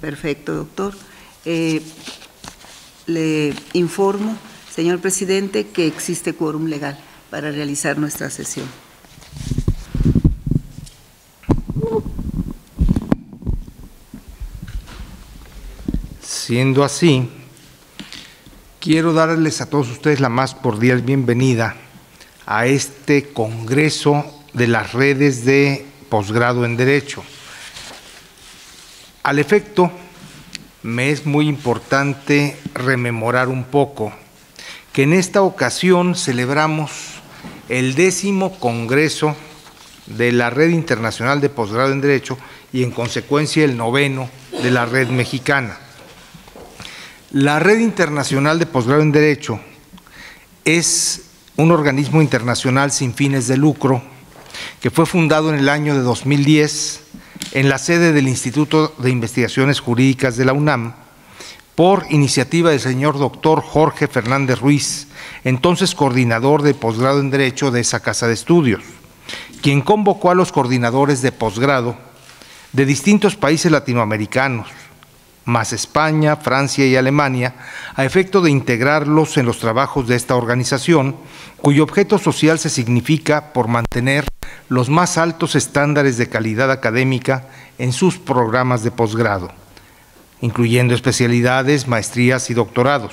Perfecto, doctor. Eh, le informo, señor presidente, que existe quórum legal para realizar nuestra sesión. Siendo así, quiero darles a todos ustedes la más cordial bienvenida a este Congreso de las redes de posgrado en Derecho. Al efecto, me es muy importante rememorar un poco que en esta ocasión celebramos el décimo Congreso de la Red Internacional de Posgrado en Derecho y en consecuencia el noveno de la Red Mexicana. La Red Internacional de Posgrado en Derecho es un organismo internacional sin fines de lucro que fue fundado en el año de 2010 en la sede del Instituto de Investigaciones Jurídicas de la UNAM por iniciativa del señor doctor Jorge Fernández Ruiz, entonces coordinador de posgrado en Derecho de esa casa de estudios, quien convocó a los coordinadores de posgrado de distintos países latinoamericanos, más España, Francia y Alemania, a efecto de integrarlos en los trabajos de esta organización, cuyo objeto social se significa por mantener los más altos estándares de calidad académica en sus programas de posgrado, incluyendo especialidades, maestrías y doctorados,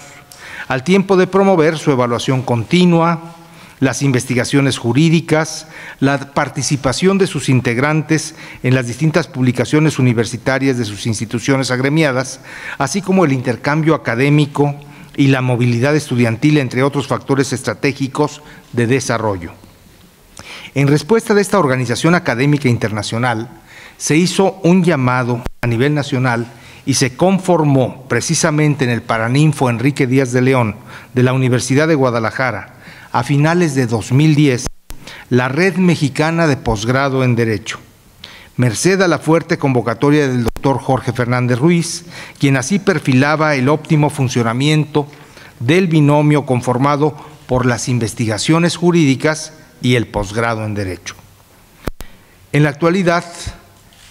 al tiempo de promover su evaluación continua, las investigaciones jurídicas, la participación de sus integrantes en las distintas publicaciones universitarias de sus instituciones agremiadas, así como el intercambio académico y la movilidad estudiantil, entre otros factores estratégicos de desarrollo. En respuesta de esta organización académica internacional, se hizo un llamado a nivel nacional y se conformó precisamente en el Paraninfo Enrique Díaz de León de la Universidad de Guadalajara a finales de 2010 la Red Mexicana de Posgrado en Derecho, merced a la fuerte convocatoria del doctor Jorge Fernández Ruiz, quien así perfilaba el óptimo funcionamiento del binomio conformado por las investigaciones jurídicas y el posgrado en Derecho. En la actualidad,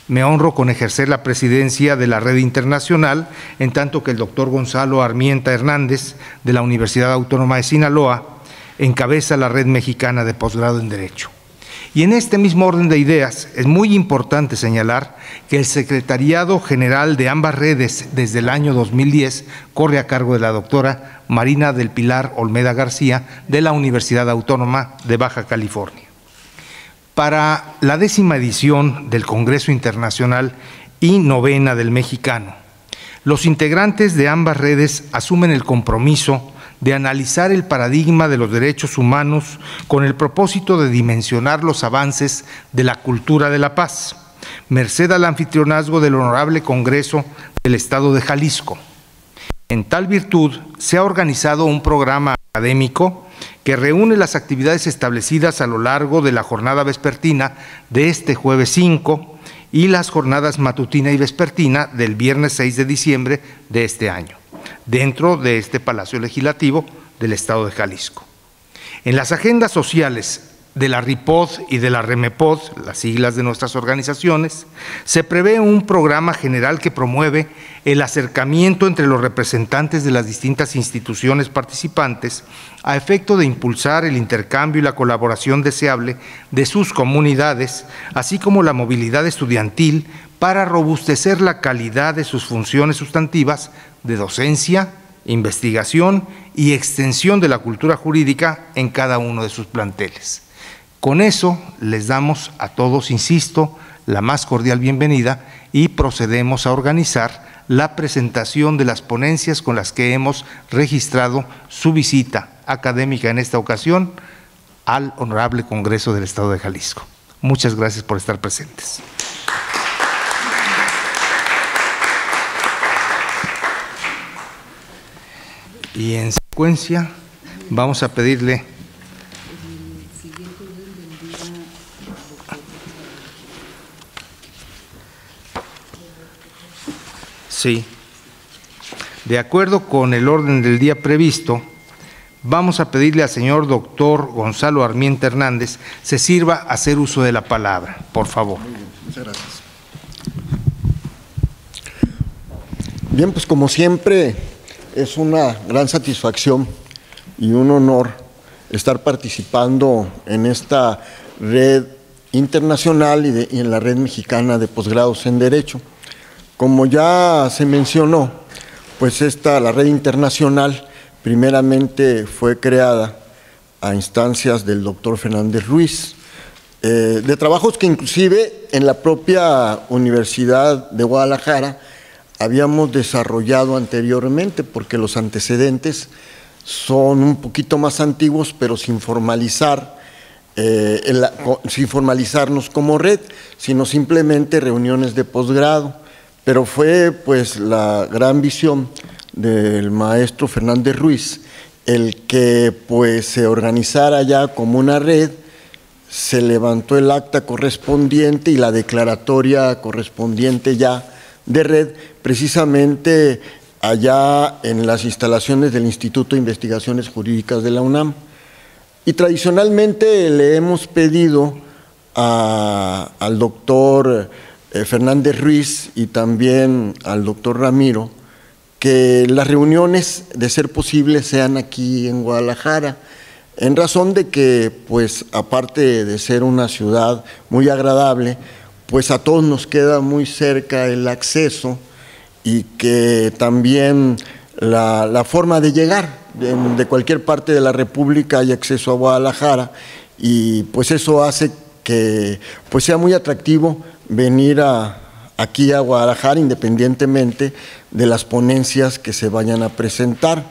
me honro con ejercer la presidencia de la red internacional, en tanto que el doctor Gonzalo Armienta Hernández, de la Universidad Autónoma de Sinaloa, encabeza la Red Mexicana de Posgrado en Derecho. Y en este mismo orden de ideas es muy importante señalar que el Secretariado General de ambas redes desde el año 2010 corre a cargo de la doctora Marina del Pilar Olmeda García de la Universidad Autónoma de Baja California. Para la décima edición del Congreso Internacional y novena del Mexicano, los integrantes de ambas redes asumen el compromiso de analizar el paradigma de los derechos humanos con el propósito de dimensionar los avances de la cultura de la paz, merced al anfitrionazgo del Honorable Congreso del Estado de Jalisco. En tal virtud, se ha organizado un programa académico que reúne las actividades establecidas a lo largo de la jornada vespertina de este jueves 5 y las jornadas matutina y vespertina del viernes 6 de diciembre de este año dentro de este Palacio Legislativo del Estado de Jalisco. En las agendas sociales de la RIPOD y de la REMEPOD, las siglas de nuestras organizaciones, se prevé un programa general que promueve el acercamiento entre los representantes de las distintas instituciones participantes a efecto de impulsar el intercambio y la colaboración deseable de sus comunidades, así como la movilidad estudiantil para robustecer la calidad de sus funciones sustantivas de docencia, investigación y extensión de la cultura jurídica en cada uno de sus planteles. Con eso les damos a todos, insisto, la más cordial bienvenida y procedemos a organizar la presentación de las ponencias con las que hemos registrado su visita académica en esta ocasión al Honorable Congreso del Estado de Jalisco. Muchas gracias por estar presentes. Y en secuencia vamos a pedirle Sí. De acuerdo con el orden del día previsto, vamos a pedirle al señor doctor Gonzalo Armienta Hernández se sirva a hacer uso de la palabra, por favor. Muchas gracias. Bien, pues como siempre es una gran satisfacción y un honor estar participando en esta red internacional y, en la red mexicana de posgrados en Derecho. Como ya se mencionó, pues esta, la red internacional, primeramente fue creada a instancias del doctor Fernández Ruiz, eh, de trabajos que inclusive en la propia Universidad de Guadalajara habíamos desarrollado anteriormente, porque los antecedentes son un poquito más antiguos, pero sin formalizar, eh, sin formalizarnos como red, sino simplemente reuniones de posgrado. Pero fue pues la gran visión del maestro Fernández Ruiz el que pues se organizara ya como una red, se levantó el acta correspondiente y la declaratoria correspondiente ya de red, precisamente allá en las instalaciones del Instituto de Investigaciones Jurídicas de la UNAM. Y tradicionalmente le hemos pedido al doctor eh, Fernández Ruiz y también al doctor Ramiro que las reuniones, de ser posible, sean aquí en Guadalajara, en razón de que, pues, aparte de ser una ciudad muy agradable, pues a todos nos queda muy cerca el acceso y que también la, forma de llegar de, cualquier parte de la República hay acceso a Guadalajara y pues eso hace que pues sea muy atractivo venir a, aquí a Guadalajara independientemente de las ponencias que se vayan a presentar.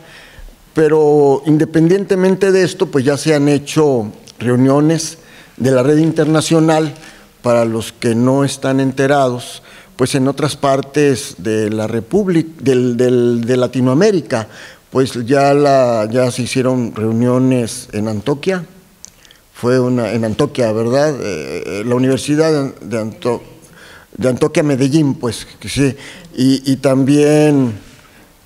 Pero independientemente de esto, pues ya se han hecho reuniones de la red internacional para los que no están enterados, pues en otras partes de la República, de Latinoamérica, pues ya, ya se hicieron reuniones en Antoquia, fue una, en Antoquia, ¿verdad? Eh, eh, la Universidad de, de Antoquia, Medellín, pues, sí, y, también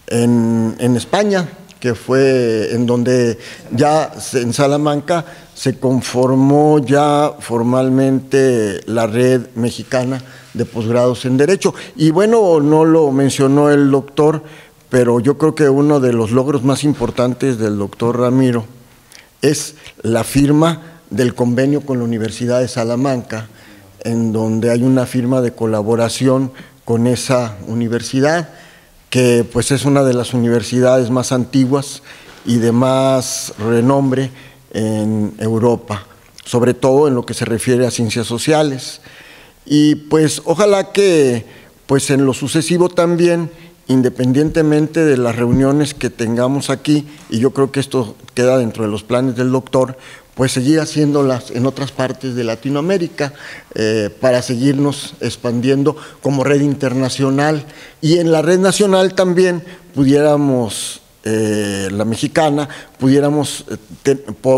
en, en España, que fue en donde ya en Salamanca se conformó ya formalmente la red mexicana de posgrados en Derecho. Y bueno, no lo mencionó el doctor, pero yo creo que uno de los logros más importantes del doctor Ramiro es la firma del convenio con la Universidad de Salamanca, en donde hay una firma de colaboración con esa universidad, que pues es una de las universidades más antiguas y de más renombre en Europa, sobre todo en lo que se refiere a ciencias sociales. Y pues ojalá que pues en lo sucesivo también, independientemente de las reuniones que tengamos aquí, y yo creo que esto queda dentro de los planes del doctor, pues seguir haciéndolas en otras partes de Latinoamérica eh, para seguirnos expandiendo como red internacional y en la red nacional también pudiéramos eh, la mexicana, pudiéramos eh,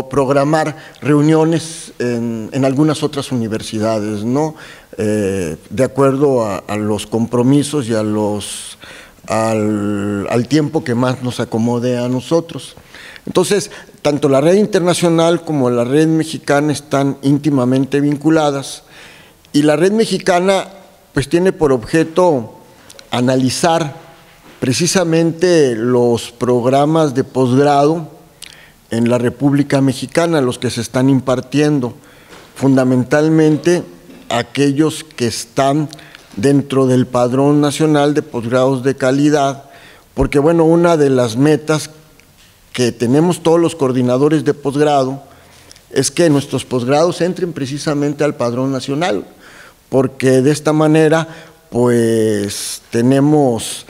programar reuniones en, algunas otras universidades, ¿no? Eh, de acuerdo a, los compromisos y a los, al, al, tiempo que más nos acomode a nosotros. Entonces, tanto la red internacional como la red mexicana están íntimamente vinculadas y la red mexicana pues tiene por objeto analizar precisamente los programas de posgrado en la República Mexicana, los que se están impartiendo, fundamentalmente aquellos que están dentro del Padrón Nacional de Posgrados de Calidad, porque bueno, una de las metas que tenemos todos los coordinadores de posgrado es que nuestros posgrados entren precisamente al Padrón Nacional, porque de esta manera pues tenemos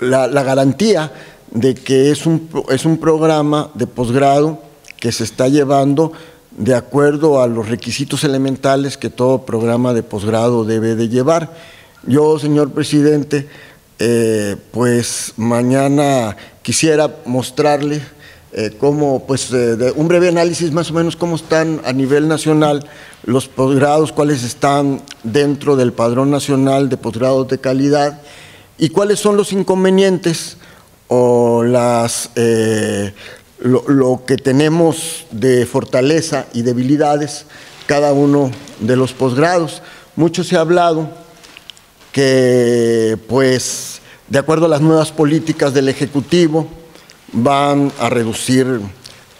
la, garantía de que es un, es un programa de posgrado que se está llevando de acuerdo a los requisitos elementales que todo programa de posgrado debe de llevar. Yo, señor presidente, eh, pues mañana quisiera mostrarle eh, pues, eh, un breve análisis más o menos cómo están a nivel nacional los posgrados, cuáles están dentro del Padrón Nacional de Posgrados de Calidad y cuáles son los inconvenientes o las, eh, lo, que tenemos de fortaleza y debilidades cada uno de los posgrados. Mucho se ha hablado que pues de acuerdo a las nuevas políticas del Ejecutivo van a reducir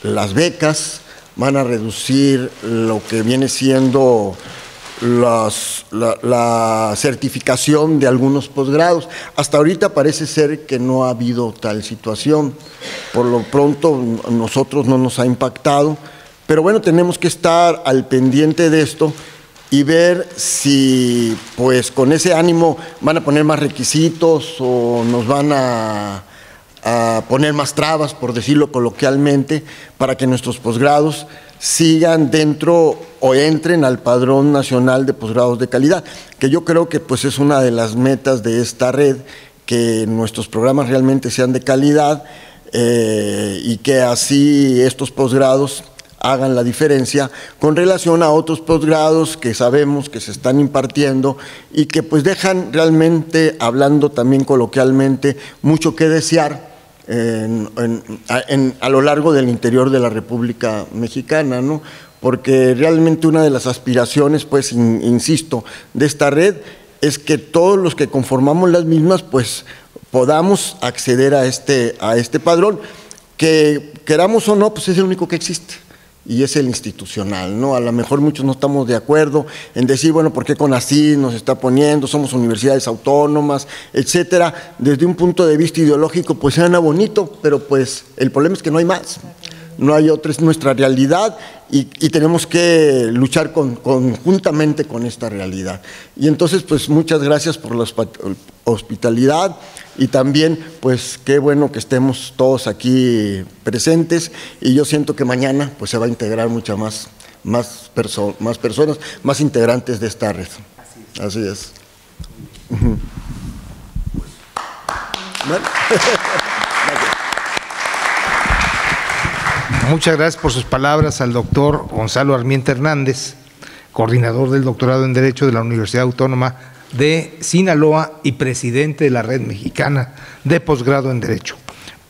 las becas, van a reducir lo que viene siendo la, la, certificación de algunos posgrados. Hasta ahorita parece ser que no ha habido tal situación. Por lo pronto, nosotros no nos ha impactado. Pero bueno, tenemos que estar al pendiente de esto y ver si, pues, con ese ánimo van a poner más requisitos o nos van a, a poner más trabas, por decirlo coloquialmente, para que nuestros posgrados sigan dentro o entren al Padrón Nacional de Posgrados de Calidad, que yo creo que pues es una de las metas de esta red, que nuestros programas realmente sean de calidad eh, y que así estos posgrados hagan la diferencia con relación a otros posgrados que sabemos que se están impartiendo y que pues dejan realmente, hablando también coloquialmente, mucho que desear en, a lo largo del interior de la República Mexicana, ¿no? porque realmente una de las aspiraciones, pues, in, insisto, de esta red es que todos los que conformamos las mismas, pues, podamos acceder a este, a este padrón, que queramos o no, pues es el único que existe y es el institucional, ¿no? A lo mejor muchos no estamos de acuerdo en decir, bueno, ¿por qué con así nos está poniendo? Somos universidades autónomas, etcétera. Desde un punto de vista ideológico, pues suena bonito, pero pues el problema es que no hay más. No hay otra, es nuestra realidad y, tenemos que luchar con, conjuntamente con esta realidad. Y entonces, pues muchas gracias por la hospitalidad y también, pues qué bueno que estemos todos aquí presentes y yo siento que mañana pues se va a integrar muchas más, más, perso más personas, más integrantes de esta red. Así es. Así es. Muchas gracias por sus palabras al doctor Gonzalo Armienta Hernández, coordinador del doctorado en Derecho de la Universidad Autónoma de Sinaloa y presidente de la Red Mexicana de Posgrado en Derecho.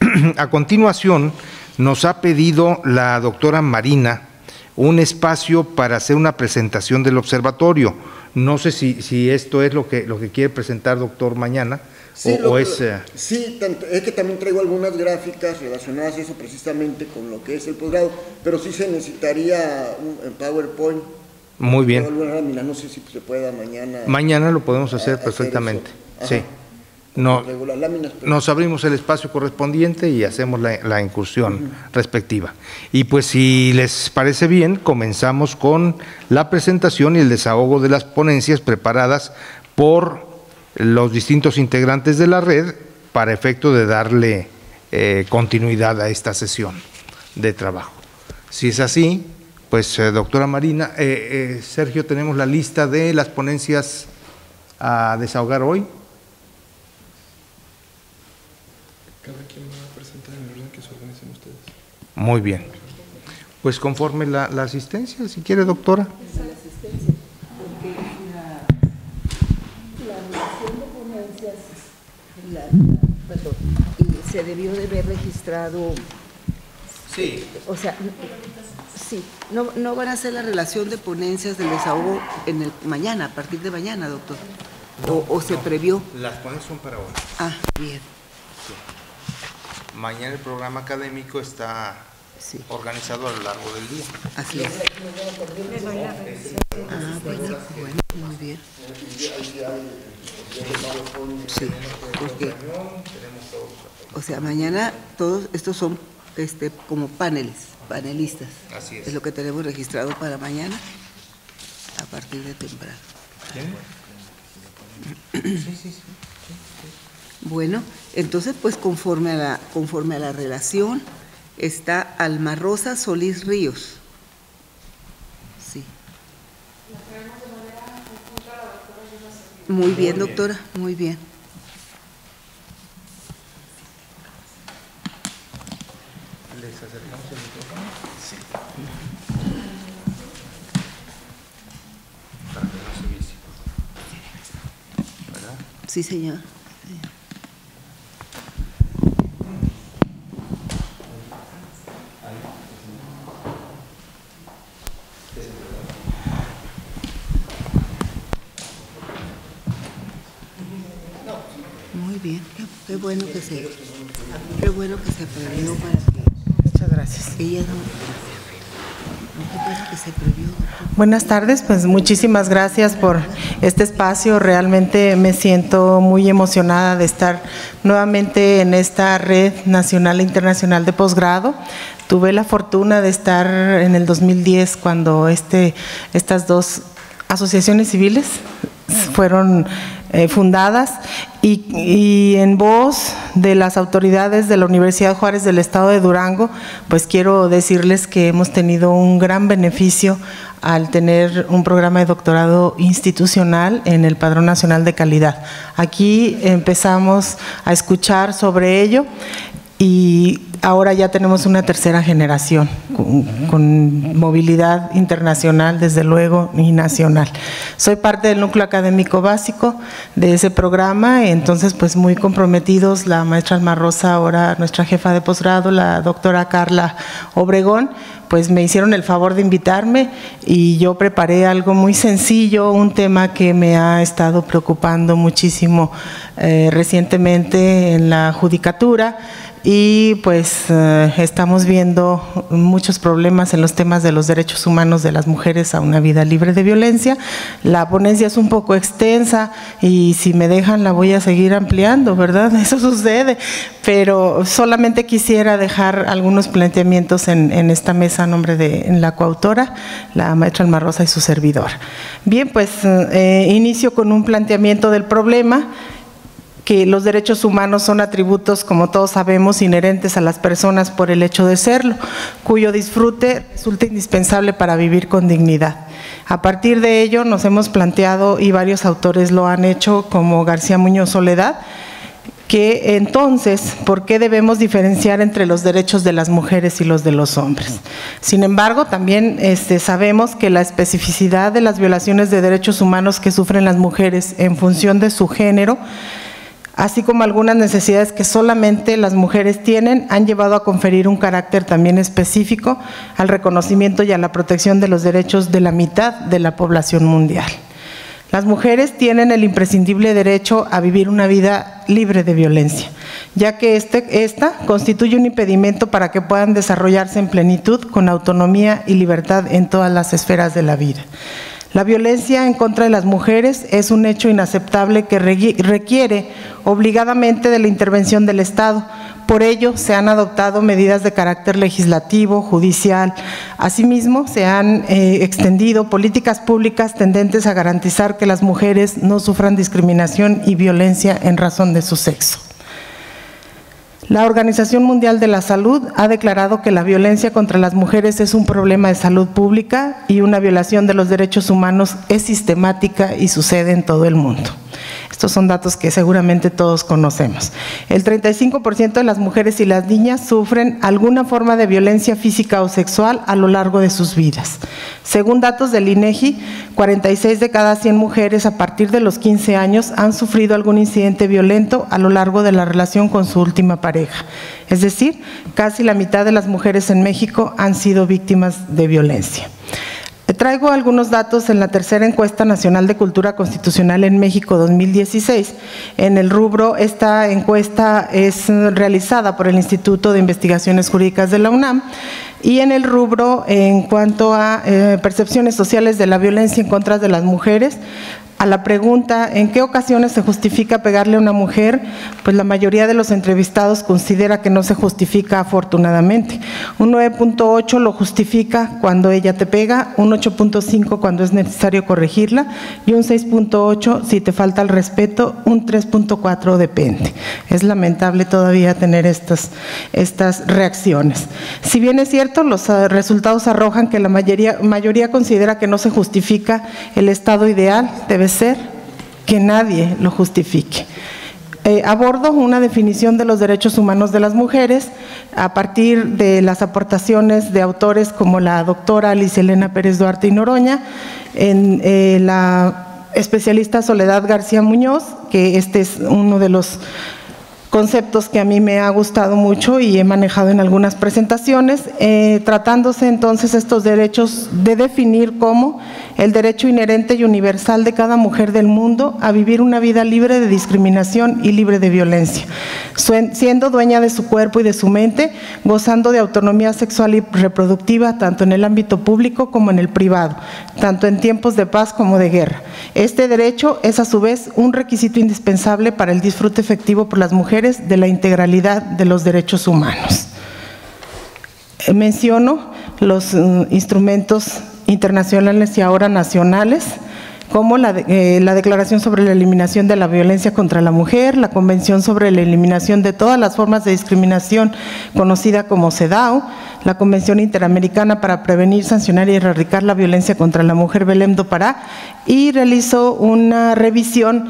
A continuación, nos ha pedido la doctora Marina un espacio para hacer una presentación del observatorio. No sé si, si esto es lo que, lo que quiere presentar, doctor, mañana. Sí, o, lo, o es, uh... sí, es que también traigo algunas gráficas relacionadas a eso precisamente con lo que es el posgrado, pero sí se necesitaría un PowerPoint. Muy bien. No sé si se pueda mañana. Mañana lo podemos hacer, perfectamente. Sí. No, láminas, pero... nos abrimos el espacio correspondiente y hacemos la, la incursión uh -huh. respectiva. Y pues si les parece bien, comenzamos con la presentación y el desahogo de las ponencias preparadas por los distintos integrantes de la red para efecto de darle eh, continuidad a esta sesión de trabajo. Si es así, pues eh, doctora Marina, eh, Sergio, tenemos la lista de las ponencias a desahogar hoy. Cada quien va a presentar en el orden que se organicen ustedes. Muy bien. Pues conforme la, la asistencia, si quiere, doctora. La asistencia, porque la, la relación de ponencias, la, perdón, y se debió de haber registrado. Sí. O sea, sí, no, no van a hacer la relación de ponencias del desahogo en el mañana, a partir de mañana, doctor. O, o se no, previó. Las ponencias son para hoy. Ah, bien. Mañana el programa académico está Sí. organizado a lo largo del día. Así es. Ah, bueno, bueno, muy bien. Sí, porque, o sea, mañana todos estos son este, como paneles, panelistas. Así es. Es lo que tenemos registrado para mañana a partir de temprano. Sí, sí, sí. Bueno, entonces pues conforme a la, conforme a la relación está Alma Rosa Solís Ríos. Sí. Muy bien, doctora, muy bien. ¿Les acercamos el micrófono? Sí. Para que no se vicie. ¿Verdad? Sí, señor. bien, qué, bueno que se, qué bueno que se previó para que Muchas gracias. ella no, qué bueno que se previó. doctor. Buenas tardes, pues muchísimas gracias por este espacio. Realmente me siento muy emocionada de estar nuevamente en esta red nacional e internacional de posgrado. Tuve la fortuna de estar en el 2010 cuando este, estas dos asociaciones civiles fueron eh, fundadas y, y en voz de las autoridades de la Universidad Juárez del Estado de Durango, pues quiero decirles que hemos tenido un gran beneficio al tener un programa de doctorado institucional en el Padrón Nacional de Calidad. Aquí empezamos a escuchar sobre ello y ahora ya tenemos una tercera generación con, con, movilidad internacional, desde luego, y nacional. Soy parte del núcleo académico básico de ese programa, entonces pues muy comprometidos, la maestra Alma Rosa, ahora nuestra jefa de posgrado, la doctora Carla Obregón, pues me hicieron el favor de invitarme y yo preparé algo muy sencillo, un tema que me ha estado preocupando muchísimo eh, recientemente en la judicatura y pues eh, estamos viendo muchos problemas en los temas de los derechos humanos de las mujeres a una vida libre de violencia. La ponencia es un poco extensa y si me dejan la voy a seguir ampliando, ¿verdad? Eso sucede, pero solamente quisiera dejar algunos planteamientos en, esta mesa a nombre de la coautora, la maestra Alma Rosa y su servidor. Bien, pues eh, inicio con un planteamiento del problema que los derechos humanos son atributos, como todos sabemos, inherentes a las personas por el hecho de serlo, cuyo disfrute resulta indispensable para vivir con dignidad. A partir de ello nos hemos planteado, y varios autores lo han hecho, como García Muñoz Soledad, que entonces, ¿por qué debemos diferenciar entre los derechos de las mujeres y los de los hombres? Sin embargo, también este, sabemos que la especificidad de las violaciones de derechos humanos que sufren las mujeres en función de su género así como algunas necesidades que solamente las mujeres tienen, han llevado a conferir un carácter también específico al reconocimiento y a la protección de los derechos de la mitad de la población mundial. Las mujeres tienen el imprescindible derecho a vivir una vida libre de violencia, ya que este, esta constituye un impedimento para que puedan desarrollarse en plenitud, con autonomía y libertad en todas las esferas de la vida. La violencia en contra de las mujeres es un hecho inaceptable que requiere obligadamente de la intervención del Estado. Por ello, se han adoptado medidas de carácter legislativo, judicial. Asimismo, se han eh, extendido políticas públicas tendentes a garantizar que las mujeres no sufran discriminación y violencia en razón de su sexo. La Organización Mundial de la Salud ha declarado que la violencia contra las mujeres es un problema de salud pública y una violación de los derechos humanos es sistemática y sucede en todo el mundo. Estos son datos que seguramente todos conocemos. El 35% de las mujeres y las niñas sufren alguna forma de violencia física o sexual a lo largo de sus vidas. Según datos del INEGI, 46 de cada 100 mujeres a partir de los 15 años han sufrido algún incidente violento a lo largo de la relación con su última pareja. Es decir, casi la mitad de las mujeres en México han sido víctimas de violencia. Traigo algunos datos en la tercera encuesta nacional de cultura constitucional en México 2016. En el rubro, esta encuesta es realizada por el Instituto de Investigaciones Jurídicas de la UNAM y en el rubro, en cuanto a eh, percepciones sociales de la violencia en contra de las mujeres, a la pregunta ¿en qué ocasiones se justifica pegarle a una mujer? Pues la mayoría de los entrevistados considera que no se justifica afortunadamente. Un 9.8 lo justifica cuando ella te pega, un 8.5 cuando es necesario corregirla y un 6.8 si te falta el respeto, un 3.4 depende. Es lamentable todavía tener estas, estas reacciones. Si bien es cierto, los uh, resultados arrojan que la mayoría, mayoría considera que no se justifica el estado ideal, ser que nadie lo justifique. Eh, abordo una definición de los derechos humanos de las mujeres a partir de las aportaciones de autores como la doctora Alicia Elena Pérez Duarte y Noroña, en eh, la especialista Soledad García Muñoz, que este es uno de los conceptos que a mí me ha gustado mucho y he manejado en algunas presentaciones, eh, tratándose entonces estos derechos de definir cómo el derecho inherente y universal de cada mujer del mundo a vivir una vida libre de discriminación y libre de violencia, siendo dueña de su cuerpo y de su mente, gozando de autonomía sexual y reproductiva tanto en el ámbito público como en el privado, tanto en tiempos de paz como de guerra. Este derecho es a su vez un requisito indispensable para el disfrute efectivo por las mujeres de la integralidad de los derechos humanos. Eh, menciono los mm, instrumentos internacionales y ahora nacionales, como la, eh, la, Declaración sobre la Eliminación de la Violencia contra la Mujer, la Convención sobre la Eliminación de todas las formas de discriminación conocida como CEDAW, la Convención Interamericana para Prevenir, Sancionar y Erradicar la Violencia contra la Mujer Belém do Pará, y realizó una revisión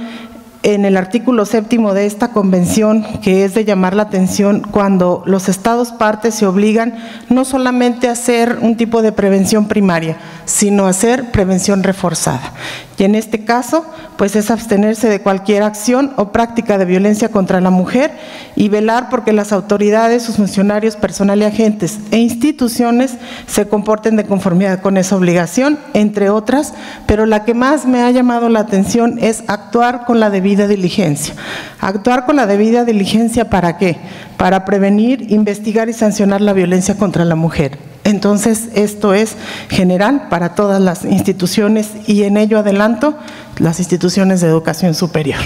en el artículo séptimo de esta convención, que es de llamar la atención cuando los estados partes se obligan no solamente a hacer un tipo de prevención primaria, sino a hacer prevención reforzada. Y en este caso, pues es abstenerse de cualquier acción o práctica de violencia contra la mujer y velar porque las autoridades, sus funcionarios, personal y agentes e instituciones se comporten de conformidad con esa obligación, entre otras, pero la que más me ha llamado la atención es actuar con la debida diligencia. Actuar con la debida diligencia para qué? Para prevenir, investigar y sancionar la violencia contra la mujer entonces, esto es general para todas las instituciones y en ello adelanto las instituciones de educación superior.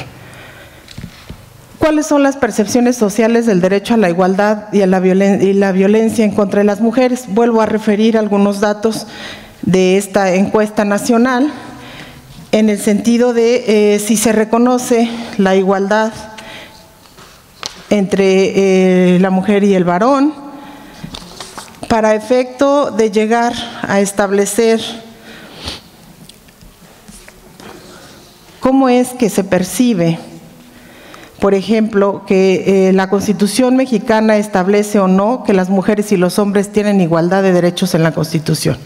¿Cuáles son las percepciones sociales del derecho a la igualdad y, a la, violencia en contra de las mujeres? Vuelvo a referir algunos datos de esta encuesta nacional en el sentido de eh, si se reconoce la igualdad entre eh, la mujer y el varón, para efecto de llegar a establecer cómo es que se percibe, por ejemplo, que eh, la Constitución mexicana establece o no que las mujeres y los hombres tienen igualdad de derechos en la Constitución.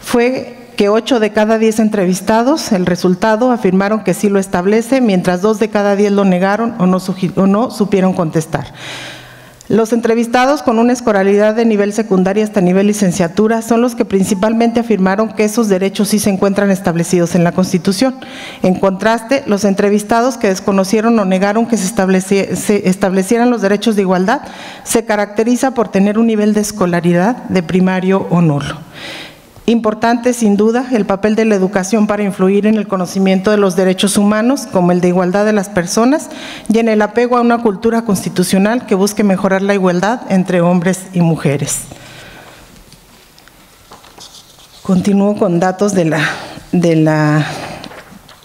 Fue que ocho de cada diez entrevistados, el resultado, afirmaron que sí lo establece, mientras dos de cada diez lo negaron o no supieron contestar. Los entrevistados con una escolaridad de nivel secundaria hasta nivel licenciatura son los que principalmente afirmaron que esos derechos sí se encuentran establecidos en la Constitución. En contraste, los entrevistados que desconocieron o negaron que se, establecieran los derechos de igualdad se caracteriza por tener un nivel de escolaridad de primario o nulo. Importante, sin duda, el papel de la educación para influir en el conocimiento de los derechos humanos, como el de igualdad de las personas, y en el apego a una cultura constitucional que busque mejorar la igualdad entre hombres y mujeres. Continúo con datos de la,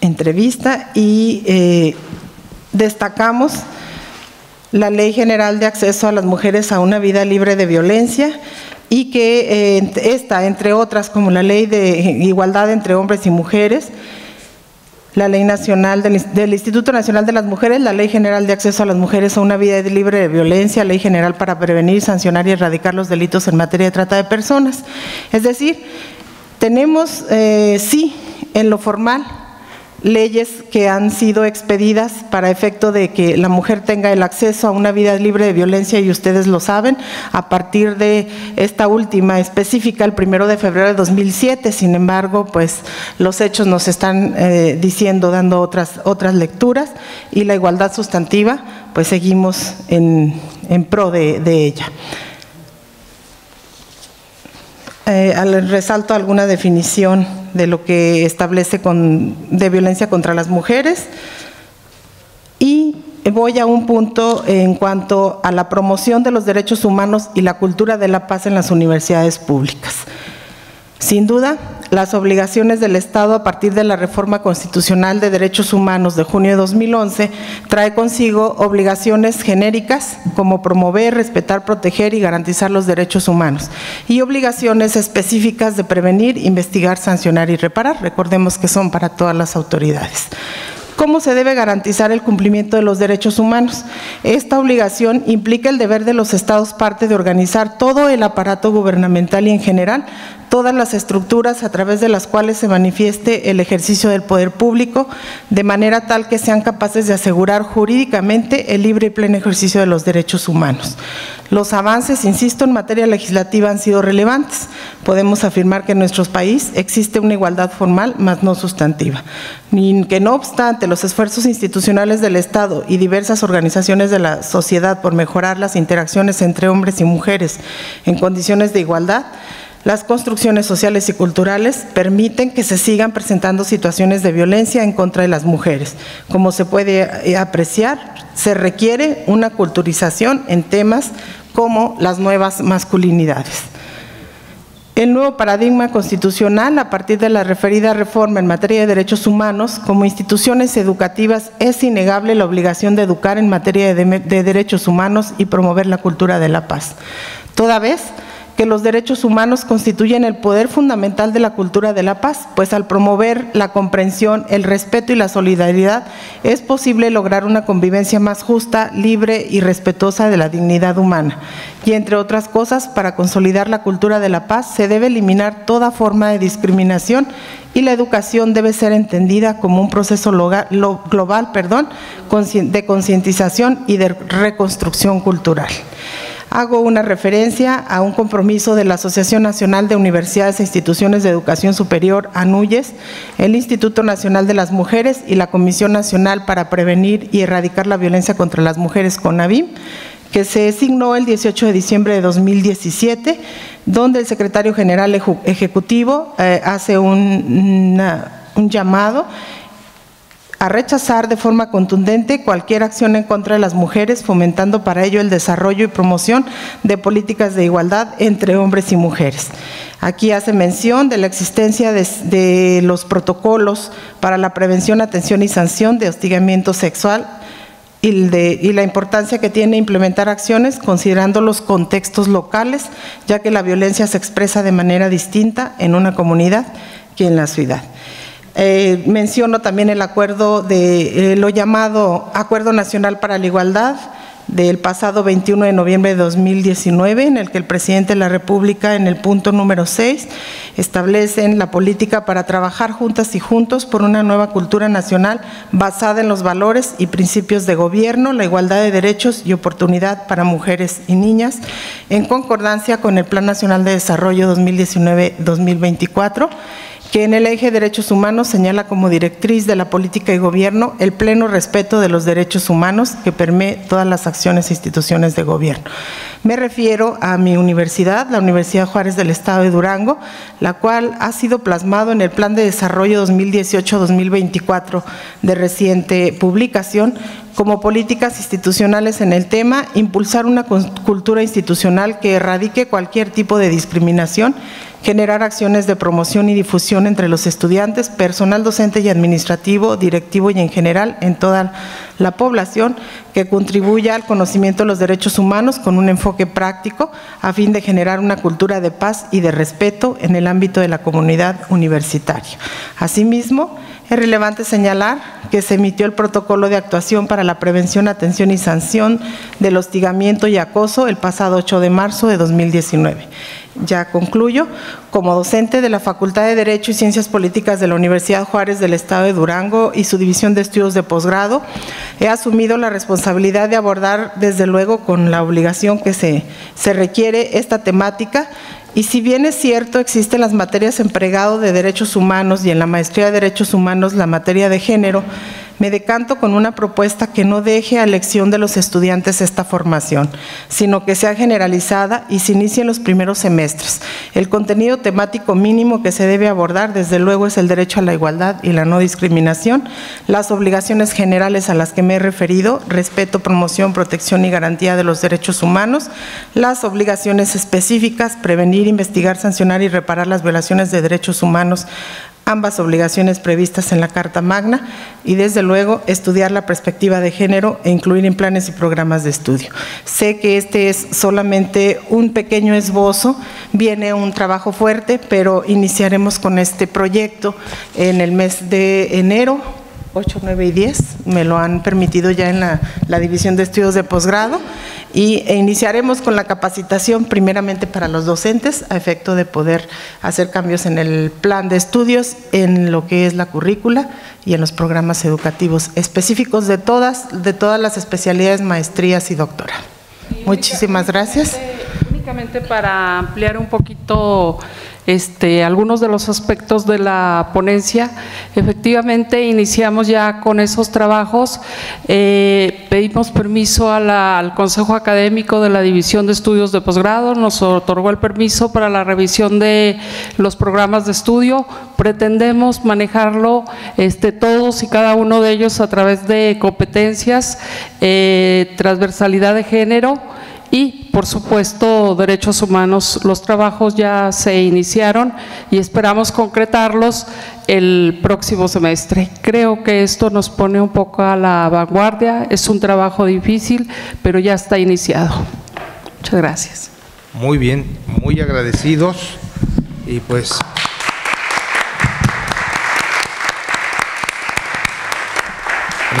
entrevista y eh, destacamos la Ley General de Acceso a las Mujeres a una Vida Libre de Violencia, y que eh, esta, entre otras, como la ley de igualdad entre hombres y mujeres, la ley nacional del, Instituto Nacional de las Mujeres, la ley general de acceso a las mujeres a una vida libre de violencia, ley general para prevenir, sancionar y erradicar los delitos en materia de trata de personas. Es decir, tenemos, eh, sí, en lo formal, leyes que han sido expedidas para efecto de que la mujer tenga el acceso a una vida libre de violencia y ustedes lo saben, a partir de esta última específica, el primero de febrero de 2007. Sin embargo, pues los hechos nos están eh, diciendo, dando otras, otras lecturas y la igualdad sustantiva, pues seguimos en, pro de, ella. Eh, resalto alguna definición de lo que establece con, de violencia contra las mujeres. Y voy a un punto en cuanto a la promoción de los derechos humanos y la cultura de la paz en las universidades públicas. Sin duda, las obligaciones del Estado a partir de la reforma constitucional de derechos humanos de junio de 2011 trae consigo obligaciones genéricas como promover, respetar, proteger y garantizar los derechos humanos y obligaciones específicas de prevenir, investigar, sancionar y reparar. Recordemos que son para todas las autoridades. ¿Cómo se debe garantizar el cumplimiento de los derechos humanos? Esta obligación implica el deber de los Estados parte de organizar todo el aparato gubernamental y en general todas las estructuras a través de las cuales se manifieste el ejercicio del poder público, de manera tal que sean capaces de asegurar jurídicamente el libre y pleno ejercicio de los derechos humanos. Los avances, insisto, en materia legislativa han sido relevantes. Podemos afirmar que en nuestro país existe una igualdad formal, más no sustantiva. Ni que no obstante los esfuerzos institucionales del Estado y diversas organizaciones de la sociedad por mejorar las interacciones entre hombres y mujeres en condiciones de igualdad, las construcciones sociales y culturales permiten que se sigan presentando situaciones de violencia en contra de las mujeres. Como se puede eh, apreciar, se requiere una culturización en temas como las nuevas masculinidades. El nuevo paradigma constitucional, a partir de la referida reforma en materia de derechos humanos, como instituciones educativas, es innegable la obligación de educar en materia de, de derechos humanos y promover la cultura de la paz. Toda vez que los derechos humanos constituyen el poder fundamental de la cultura de la paz, pues al promover la comprensión, el respeto y la solidaridad es posible lograr una convivencia más justa, libre y respetuosa de la dignidad humana. Y entre otras cosas, para consolidar la cultura de la paz se debe eliminar toda forma de discriminación y la educación debe ser entendida como un proceso global perdón, de concientización y de reconstrucción cultural hago una referencia a un compromiso de la Asociación Nacional de Universidades e Instituciones de Educación Superior, ANUYES, el Instituto Nacional de las Mujeres y la Comisión Nacional para Prevenir y Erradicar la Violencia contra las Mujeres, CONAVIM, que se designó el 18 de diciembre de 2017, donde el secretario general ejecutivo eh, hace un llamado a rechazar de forma contundente cualquier acción en contra de las mujeres, fomentando para ello el desarrollo y promoción de políticas de igualdad entre hombres y mujeres. Aquí hace mención de la existencia de, los protocolos para la prevención, atención y sanción de hostigamiento sexual y, y, la importancia que tiene implementar acciones considerando los contextos locales, ya que la violencia se expresa de manera distinta en una comunidad que en la ciudad. Eh, menciono también el acuerdo de eh, lo llamado Acuerdo Nacional para la Igualdad del pasado 21 de noviembre de 2019, en el que el presidente de la República, en el punto número 6, establece la política para trabajar juntas y juntos por una nueva cultura nacional basada en los valores y principios de gobierno, la igualdad de derechos y oportunidad para mujeres y niñas, en concordancia con el Plan Nacional de Desarrollo 2019-2024 que en el eje derechos humanos señala como directriz de la política y gobierno el pleno respeto de los derechos humanos que permee todas las acciones e instituciones de gobierno. Me refiero a mi universidad, la Universidad Juárez del Estado de Durango, la cual ha sido plasmado en el Plan de Desarrollo 2018-2024 de reciente publicación como políticas institucionales en el tema, impulsar una cultura institucional que erradique cualquier tipo de discriminación generar acciones de promoción y difusión entre los estudiantes, personal docente y administrativo, directivo y en general en toda la población que contribuya al conocimiento de los derechos humanos con un enfoque práctico a fin de generar una cultura de paz y de respeto en el ámbito de la comunidad universitaria. Asimismo, es relevante señalar que se emitió el protocolo de actuación para la prevención, atención y sanción del hostigamiento y acoso el pasado 8 de marzo de 2019. Ya concluyo. Como docente de la Facultad de Derecho y Ciencias Políticas de la Universidad Juárez del Estado de Durango y su División de Estudios de Posgrado, he asumido la responsabilidad de abordar, desde luego, con la obligación que se, se requiere esta temática y si bien es cierto, existen las materias empregado de derechos humanos y en la maestría de derechos humanos la materia de género, me decanto con una propuesta que no deje a elección de los estudiantes esta formación, sino que sea generalizada y se inicie en los primeros semestres. El contenido temático mínimo que se debe abordar, desde luego, es el derecho a la igualdad y la no discriminación, las obligaciones generales a las que me he referido, respeto, promoción, protección y garantía de los derechos humanos, las obligaciones específicas, prevenir, investigar, sancionar y reparar las violaciones de derechos humanos ambas obligaciones previstas en la Carta Magna y desde luego estudiar la perspectiva de género e incluir en planes y programas de estudio. Sé que este es solamente un pequeño esbozo, viene un trabajo fuerte, pero iniciaremos con este proyecto en el mes de enero 8, 9 y 10, me lo han permitido ya en la, División de Estudios de Posgrado. Y e iniciaremos con la capacitación primeramente para los docentes a efecto de poder hacer cambios en el plan de estudios, en lo que es la currícula y en los programas educativos específicos de todas, de todas las especialidades, maestrías y doctorado. Muchísimas gracias. Únicamente para ampliar un poquito este, algunos de los aspectos de la ponencia. Efectivamente, iniciamos ya con esos trabajos. Eh, pedimos permiso al Consejo Académico de la División de Estudios de Posgrado, nos otorgó el permiso para la revisión de los programas de estudio. Pretendemos manejarlo este, todos y cada uno de ellos a través de competencias, eh, transversalidad de género y, por supuesto, derechos humanos. Los trabajos ya se iniciaron y esperamos concretarlos el próximo semestre. Creo que esto nos pone un poco a la vanguardia. Es un trabajo difícil, pero ya está iniciado. Muchas gracias. Muy bien, muy agradecidos y pues...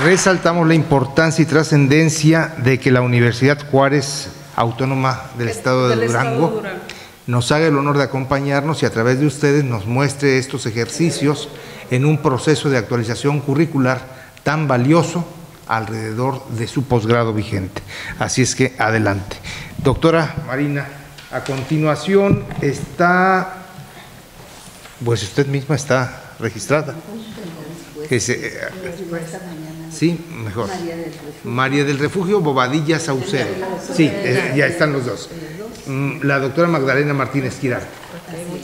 Resaltamos la importancia y trascendencia de que la Universidad Juárez Autónoma del Estado de Durango, nos haga el honor de acompañarnos y a través de ustedes nos muestre estos ejercicios en un proceso de actualización curricular tan valioso alrededor de su posgrado vigente. Así es que adelante. Doctora Marina, a continuación está, pues usted misma está registrada. Que se, Sí, mejor. María del Refugio. Bobadilla Saucedo. Sí, ya están los dos. Mm, la doctora Magdalena Martínez Quiral,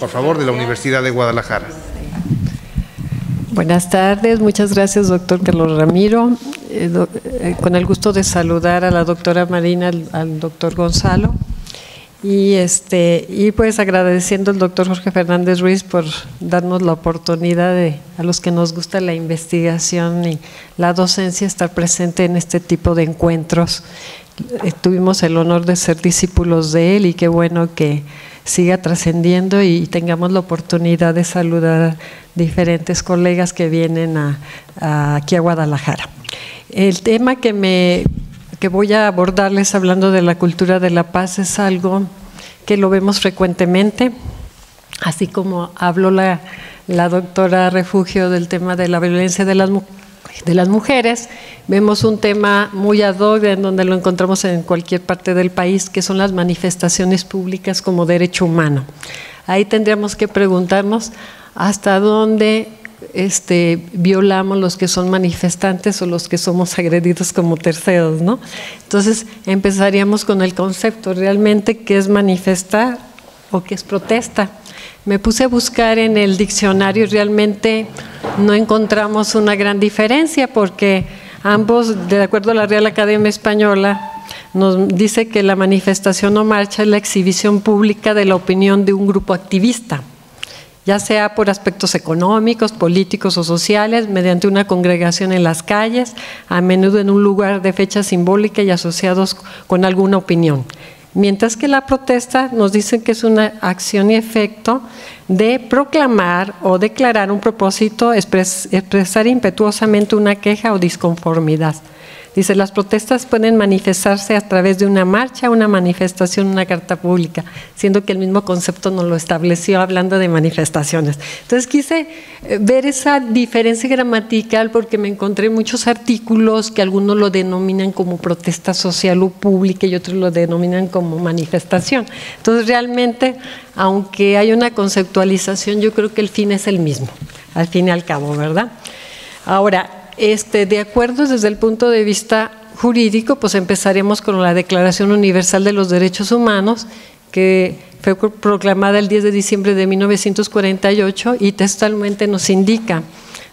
por favor, de la Universidad de Guadalajara. Buenas tardes, muchas gracias, doctor Carlos Ramiro. Eh, eh, con el gusto de saludar a la doctora Marina, al doctor Gonzalo. Y, este, y pues agradeciendo al doctor Jorge Fernández Ruiz por darnos la oportunidad de, a los que nos gusta la investigación y la docencia, estar presente en este tipo de encuentros. Eh, tuvimos el honor de ser discípulos de él y qué bueno que siga trascendiendo y tengamos la oportunidad de saludar a diferentes colegas que vienen a, aquí a Guadalajara. El tema que me que voy a abordarles hablando de la cultura de la paz es algo que lo vemos frecuentemente, así como habló la, doctora Refugio del tema de la violencia de las, de las mujeres, vemos un tema muy ad en donde lo encontramos en cualquier parte del país, que son las manifestaciones públicas como derecho humano. Ahí tendríamos que preguntarnos hasta dónde este, violamos los que son manifestantes o los que somos agredidos como terceros, ¿no? Entonces empezaríamos con el concepto realmente qué es manifestar o qué es protesta. Me puse a buscar en el diccionario y realmente no encontramos una gran diferencia porque ambos, de acuerdo a la Real Academia Española, nos dice que la manifestación o marcha es la exhibición pública de la opinión de un grupo activista ya sea por aspectos económicos, políticos o sociales, mediante una congregación en las calles, a menudo en un lugar de fecha simbólica y asociados con alguna opinión. Mientras que la protesta nos dicen que es una acción y efecto de proclamar o declarar un propósito, expresar impetuosamente una queja o disconformidad. Dice, las protestas pueden manifestarse a través de una marcha, una manifestación, una carta pública, siendo que el mismo concepto nos lo estableció hablando de manifestaciones. Entonces quise eh, ver esa diferencia gramatical porque me encontré muchos artículos que algunos lo denominan como protesta social o pública y otros lo denominan como manifestación. Entonces realmente, aunque hay una conceptualización, yo creo que el fin es el mismo, al fin y al cabo, ¿verdad? Ahora, este, de acuerdo desde el punto de vista jurídico, pues empezaremos con la Declaración Universal de los Derechos Humanos, que fue proclamada el 10 de diciembre de 1948 y textualmente nos indica,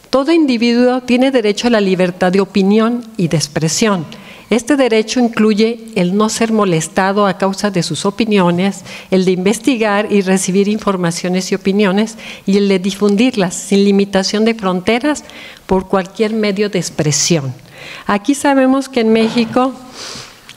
todo individuo tiene derecho a la libertad de opinión y de expresión este derecho incluye el no ser molestado a causa de sus opiniones, el de investigar y recibir informaciones y opiniones y el de difundirlas sin limitación de fronteras por cualquier medio de expresión. Aquí sabemos que en México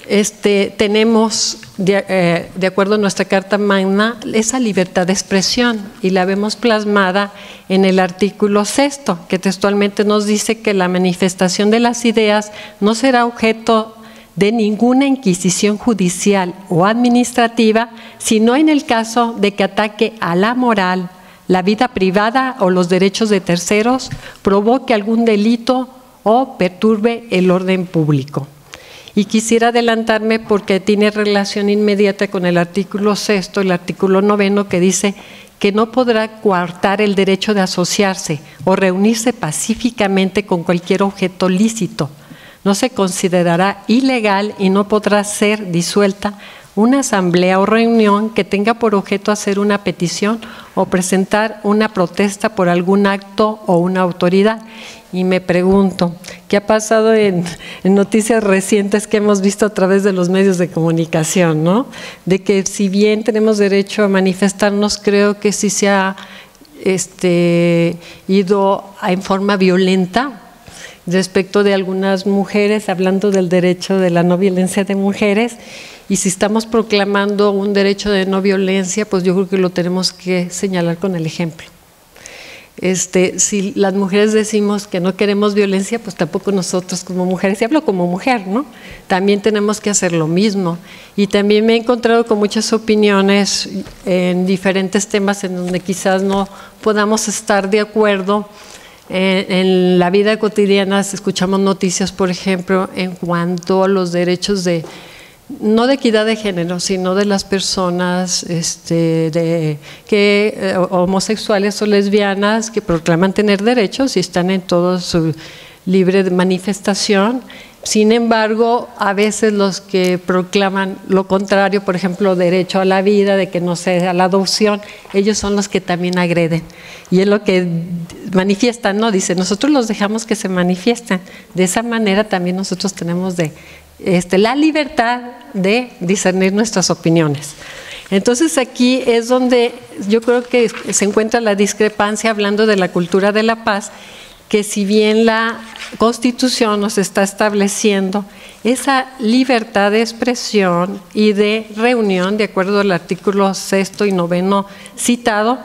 este, tenemos, eh, de, acuerdo a nuestra Carta Magna, esa libertad de expresión y la vemos plasmada en el artículo sexto, que textualmente nos dice que la manifestación de las ideas no será objeto de ninguna inquisición judicial o administrativa, sino en el caso de que ataque a la moral, la vida privada o los derechos de terceros, provoque algún delito o perturbe el orden público. Y quisiera adelantarme porque tiene relación inmediata con el artículo sexto, el artículo noveno, que dice que no podrá coartar el derecho de asociarse o reunirse pacíficamente con cualquier objeto lícito. No se considerará ilegal y no podrá ser disuelta una asamblea o reunión que tenga por objeto hacer una petición o presentar una protesta por algún acto o una autoridad. Y me pregunto, ¿qué ha pasado en, noticias recientes que hemos visto a través de los medios de comunicación? ¿no? De que si bien tenemos derecho a manifestarnos, creo que sí se ha este, ido en forma violenta respecto de algunas mujeres, hablando del derecho de la no violencia de mujeres, y si estamos proclamando un derecho de no violencia, pues yo creo que lo tenemos que señalar con el ejemplo. Este, si las mujeres decimos que no queremos violencia, pues tampoco nosotros como mujeres, y hablo como mujer, ¿no? También tenemos que hacer lo mismo. Y también me he encontrado con muchas opiniones en diferentes temas en donde quizás no podamos estar de acuerdo. En, la vida cotidiana escuchamos noticias, por ejemplo, en cuanto a los derechos de no de equidad de género, sino de las personas este, de, que, eh, homosexuales o lesbianas que proclaman tener derechos y están en todo su libre manifestación. Sin embargo, a veces los que proclaman lo contrario, por ejemplo, derecho a la vida, de que no sea la adopción, ellos son los que también agreden. Y es lo que manifiestan, ¿no? Dice, nosotros los dejamos que se manifiesten. De esa manera también nosotros tenemos de este, la libertad de discernir nuestras opiniones. Entonces aquí es donde yo creo que se encuentra la discrepancia hablando de la cultura de la paz, que si bien la Constitución nos está estableciendo esa libertad de expresión y de reunión, de acuerdo al artículo sexto y noveno citado,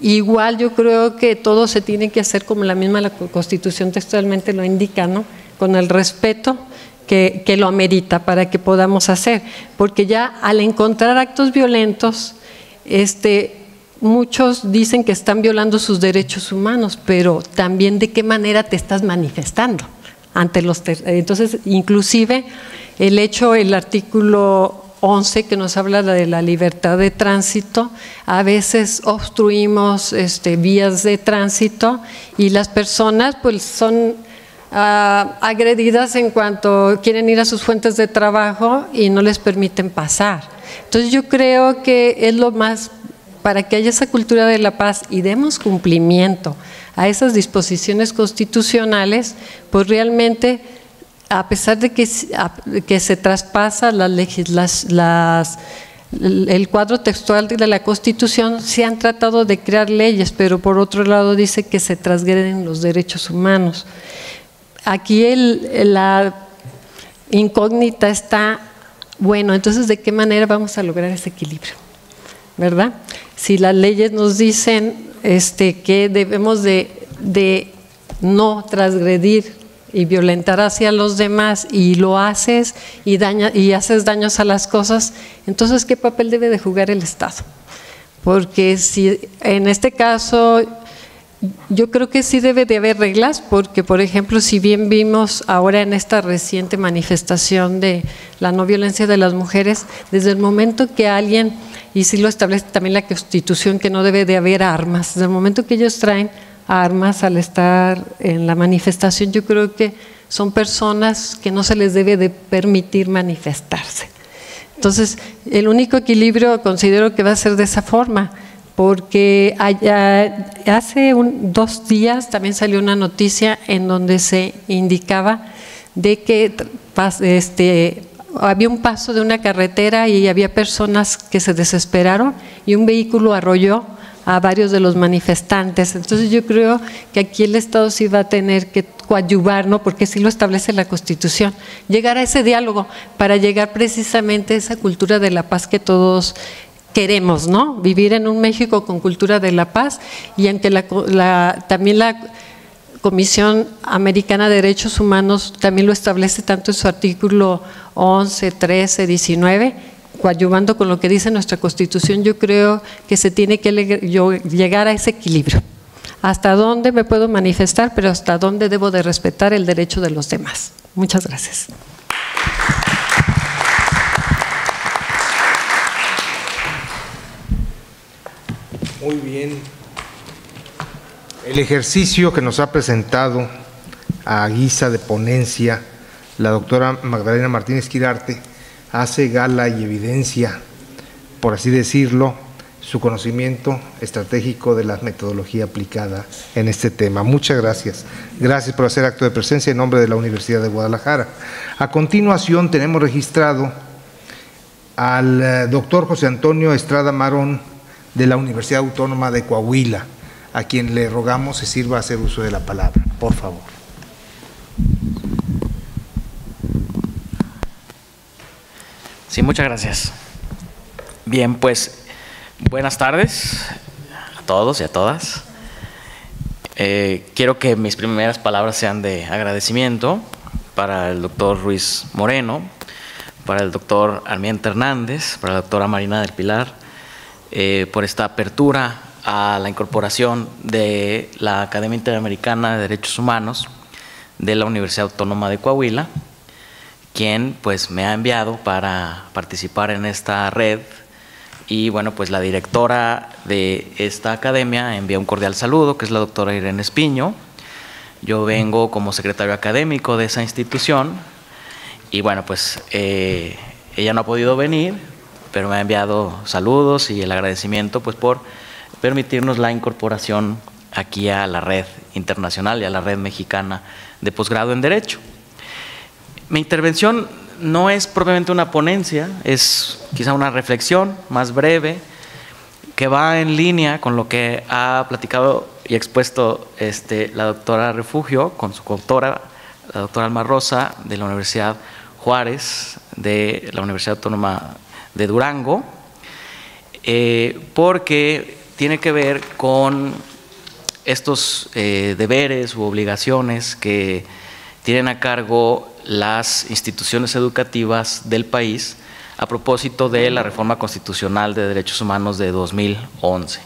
igual yo creo que todo se tiene que hacer como la misma la Constitución textualmente lo indica, ¿no? Con el respeto que, lo amerita para que podamos hacer. Porque ya al encontrar actos violentos, este, muchos dicen que están violando sus derechos humanos, pero también de qué manera te estás manifestando ante los entonces inclusive el hecho el artículo 11 que nos habla de la libertad de tránsito, a veces obstruimos este, vías de tránsito y las personas pues son Ah, agredidas en cuanto quieren ir a sus fuentes de trabajo y no les permiten pasar. Entonces yo creo que es lo más, para que haya esa cultura de la paz y demos cumplimiento a esas disposiciones constitucionales, pues realmente, a pesar de que, se traspasa las, el cuadro textual de la Constitución, se han tratado de crear leyes, pero por otro lado dice que se transgreden los derechos humanos. Aquí la incógnita está, bueno, entonces, ¿de qué manera vamos a lograr ese equilibrio? ¿Verdad? Si las leyes nos dicen este, que debemos de, no transgredir y violentar hacia los demás y lo haces y, daña, y haces daños a las cosas, entonces ¿qué papel debe de jugar el Estado? Porque si en este caso yo creo que sí debe de haber reglas porque, por ejemplo, si bien vimos ahora en esta reciente manifestación de la no violencia de las mujeres, desde el momento que alguien, y sí lo establece también la Constitución, que no debe de haber armas, desde el momento que ellos traen armas al estar en la manifestación, yo creo que son personas que no se les debe de permitir manifestarse. Entonces, el único equilibrio considero que va a ser de esa forma porque hace dos días también salió una noticia en donde se indicaba de que este, había un paso de una carretera y había personas que se desesperaron y un vehículo arrolló a varios de los manifestantes. Entonces yo creo que aquí el Estado sí va a tener que coadyuvar, ¿no? porque sí lo establece la Constitución, llegar a ese diálogo para llegar precisamente a esa cultura de la paz que todos queremos, ¿no? Vivir en un México con cultura de la paz y en que la, también la Comisión Americana de Derechos Humanos también lo establece tanto en su artículo 11, 13, 19, coadyuvando con lo que dice nuestra Constitución, yo creo que se tiene que llegar a ese equilibrio. Hasta dónde me puedo manifestar, pero hasta dónde debo de respetar el derecho de los demás. Muchas gracias. Muy bien. El ejercicio que nos ha presentado a guisa de ponencia la doctora Magdalena Martínez Quirarte hace gala y evidencia, por así decirlo, su conocimiento estratégico de la metodología aplicada en este tema. Muchas gracias. Gracias por hacer acto de presencia en nombre de la Universidad de Guadalajara. A continuación tenemos registrado al eh, doctor José Antonio Estrada Marón de la Universidad Autónoma de Coahuila a quien le rogamos se sirva a hacer uso de la palabra. Por favor. Sí, muchas gracias. Bien, pues buenas tardes a todos y a todas. Eh, quiero que mis primeras palabras sean de agradecimiento para el doctor Ruiz Moreno, para el doctor Armiento Hernández, para la doctora Marina del Pilar, eh, por esta apertura a la incorporación de la Academia Interamericana de Derechos Humanos de la Universidad Autónoma de Coahuila, quien pues me ha enviado para participar en esta red y bueno, pues la directora de esta academia envía un cordial saludo, que es la doctora Irene Espiño. Yo vengo como secretario académico de esa institución y bueno, pues eh, ella no ha podido venir, pero me ha enviado saludos y el agradecimiento pues por permitirnos la incorporación aquí a la red internacional y a la red mexicana de posgrado en Derecho. Mi intervención no es propiamente una ponencia, es quizá una reflexión más breve que va en línea con lo que ha platicado y expuesto este, la doctora Refugio con su coautora, la doctora Alma Rosa de la Universidad Juárez, de la Universidad Autónoma de Durango, eh, porque tiene que ver con estos eh, deberes u obligaciones que tienen a cargo las instituciones educativas del país a propósito de la reforma constitucional de derechos humanos de 2011.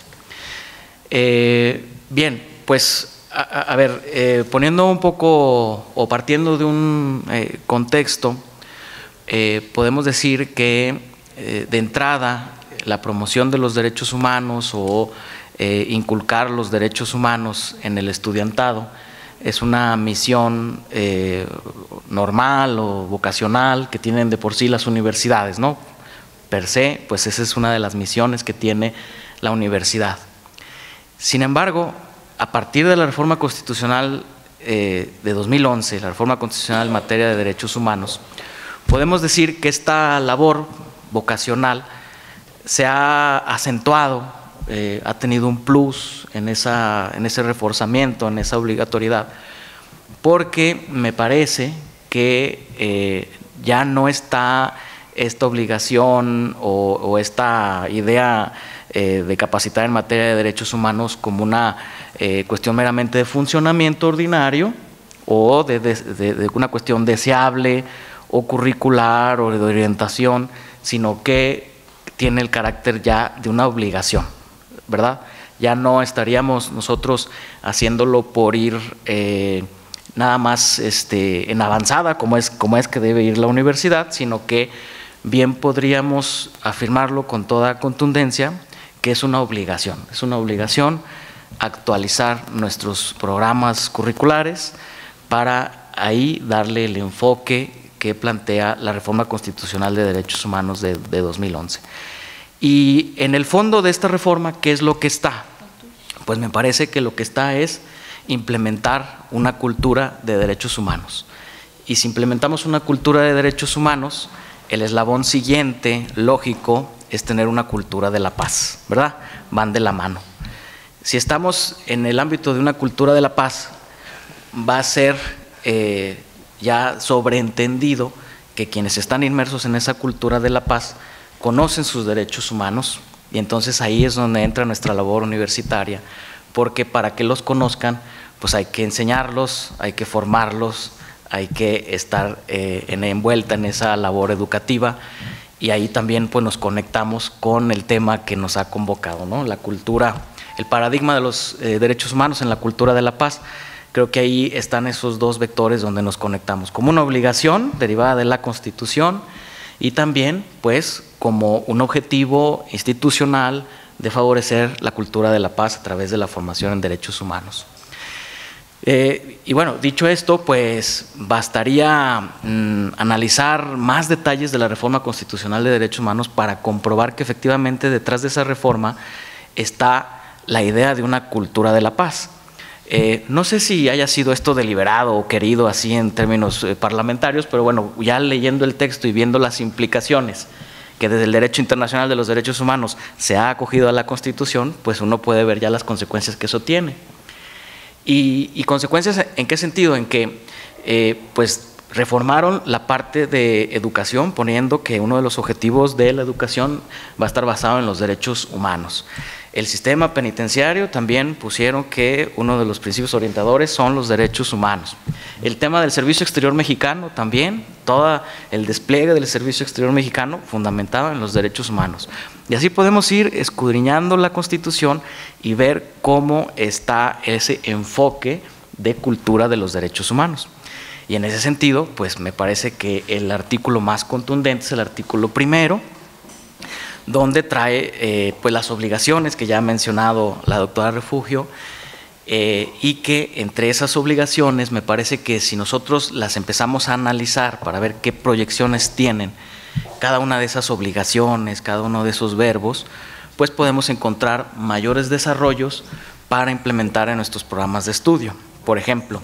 Eh, bien, pues a, ver, poniendo un poco o partiendo de un contexto, podemos decir que de entrada la promoción de los derechos humanos o eh, inculcar los derechos humanos en el estudiantado es una misión eh, normal o vocacional que tienen de por sí las universidades, ¿no? Per se, pues esa es una de las misiones que tiene la universidad. Sin embargo, a partir de la reforma constitucional eh, de 2011, la reforma constitucional en materia de derechos humanos, podemos decir que esta labor vocacional se ha acentuado, eh, ha tenido un plus en, esa, en ese reforzamiento, en esa obligatoriedad, porque me parece que eh, ya no está esta obligación o, esta idea eh, de capacitar en materia de derechos humanos como una cuestión meramente de funcionamiento ordinario o de, una cuestión deseable o curricular o de orientación, sino que tiene el carácter ya de una obligación, ¿verdad? Ya no estaríamos nosotros haciéndolo por ir eh, nada más este, en avanzada, como es, como es que debe ir la universidad, sino que bien podríamos afirmarlo con toda contundencia que es una obligación, es una obligación actualizar nuestros programas curriculares para ahí darle el enfoque que plantea la reforma constitucional de derechos humanos de, 2011. Y en el fondo de esta reforma, ¿qué es lo que está? Pues me parece que lo que está es implementar una cultura de derechos humanos. Y si implementamos una cultura de derechos humanos, el eslabón siguiente, lógico, es tener una cultura de la paz, ¿verdad? Van de la mano. Si estamos en el ámbito de una cultura de la paz, va a ser eh, ya sobreentendido que quienes están inmersos en esa cultura de la paz conocen sus derechos humanos y entonces ahí es donde entra nuestra labor universitaria, porque para que los conozcan, pues hay que enseñarlos, hay que formarlos, hay que estar eh, en, envuelta en esa labor educativa y ahí también pues nos conectamos con el tema que nos ha convocado, ¿no? La cultura, el paradigma de los eh, derechos humanos en la cultura de la paz. Creo que ahí están esos dos vectores donde nos conectamos, como una obligación derivada de la Constitución y también pues como un objetivo institucional de favorecer la cultura de la paz a través de la formación en derechos humanos. Eh, y bueno, dicho esto, pues bastaría mm, analizar más detalles de la reforma constitucional de derechos humanos para comprobar que efectivamente detrás de esa reforma está la idea de una cultura de la paz. Eh, no sé si haya sido esto deliberado o querido así en términos eh, parlamentarios, pero bueno, ya leyendo el texto y viendo las implicaciones que desde el derecho internacional de los derechos humanos se ha acogido a la Constitución, pues uno puede ver ya las consecuencias que eso tiene. Y, consecuencias en qué sentido? En que eh, pues reformaron la parte de educación poniendo que uno de los objetivos de la educación va a estar basado en los derechos humanos. El sistema penitenciario también pusieron que uno de los principios orientadores son los derechos humanos. El tema del servicio exterior mexicano también, todo el despliegue del servicio exterior mexicano fundamentado en los derechos humanos. Y así podemos ir escudriñando la Constitución y ver cómo está ese enfoque de cultura de los derechos humanos. Y en ese sentido, pues me parece que el artículo más contundente es el artículo primero, donde trae eh, pues las obligaciones que ya ha mencionado la doctora Refugio, eh, y que entre esas obligaciones me parece que si nosotros las empezamos a analizar para ver qué proyecciones tienen cada una de esas obligaciones, cada uno de esos verbos, pues podemos encontrar mayores desarrollos para implementar en nuestros programas de estudio. Por ejemplo,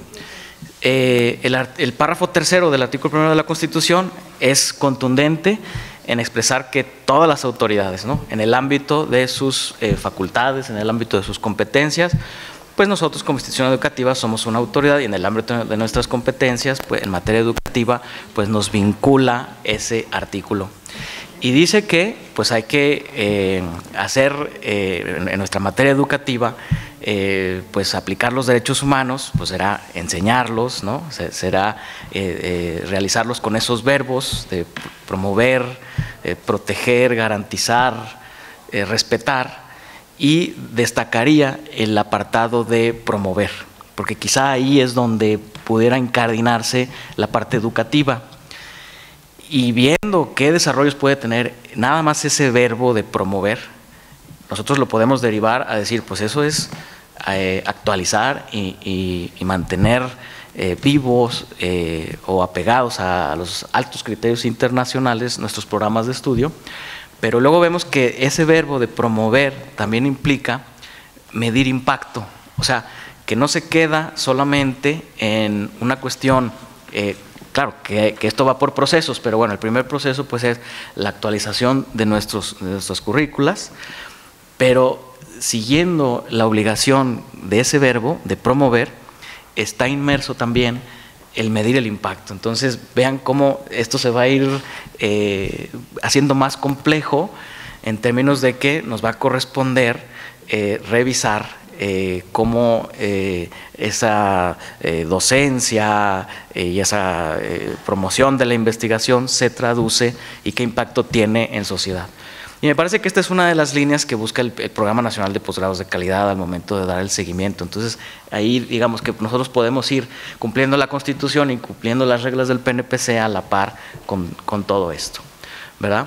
eh, el, párrafo tercero del artículo primero de la Constitución es contundente en expresar que todas las autoridades, ¿no? en el ámbito de sus eh, facultades, en el ámbito de sus competencias, pues nosotros como institución educativa somos una autoridad y en el ámbito de nuestras competencias, pues en materia educativa, pues nos vincula ese artículo. Y dice que pues hay que eh, hacer en nuestra materia educativa eh, pues aplicar los derechos humanos, pues será enseñarlos, ¿no? será eh, eh, realizarlos con esos verbos de promover, proteger, garantizar, respetar, y destacaría el apartado de promover, porque quizá ahí es donde pudiera incardinarse la parte educativa. Y viendo qué desarrollos puede tener nada más ese verbo de promover, nosotros lo podemos derivar a decir, pues eso es eh, actualizar y, mantener eh, vivos eh, o apegados a los altos criterios internacionales nuestros programas de estudio, pero luego vemos que ese verbo de promover también implica medir impacto, o sea, que no se queda solamente en una cuestión claro, que, esto va por procesos, pero bueno, el primer proceso pues es la actualización de, nuestros, de nuestras currículas, pero siguiendo la obligación de ese verbo, de promover, está inmerso también el medir el impacto. Entonces, vean cómo esto se va a ir eh, haciendo más complejo en términos de que nos va a corresponder eh, revisar eh, cómo esa docencia y esa promoción de la investigación se traduce y qué impacto tiene en sociedad. Y me parece que esta es una de las líneas que busca el, Programa Nacional de Posgrados de Calidad al momento de dar el seguimiento. Entonces, ahí digamos que nosotros podemos ir cumpliendo la Constitución y cumpliendo las reglas del PNPC a la par con, todo esto, ¿verdad?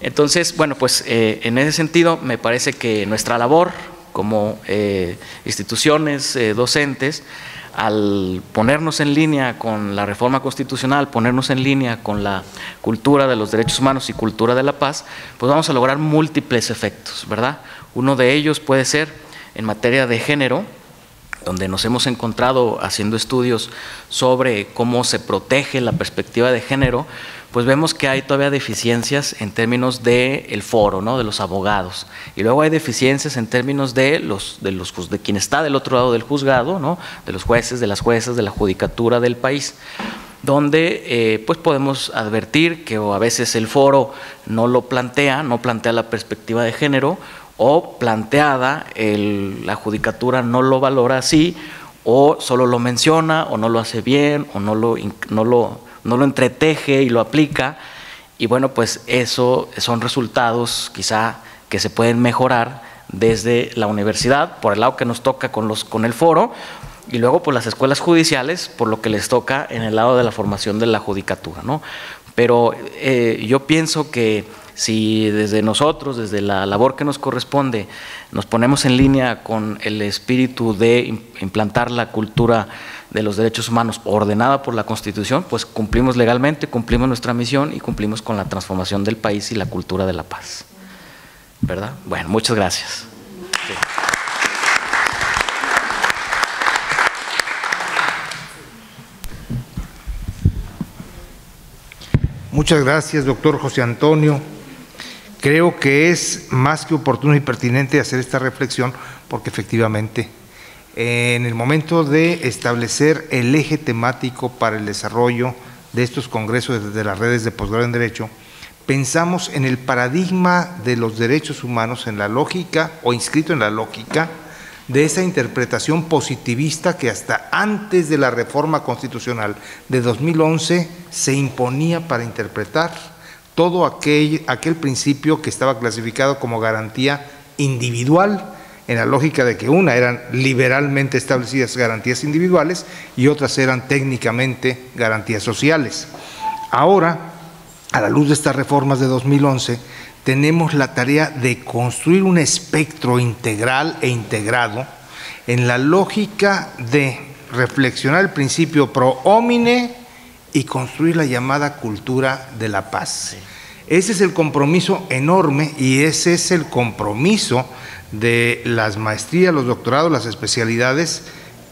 Entonces, bueno, pues eh, en ese sentido me parece que nuestra labor como eh, instituciones eh, docentes al ponernos en línea con la reforma constitucional, ponernos en línea con la cultura de los derechos humanos y cultura de la paz, pues vamos a lograr múltiples efectos, ¿verdad? Uno de ellos puede ser en materia de género, donde nos hemos encontrado haciendo estudios sobre cómo se protege la perspectiva de género, pues vemos que hay todavía deficiencias en términos del el foro, ¿no? de los abogados. Y luego hay deficiencias en términos de, los, de, los, de quien está del otro lado del juzgado, ¿no? de los jueces, de las juezas, de la judicatura del país donde eh, pues podemos advertir que o a veces el foro no lo plantea, no plantea la perspectiva de género, o planteada la judicatura no lo valora así, o solo lo menciona o no lo hace bien o no lo, no lo, no lo entreteje y lo aplica. Y bueno, pues eso son resultados quizá que se pueden mejorar desde la universidad, por el lado que nos toca con, los, con el foro, y luego por las escuelas judiciales, por lo que les toca en el lado de la formación de la judicatura. ¿no? Pero eh, yo pienso que si desde nosotros, desde la labor que nos corresponde, nos ponemos en línea con el espíritu de implantar la cultura de los derechos humanos ordenada por la Constitución, pues cumplimos legalmente, cumplimos nuestra misión y cumplimos con la transformación del país y la cultura de la paz. ¿Verdad? Bueno, muchas gracias. Muchas gracias, doctor José Antonio. Creo que es más que oportuno y pertinente hacer esta reflexión porque efectivamente en el momento de establecer el eje temático para el desarrollo de estos congresos de las redes de posgrado en Derecho, pensamos en el paradigma de los derechos humanos, en la lógica o inscrito en la lógica de esa interpretación positivista que hasta antes de la reforma constitucional de 2011 se imponía para interpretar todo aquel, aquel principio que estaba clasificado como garantía individual, en la lógica de que una eran liberalmente establecidas garantías individuales y otras eran técnicamente garantías sociales. Ahora, a la luz de estas reformas de 2011, tenemos la tarea de construir un espectro integral e integrado en la lógica de reflexionar el principio pro homine y construir la llamada cultura de la paz. Ese es el compromiso enorme y ese es el compromiso de las maestrías, los doctorados, las especialidades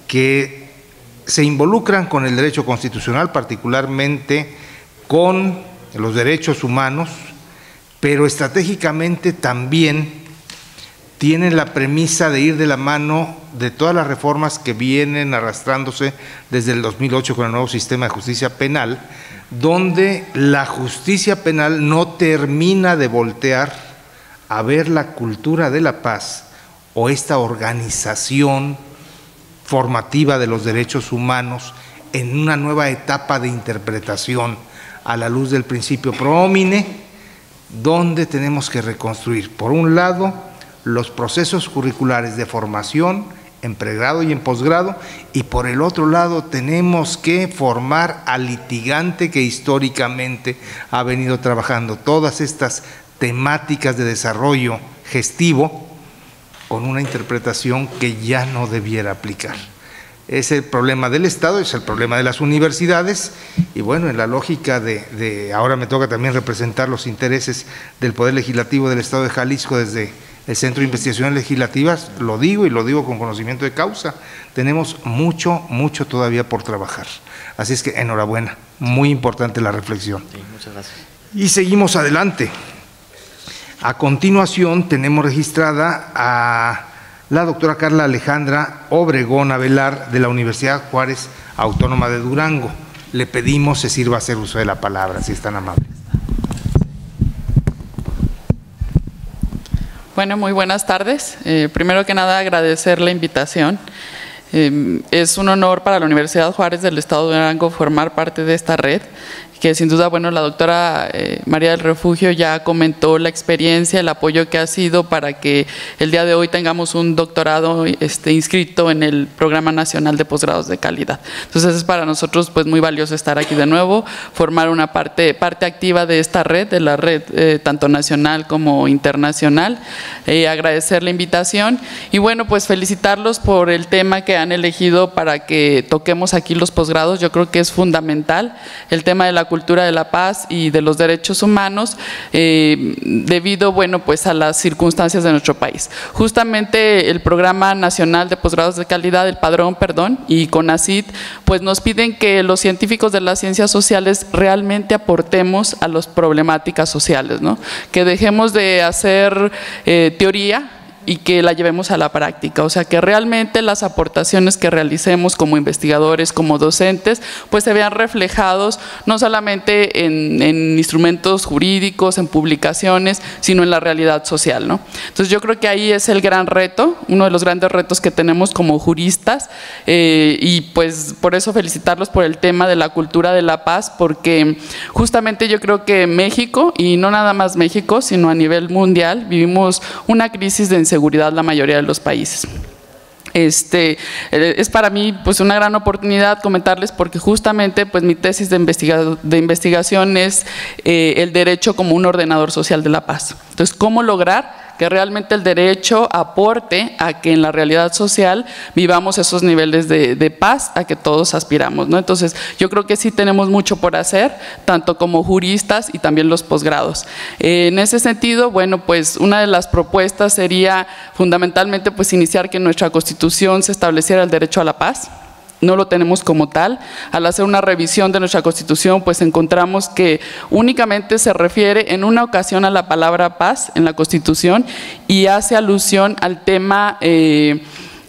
que se involucran con el derecho constitucional, particularmente con los derechos humanos, pero estratégicamente también tienen la premisa de ir de la mano de todas las reformas que vienen arrastrándose desde el 2008 con el nuevo sistema de justicia penal, donde la justicia penal no termina de voltear a ver la cultura de la paz o esta organización formativa de los derechos humanos en una nueva etapa de interpretación a la luz del principio pro donde tenemos que reconstruir, por un lado, los procesos curriculares de formación en pregrado y en posgrado, y por el otro lado tenemos que formar al litigante que históricamente ha venido trabajando todas estas temáticas de desarrollo gestivo con una interpretación que ya no debiera aplicar. Es el problema del Estado, es el problema de las universidades y bueno, en la lógica de, de ahora me toca también representar los intereses del Poder Legislativo del Estado de Jalisco desde el Centro de Investigaciones Legislativas, lo digo y lo digo con conocimiento de causa, tenemos mucho, mucho todavía por trabajar. Así es que enhorabuena, muy importante la reflexión. Sí, muchas gracias. Y seguimos adelante. A continuación tenemos registrada a la doctora Carla Alejandra Obregón Avelar de la Universidad Juárez Autónoma de Durango. Le pedimos se sirva a hacer uso de la palabra, si es tan amable. Bueno, muy buenas tardes. Eh, primero que nada, agradecer la invitación. Eh, es un honor para la Universidad Juárez del Estado de Durango formar parte de esta red que sin duda, bueno, la doctora eh, María del Refugio ya comentó la experiencia, el apoyo que ha sido para que el día de hoy tengamos un doctorado este, inscrito en el Programa Nacional de Posgrados de Calidad. Entonces es para nosotros pues muy valioso estar aquí de nuevo, formar una parte, parte activa de esta red, de la red eh, tanto nacional como internacional, eh, agradecer la invitación y bueno, pues felicitarlos por el tema que han elegido para que toquemos aquí los posgrados, yo creo que es fundamental el tema de la cultura de la paz y de los derechos humanos eh, debido, bueno, pues a las circunstancias de nuestro país. Justamente el Programa Nacional de Posgrados de Calidad, el Padrón, perdón, y CONACID, pues nos piden que los científicos de las ciencias sociales realmente aportemos a las problemáticas sociales, ¿no? Que dejemos de hacer eh, teoría y que la llevemos a la práctica. O sea, que realmente las aportaciones que realicemos como investigadores, como docentes, pues se vean reflejados no solamente en, en instrumentos jurídicos, en publicaciones, sino en la realidad social. ¿no? Entonces yo creo que ahí es el gran reto, uno de los grandes retos que tenemos como juristas eh, y pues por eso felicitarlos por el tema de la cultura de la paz, porque justamente yo creo que México, y no nada más México, sino a nivel mundial, vivimos una crisis de inseguridad la mayoría de los países. Este, eh, es para mí pues una gran oportunidad comentarles porque justamente pues mi tesis de, de investigación es eh, el derecho como un ordenador social de la paz. Entonces, ¿cómo lograr que realmente el derecho aporte a que en la realidad social vivamos esos niveles de, paz a que todos aspiramos. ¿no? Entonces, yo creo que sí tenemos mucho por hacer, tanto como juristas y también los posgrados. en ese sentido, bueno, pues una de las propuestas sería fundamentalmente pues iniciar que en nuestra Constitución se estableciera el derecho a la paz no lo tenemos como tal. Al hacer una revisión de nuestra Constitución, pues encontramos que únicamente se refiere en una ocasión a la palabra paz en la Constitución y hace alusión al tema... Eh,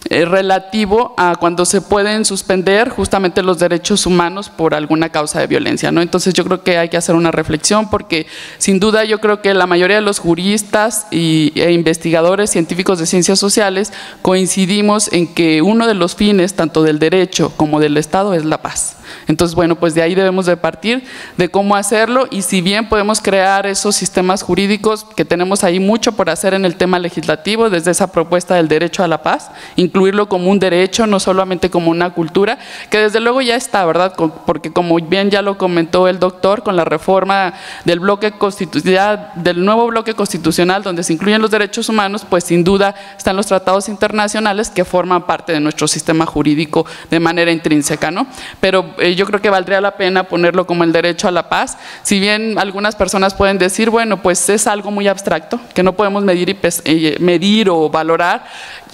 relativo a cuando se pueden suspender justamente los derechos humanos por alguna causa de violencia. ¿no? Entonces yo creo que hay que hacer una reflexión porque sin duda yo creo que la mayoría de los juristas y, e investigadores científicos de ciencias sociales coincidimos en que uno de los fines tanto del derecho como del Estado es la paz. Entonces, bueno, pues de ahí debemos de partir de cómo hacerlo y si bien podemos crear esos sistemas jurídicos que tenemos ahí mucho por hacer en el tema legislativo, desde esa propuesta del derecho a la paz, incluirlo como un derecho, no solamente como una cultura, que desde luego ya está, ¿verdad? Porque como bien ya lo comentó el doctor, con la reforma del bloque constitucional, del nuevo bloque constitucional donde se incluyen los derechos humanos, pues sin duda están los tratados internacionales que forman parte de nuestro sistema jurídico de manera intrínseca, ¿no? Pero eh, yo creo que valdría la pena ponerlo como el derecho a la paz. Si bien algunas personas pueden decir, bueno, pues es algo muy abstracto, que no podemos medir, y eh, medir o valorar,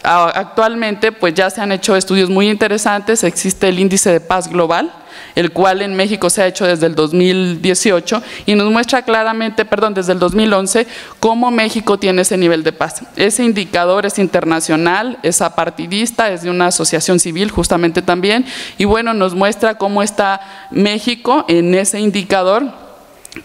actualmente pues ya se han hecho estudios muy interesantes, existe el índice de paz global, el cual en México se ha hecho desde el 2018 y nos muestra claramente, perdón, desde el 2011, cómo México tiene ese nivel de paz. Ese indicador es internacional, es apartidista, es de una asociación civil justamente también, y bueno, nos muestra cómo está México en ese indicador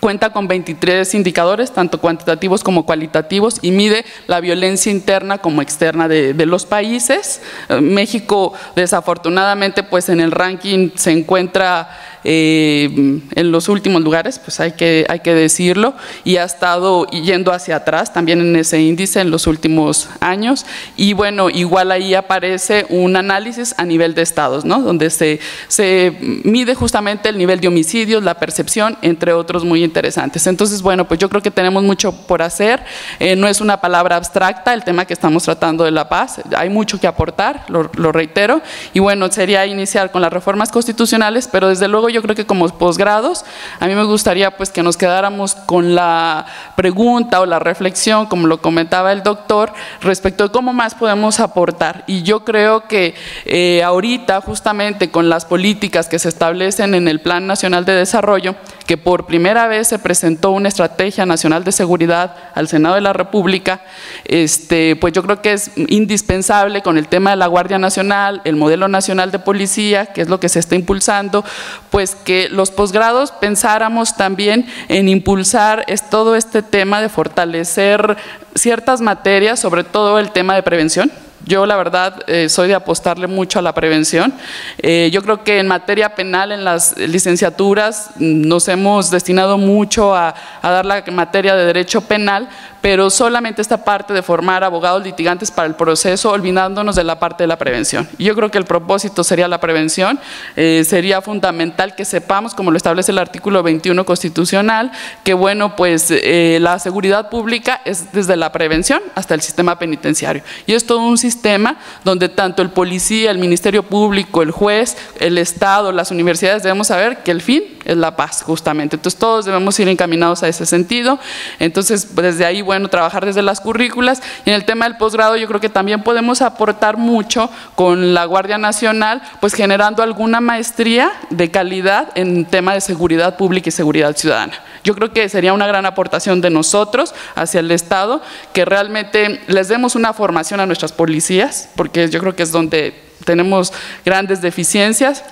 Cuenta con 23 indicadores, tanto cuantitativos como cualitativos, y mide la violencia interna como externa de, los países. Eh, México, desafortunadamente, pues en el ranking se encuentra eh, en los últimos lugares, pues hay que, hay que decirlo, y ha estado yendo hacia atrás también en ese índice en los últimos años. Y bueno, igual ahí aparece un análisis a nivel de estados, ¿no? donde se, se mide justamente el nivel de homicidios, la percepción, entre otros muy interesantes. Entonces, bueno, pues yo creo que tenemos mucho por hacer. Eh, no es una palabra abstracta el tema que estamos tratando de la paz. Hay mucho que aportar, lo, lo reitero. Y bueno, sería iniciar con las reformas constitucionales, pero desde luego yo creo que como posgrados, a mí me gustaría pues que nos quedáramos con la pregunta o la reflexión, como lo comentaba el doctor, respecto de cómo más podemos aportar. Y yo creo que eh, ahorita justamente con las políticas que se establecen en el Plan Nacional de Desarrollo, que por primera vez se presentó una estrategia nacional de seguridad al Senado de la República, este, pues yo creo que es indispensable con el tema de la Guardia Nacional, el modelo nacional de policía, que es lo que se está impulsando, pues que los posgrados pensáramos también en impulsar es todo este tema de fortalecer ciertas materias, sobre todo el tema de prevención, yo la verdad eh, soy de apostarle mucho a la prevención. Eh, yo creo que en materia penal, en las licenciaturas, nos hemos destinado mucho a dar la materia de derecho penal, pero solamente esta parte de formar abogados litigantes para el proceso, olvidándonos de la parte de la prevención. Yo creo que el propósito sería la prevención, eh, sería fundamental que sepamos, como lo establece el artículo 21 constitucional, que bueno, pues eh, la seguridad pública es desde la prevención hasta el sistema penitenciario. Y es todo un sistema donde tanto el policía, el Ministerio Público, el juez, el Estado, las universidades debemos saber que el fin es la paz, justamente. Entonces todos debemos ir encaminados a ese sentido. Entonces, desde ahí, bueno, trabajar desde las currículas. Y en el tema del posgrado, yo creo que también podemos aportar mucho con la Guardia Nacional, pues generando alguna maestría de calidad en tema de seguridad pública y seguridad ciudadana. Yo creo que sería una gran aportación de nosotros hacia el Estado, que realmente les demos una formación a nuestras policías, porque yo creo que es donde tenemos grandes deficiencias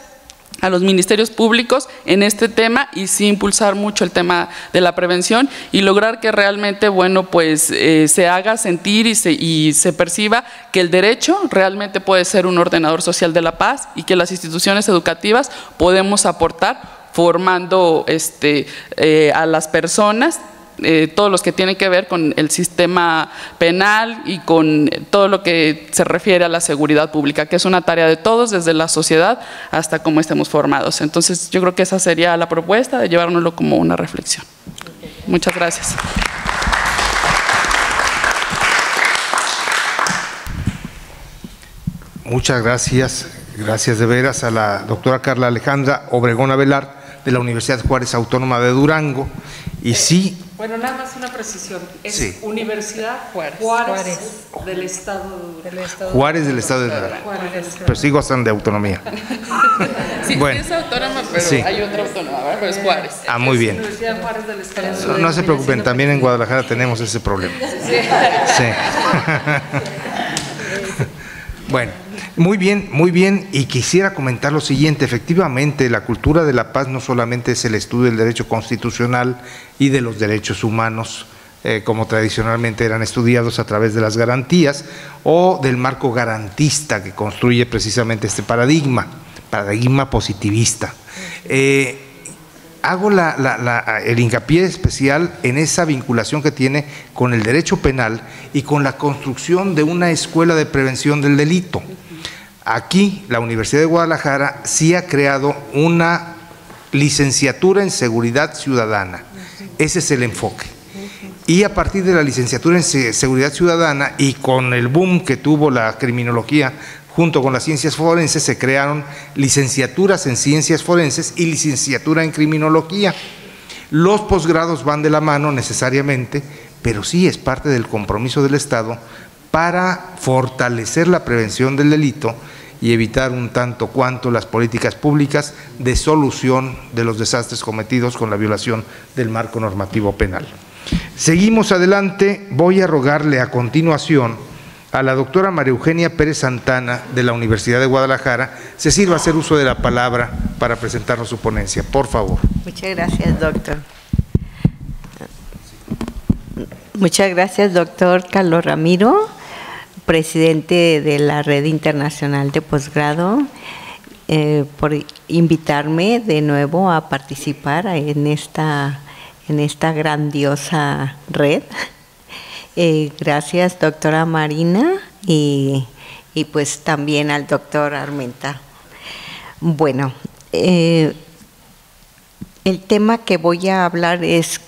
a los ministerios públicos en este tema y sí impulsar mucho el tema de la prevención y lograr que realmente, bueno, pues eh, se haga sentir y se, y se perciba que el derecho realmente puede ser un ordenador social de la paz y que las instituciones educativas podemos aportar formando este, eh, a las personas eh, todos los que tienen que ver con el sistema penal y con todo lo que se refiere a la seguridad pública, que es una tarea de todos, desde la sociedad hasta cómo estemos formados. Entonces, yo creo que esa sería la propuesta de llevárnoslo como una reflexión. Muchas gracias. Muchas gracias, gracias de veras a la doctora Carla Alejandra Obregón Avelar de la Universidad Juárez Autónoma de Durango. Y sí, Bueno, nada más una precisión. Es Sí. Universidad Juárez. Juárez, del Estado de Juárez del Estado de Durango. Juárez. Pero sí gozan de autonomía. Sí, Bueno. sí es autónoma, pero Sí. hay otra autónoma, ¿verdad? pero es Juárez. Ah, muy bien. Universidad Juárez del Estado. No, no se preocupen, también en Guadalajara tenemos ese problema. Sí. Bueno, muy bien, muy bien. Y quisiera comentar lo siguiente. Efectivamente, la cultura de la paz no solamente es el estudio del derecho constitucional y de los derechos humanos, eh, como tradicionalmente eran estudiados a través de las garantías, o del marco garantista que construye precisamente este paradigma, paradigma positivista. Eh, hago la- el hincapié especial en esa vinculación que tiene con el derecho penal y con la construcción de una escuela de prevención del delito. Aquí, la Universidad de Guadalajara sí ha creado una licenciatura en seguridad ciudadana. Ese es el enfoque. Y a partir de la licenciatura en Se- seguridad ciudadana y con el boom que tuvo la criminología junto con las ciencias forenses, se crearon licenciaturas en ciencias forenses y licenciatura en criminología. Los posgrados van de la mano necesariamente, pero sí es parte del compromiso del Estado para fortalecer la prevención del delito y evitar un tanto cuanto las políticas públicas de solución de los desastres cometidos con la violación del marco normativo penal. Seguimos adelante, voy a rogarle a continuación a la doctora María Eugenia Pérez Santana de la Universidad de Guadalajara se sirva hacer uso de la palabra para presentarnos su ponencia. Por favor. Muchas gracias, doctor. Muchas gracias, doctor Carlos Ramiro, presidente de la Red Internacional de Posgrado, eh, por invitarme de nuevo a participar en esta, en esta grandiosa red. Eh, gracias, doctora Marina, y, y pues también al doctor Armenta. Bueno, eh, el tema que voy a hablar es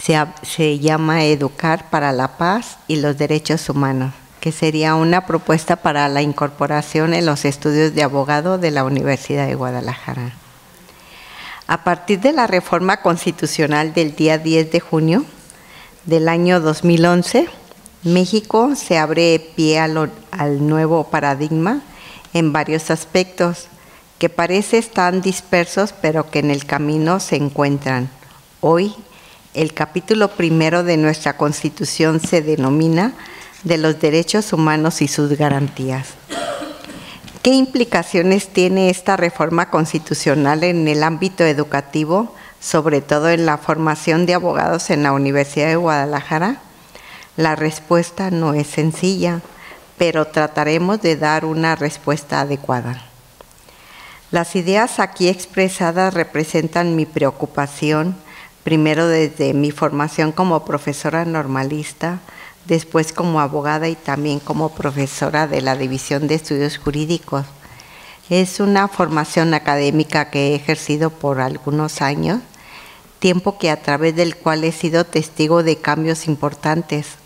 se, se llama Educar para la Paz y los Derechos Humanos, que sería una propuesta para la incorporación en los estudios de abogado de la Universidad de Guadalajara. A partir de la reforma constitucional del día 10 de junio del año 2011, México se abre pie al nuevo paradigma en varios aspectos que parece están dispersos pero que en el camino se encuentran. Hoy, el capítulo primero de nuestra Constitución se denomina de los derechos humanos y sus garantías. ¿Qué implicaciones tiene esta reforma constitucional en el ámbito educativo, sobre todo en la formación de abogados en la Universidad de Guadalajara? La respuesta no es sencilla, pero trataremos de dar una respuesta adecuada. Las ideas aquí expresadas representan mi preocupación, primero desde mi formación como profesora normalista, después como abogada y también como profesora de la División de Estudios Jurídicos. Es una formación académica que he ejercido por algunos años, tiempo que a través del cual he sido testigo de cambios importantes,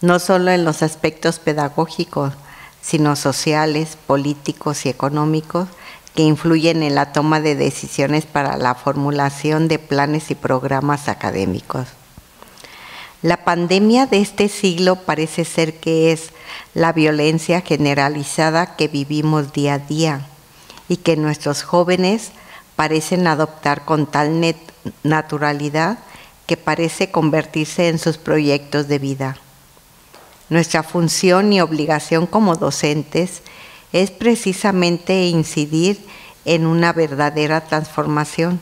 no solo en los aspectos pedagógicos, sino sociales, políticos y económicos, que influyen en la toma de decisiones para la formulación de planes y programas académicos. La pandemia de este siglo parece ser que es la violencia generalizada que vivimos día a día y que nuestros jóvenes parecen adoptar con tal naturalidad que parece convertirse en sus proyectos de vida. Nuestra función y obligación como docentes es precisamente incidir en una verdadera transformación,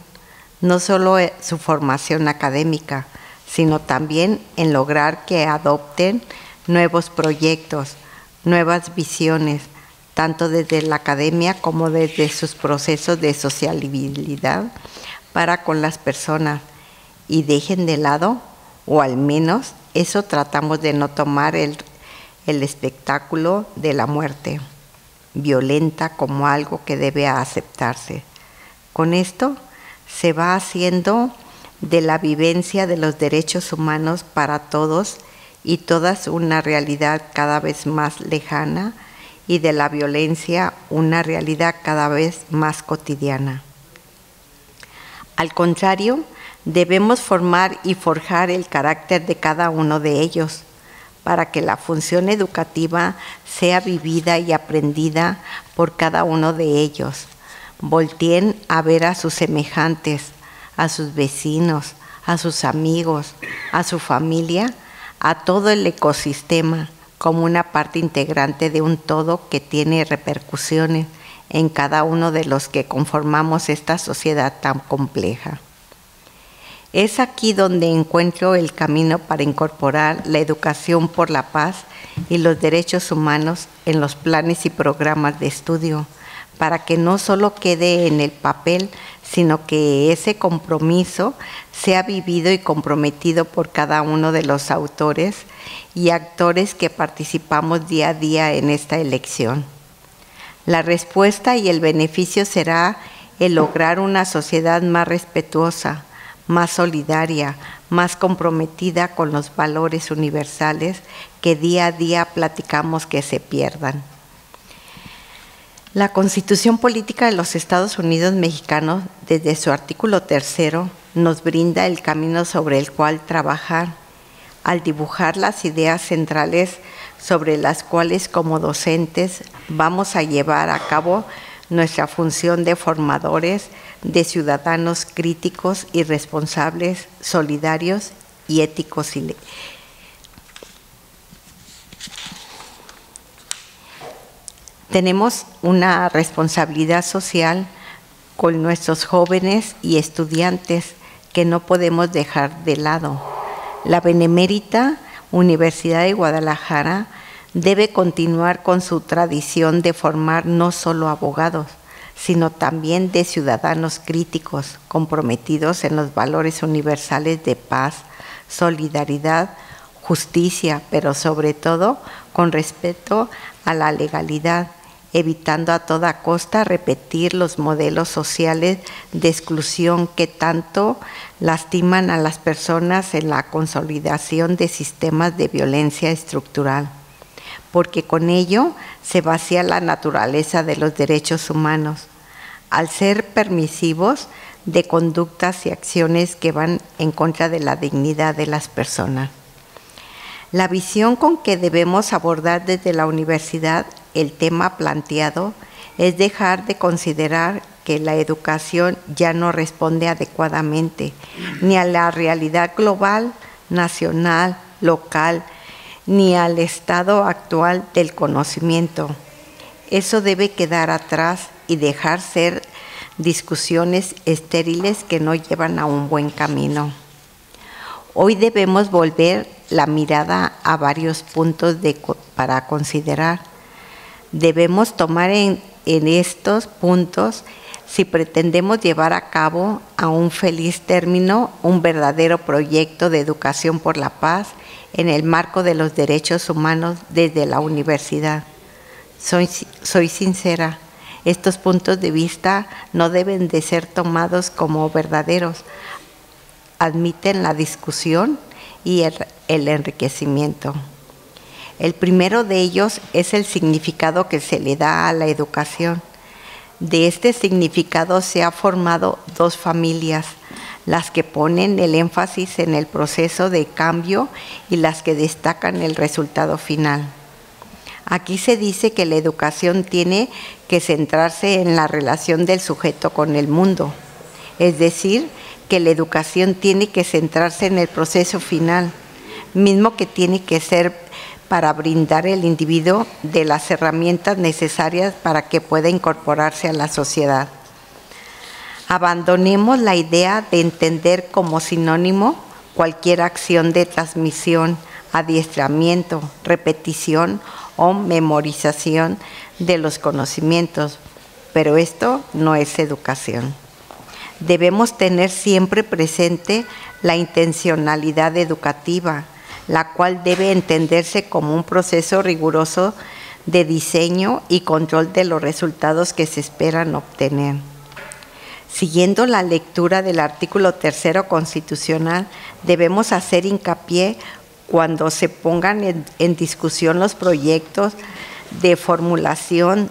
no solo su formación académica, sino también en lograr que adopten nuevos proyectos, nuevas visiones, tanto desde la academia como desde sus procesos de sociabilidad para con las personas y dejen de lado, o al menos eso tratamos de no tomar el, el espectáculo de la muerte violenta como algo que debe aceptarse. Con esto se va haciendo de la vivencia de los derechos humanos para todos y todas una realidad cada vez más lejana y de la violencia una realidad cada vez más cotidiana. Al contrario, debemos formar y forjar el carácter de cada uno de ellos para que la función educativa sea vivida y aprendida por cada uno de ellos. Volteen a ver a sus semejantes, a sus vecinos, a sus amigos, a su familia, a todo el ecosistema como una parte integrante de un todo que tiene repercusiones en cada uno de los que conformamos esta sociedad tan compleja. Es aquí donde encuentro el camino para incorporar la educación por la paz y los derechos humanos en los planes y programas de estudio, para que no solo quede en el papel, sino que ese compromiso sea vivido y comprometido por cada uno de los autores y actores que participamos día a día en esta elección. La respuesta y el beneficio será el lograr una sociedad más respetuosa, más solidaria, más comprometida con los valores universales que día a día platicamos que se pierdan. La Constitución Política de los Estados Unidos Mexicanos, desde su artículo tercero, nos brinda el camino sobre el cual trabajar al dibujar las ideas centrales sobre las cuales como docentes vamos a llevar a cabo nuestra función de formadores de ciudadanos críticos y responsables, solidarios y éticos. Tenemos una responsabilidad social con nuestros jóvenes y estudiantes que no podemos dejar de lado. La Benemérita Universidad de Guadalajara debe continuar con su tradición de formar no solo abogados, sino también de ciudadanos críticos, comprometidos en los valores universales de paz, solidaridad, justicia, pero sobre todo con respeto a la legalidad, evitando a toda costa repetir los modelos sociales de exclusión que tanto lastiman a las personas en la consolidación de sistemas de violencia estructural porque con ello se vacía la naturaleza de los derechos humanos, al ser permisivos de conductas y acciones que van en contra de la dignidad de las personas. La visión con que debemos abordar desde la universidad el tema planteado es dejar de considerar que la educación ya no responde adecuadamente ni a la realidad global, nacional, local, ni al estado actual del conocimiento. Eso debe quedar atrás y dejar ser discusiones estériles que no llevan a un buen camino. Hoy debemos volver la mirada a varios puntos para considerar. Debemos tomar en, en estos puntos si pretendemos llevar a cabo a un feliz término un verdadero proyecto de educación por la paz en el marco de los derechos humanos desde la universidad. Soy, soy sincera, estos puntos de vista no deben de ser tomados como verdaderos. Admiten la discusión y el, el enriquecimiento. El primero de ellos es el significado que se le da a la educación. de este significado se ha formado dos familias, las que ponen el énfasis en el proceso de cambio y las que destacan el resultado final. Aquí se dice que la educación tiene que centrarse en la relación del sujeto con el mundo, es decir, que la educación tiene que centrarse en el proceso final, mismo que tiene que ser para brindar al individuo de las herramientas necesarias para que pueda incorporarse a la sociedad. Abandonemos la idea de entender como sinónimo cualquier acción de transmisión, adiestramiento, repetición o memorización de los conocimientos, pero esto no es educación. Debemos tener siempre presente la intencionalidad educativa, la cual debe entenderse como un proceso riguroso de diseño y control de los resultados que se esperan obtener. Siguiendo la lectura del artículo tercero constitucional, debemos hacer hincapié cuando se pongan en, discusión los proyectos de formulación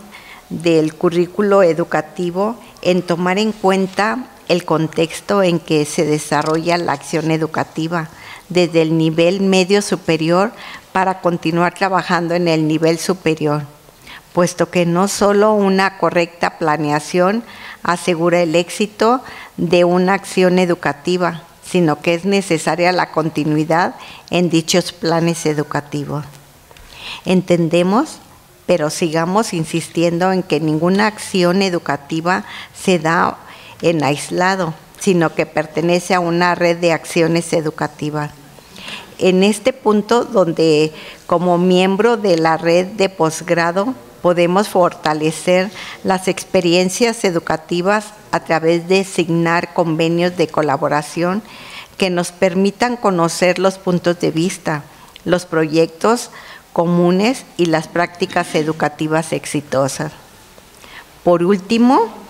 del currículo educativo en tomar en cuenta el contexto en que se desarrolla la acción educativa desde el nivel medio superior para continuar trabajando en el nivel superior, puesto que no solo una correcta planeación asegura el éxito de una acción educativa, sino que es necesaria la continuidad en dichos planes educativos. Entendemos, pero sigamos insistiendo en que ninguna acción educativa se da en aislado, sino que pertenece a una red de acciones educativas. En este punto donde como miembro de la red de posgrado podemos fortalecer las experiencias educativas a través de asignar convenios de colaboración que nos permitan conocer los puntos de vista, los proyectos comunes y las prácticas educativas exitosas. Por último,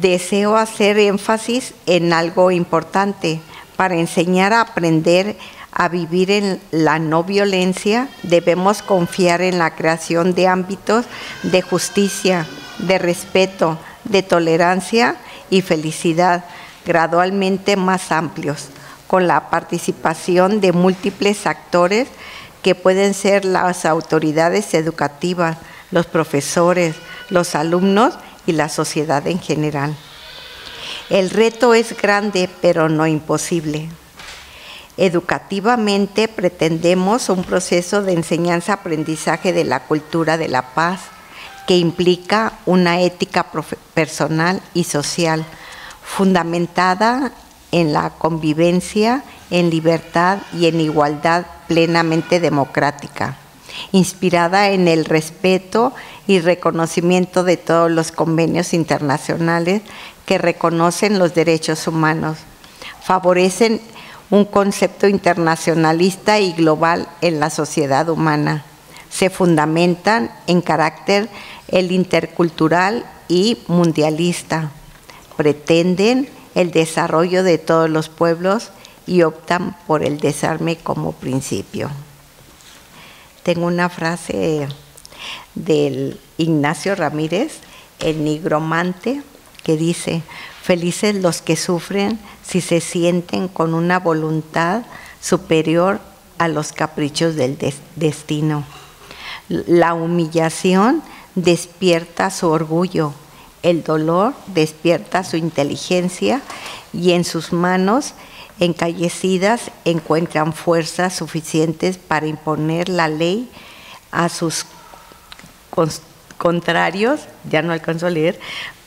deseo hacer énfasis en algo importante. Para enseñar a aprender a vivir en la no violencia, debemos confiar en la creación de ámbitos de justicia, de respeto, de tolerancia y felicidad gradualmente más amplios, con la participación de múltiples actores que pueden ser las autoridades educativas, los profesores, los alumnos y la sociedad en general. El reto es grande, pero no imposible. Educativamente pretendemos un proceso de enseñanza-aprendizaje de la cultura de la paz que implica una ética personal y social fundamentada en la convivencia, en libertad y en igualdad plenamente democrática inspirada en el respeto y reconocimiento de todos los convenios internacionales que reconocen los derechos humanos, favorecen un concepto internacionalista y global en la sociedad humana, se fundamentan en carácter el intercultural y mundialista, pretenden el desarrollo de todos los pueblos y optan por el desarme como principio. Tengo una frase del Ignacio Ramírez, el nigromante, que dice, felices los que sufren si se sienten con una voluntad superior a los caprichos del destino. La humillación despierta su orgullo, el dolor despierta su inteligencia y en sus manos encallecidas encuentran fuerzas suficientes para imponer la ley a sus contrarios, ya no alcanzo a leer,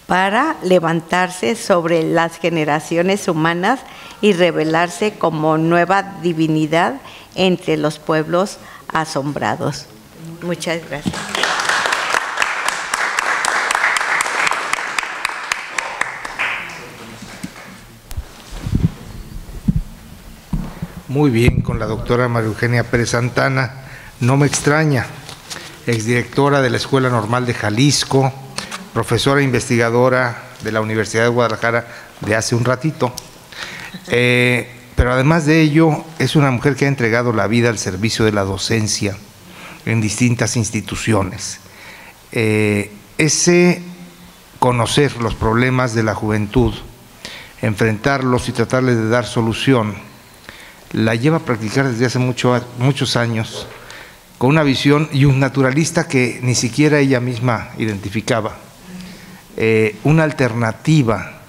para levantarse sobre las generaciones humanas y revelarse como nueva divinidad entre los pueblos asombrados. Muchas gracias. muy bien con la doctora María Eugenia Pérez Santana, no me extraña, exdirectora de la Escuela Normal de Jalisco, profesora investigadora de la Universidad de Guadalajara de hace un ratito. Eh, pero además de ello, es una mujer que ha entregado la vida al servicio de la docencia en distintas instituciones. Eh, ese conocer los problemas de la juventud, enfrentarlos y tratarles de dar solución, la lleva a practicar desde hace mucho, muchos años, con una visión y un naturalista que ni siquiera ella misma identificaba, eh, una alternativa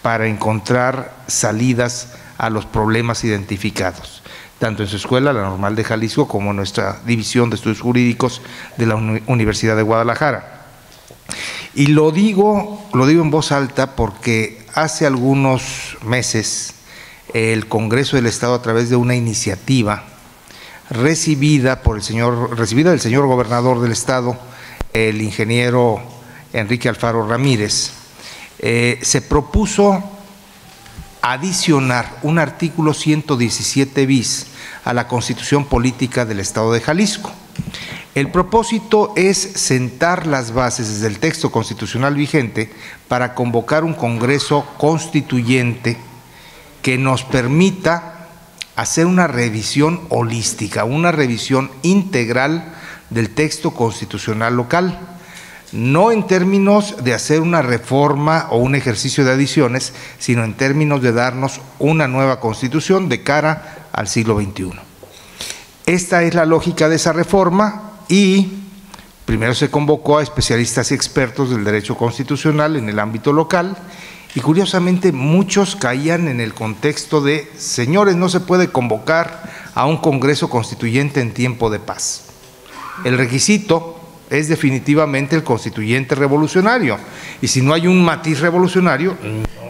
para encontrar salidas a los problemas identificados, tanto en su escuela, la Normal de Jalisco, como en nuestra División de Estudios Jurídicos de la Universidad de Guadalajara. Y lo digo, lo digo en voz alta porque hace algunos meses el Congreso del Estado a través de una iniciativa recibida por el señor recibida del señor gobernador del estado, el ingeniero Enrique Alfaro Ramírez, eh, se propuso adicionar un artículo 117 bis a la Constitución Política del Estado de Jalisco. El propósito es sentar las bases desde el texto constitucional vigente para convocar un Congreso constituyente que nos permita hacer una revisión holística, una revisión integral del texto constitucional local, no en términos de hacer una reforma o un ejercicio de adiciones, sino en términos de darnos una nueva constitución de cara al siglo XXI. Esta es la lógica de esa reforma y primero se convocó a especialistas y expertos del derecho constitucional en el ámbito local y curiosamente muchos caían en el contexto de, señores, no se puede convocar a un Congreso Constituyente en tiempo de paz. El requisito es definitivamente el constituyente revolucionario y si no hay un matiz revolucionario,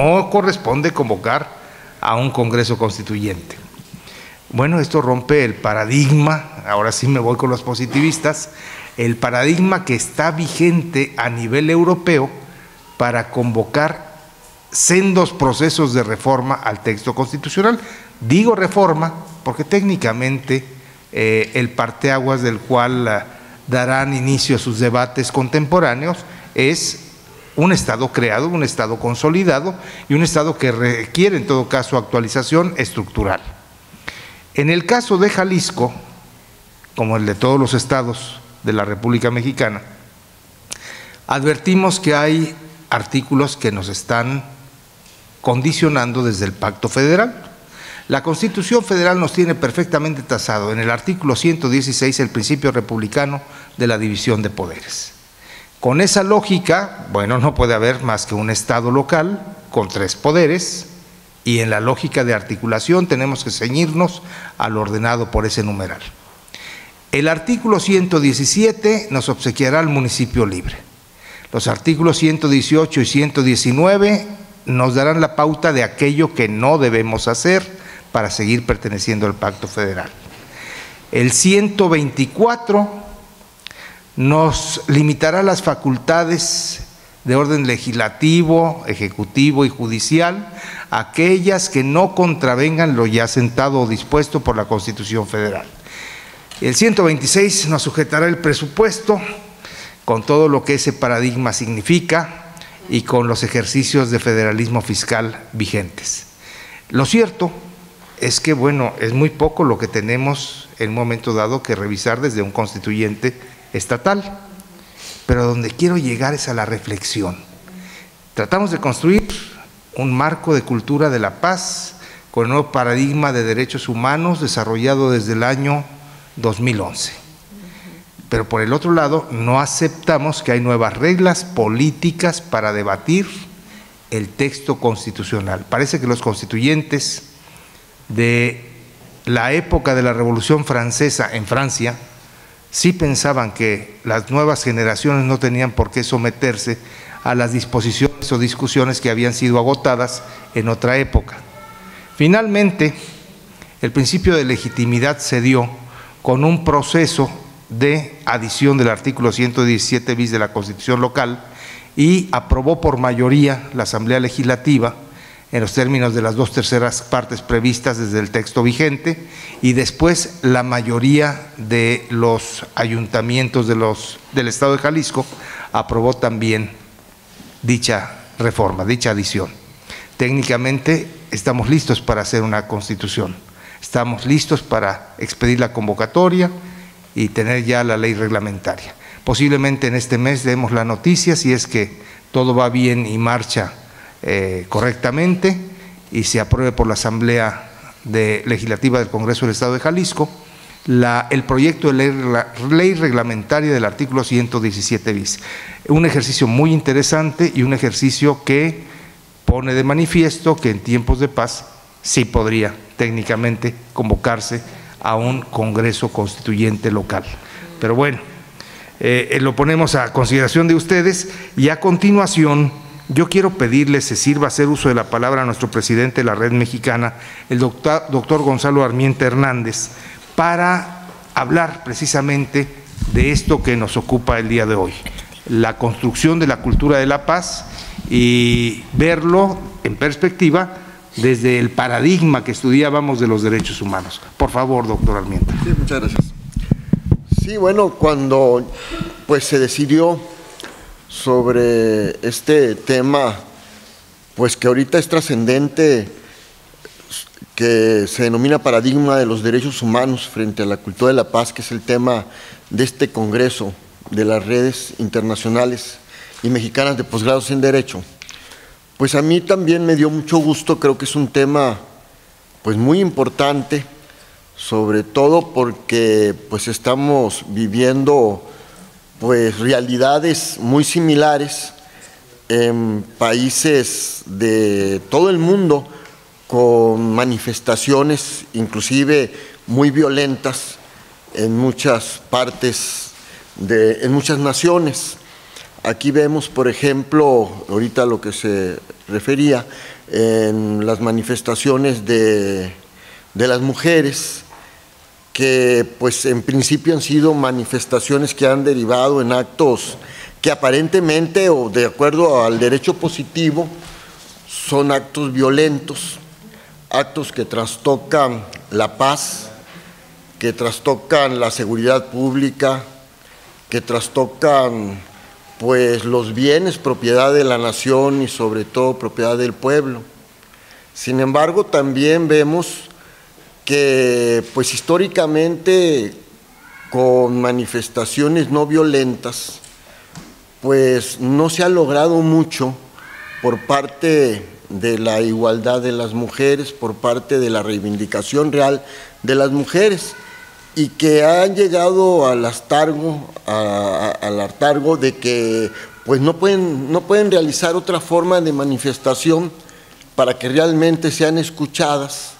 no corresponde convocar a un Congreso Constituyente. Bueno, esto rompe el paradigma, ahora sí me voy con los positivistas, el paradigma que está vigente a nivel europeo para convocar sendos procesos de reforma al texto constitucional. Digo reforma porque técnicamente eh, el parteaguas del cual eh, darán inicio a sus debates contemporáneos es un Estado creado, un Estado consolidado y un Estado que requiere en todo caso actualización estructural. En el caso de Jalisco, como el de todos los estados de la República Mexicana, advertimos que hay artículos que nos están condicionando desde el pacto federal. La Constitución Federal nos tiene perfectamente tasado en el artículo 116 el principio republicano de la división de poderes. Con esa lógica, bueno, no puede haber más que un Estado local con tres poderes, y en la lógica de articulación tenemos que ceñirnos al ordenado por ese numeral. El artículo 117 nos obsequiará al municipio libre. Los artículos 118 y 119 nos darán la pauta de aquello que no debemos hacer para seguir perteneciendo al pacto federal. El 124 nos limitará las facultades de orden legislativo, ejecutivo y judicial, aquellas que no contravengan lo ya sentado o dispuesto por la Constitución Federal. El 126 nos sujetará el presupuesto con todo lo que ese paradigma significa y con los ejercicios de federalismo fiscal vigentes. Lo cierto es que, bueno, es muy poco lo que tenemos en un momento dado que revisar desde un constituyente estatal pero donde quiero llegar es a la reflexión. Tratamos de construir un marco de cultura de la paz con el nuevo paradigma de derechos humanos desarrollado desde el año 2011. Pero por el otro lado, no aceptamos que hay nuevas reglas políticas para debatir el texto constitucional. Parece que los constituyentes de la época de la Revolución Francesa en Francia sí pensaban que las nuevas generaciones no tenían por qué someterse a las disposiciones o discusiones que habían sido agotadas en otra época. Finalmente, el principio de legitimidad se dio con un proceso de adición del artículo 117 bis de la Constitución local y aprobó por mayoría la Asamblea Legislativa en los términos de las dos terceras partes previstas desde el texto vigente y después la mayoría de los ayuntamientos de los, del Estado de Jalisco aprobó también dicha reforma, dicha adición. Técnicamente estamos listos para hacer una constitución, estamos listos para expedir la convocatoria y tener ya la ley reglamentaria. Posiblemente en este mes demos la noticia si es que todo va bien y marcha eh, correctamente y se apruebe por la Asamblea de Legislativa del Congreso del Estado de Jalisco el proyecto de ley, ley, reglamentaria del artículo 117 bis. Un ejercicio muy interesante y un ejercicio que pone de manifiesto que en tiempos de paz sí podría técnicamente convocarse a un Congreso Constituyente local. Pero bueno, eh, eh, lo ponemos a consideración de ustedes y a continuación yo quiero pedirle se sirva hacer uso de la palabra a nuestro presidente de la red mexicana, el doctor, doctor Gonzalo Armienta Hernández, para hablar precisamente de esto que nos ocupa el día de hoy, la construcción de la cultura de la paz y verlo en perspectiva desde el paradigma que estudiábamos de los derechos humanos. Por favor, doctor Armienta. Sí, muchas gracias. Sí, bueno, cuando pues se decidió sobre este tema, pues que ahorita es trascendente que se denomina paradigma de los derechos humanos frente a la cultura de la paz, que es el tema de este Congreso de las redes internacionales y mexicanas de posgrados en Derecho. Pues a mí también me dio mucho gusto, creo que es un tema pues muy importante, sobre todo porque pues estamos viviendo pues realidades muy similares en países de todo el mundo, con manifestaciones inclusive muy violentas en muchas partes, de, en muchas naciones. Aquí vemos, por ejemplo, ahorita lo que se refería, en las manifestaciones de, de las mujeres, que pues en principio han sido manifestaciones que han derivado en actos que aparentemente o de acuerdo al derecho positivo son actos violentos, actos que trastocan la paz, que trastocan la seguridad pública, que trastocan pues los bienes propiedad de la nación y sobre todo propiedad del pueblo. Sin embargo, también vemos que pues históricamente con manifestaciones no violentas pues no se ha logrado mucho por parte de la igualdad de las mujeres, por parte de la reivindicación real de las mujeres y que han llegado al astargo, al hartargo de que pues no pueden, no pueden realizar otra forma de manifestación para que realmente sean escuchadas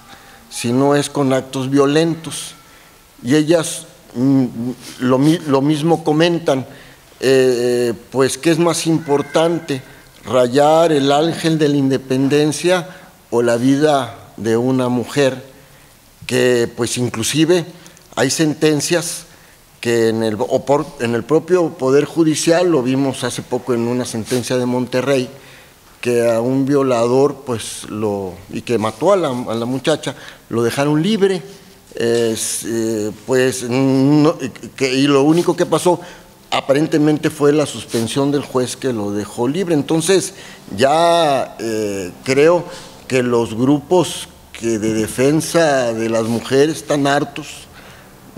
si no es con actos violentos. Y ellas mm, lo, mismo comentan, eh, pues que es más importante rayar el ángel de la independencia o la vida de una mujer, que pues inclusive hay sentencias que en el, en el propio Poder Judicial, lo vimos hace poco en una sentencia de Monterrey, que a un violador pues lo y que mató a la, muchacha lo dejaron libre eh, pues y lo único que pasó aparentemente fue la suspensión del juez que lo dejó libre. Entonces ya eh, creo que los grupos que de defensa de las mujeres están hartos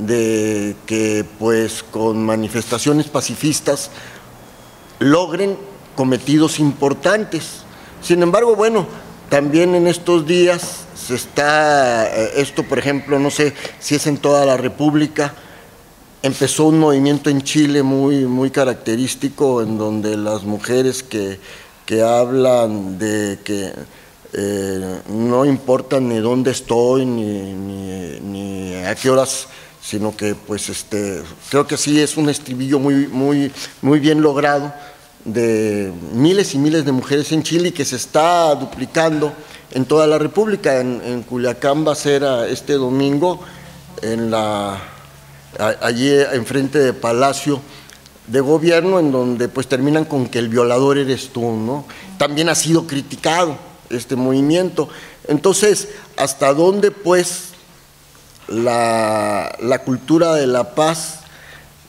de que pues con manifestaciones pacifistas logren cometidos importantes. Sin embargo, bueno, también en estos días se está, eh, esto por ejemplo, no sé si es en toda la República, empezó un movimiento en Chile muy, muy característico en donde las mujeres que, hablan de que eh, no importa ni dónde estoy ni, ni, a qué horas sino que pues este creo que sí es un estribillo muy muy muy bien logrado de miles y miles de mujeres en Chile que se está duplicando en toda la República en, Culiacán va a ser este domingo en la allí enfrente de Palacio de Gobierno, en donde pues terminan con que el violador eres tú, ¿no? También ha sido criticado este movimiento. Entonces, ¿hasta dónde pues la, cultura de la paz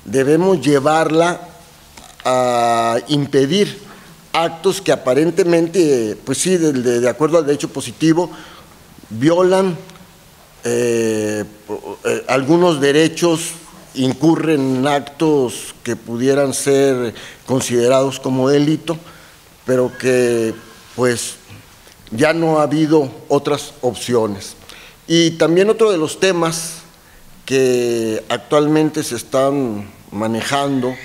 debemos llevarla a impedir actos que aparentemente, pues sí, de acuerdo al derecho positivo, violan eh, eh, algunos derechos incurren en actos que pudieran ser considerados como delito, pero que pues ya no ha habido otras opciones. Y también otro de los temas que actualmente se están manejando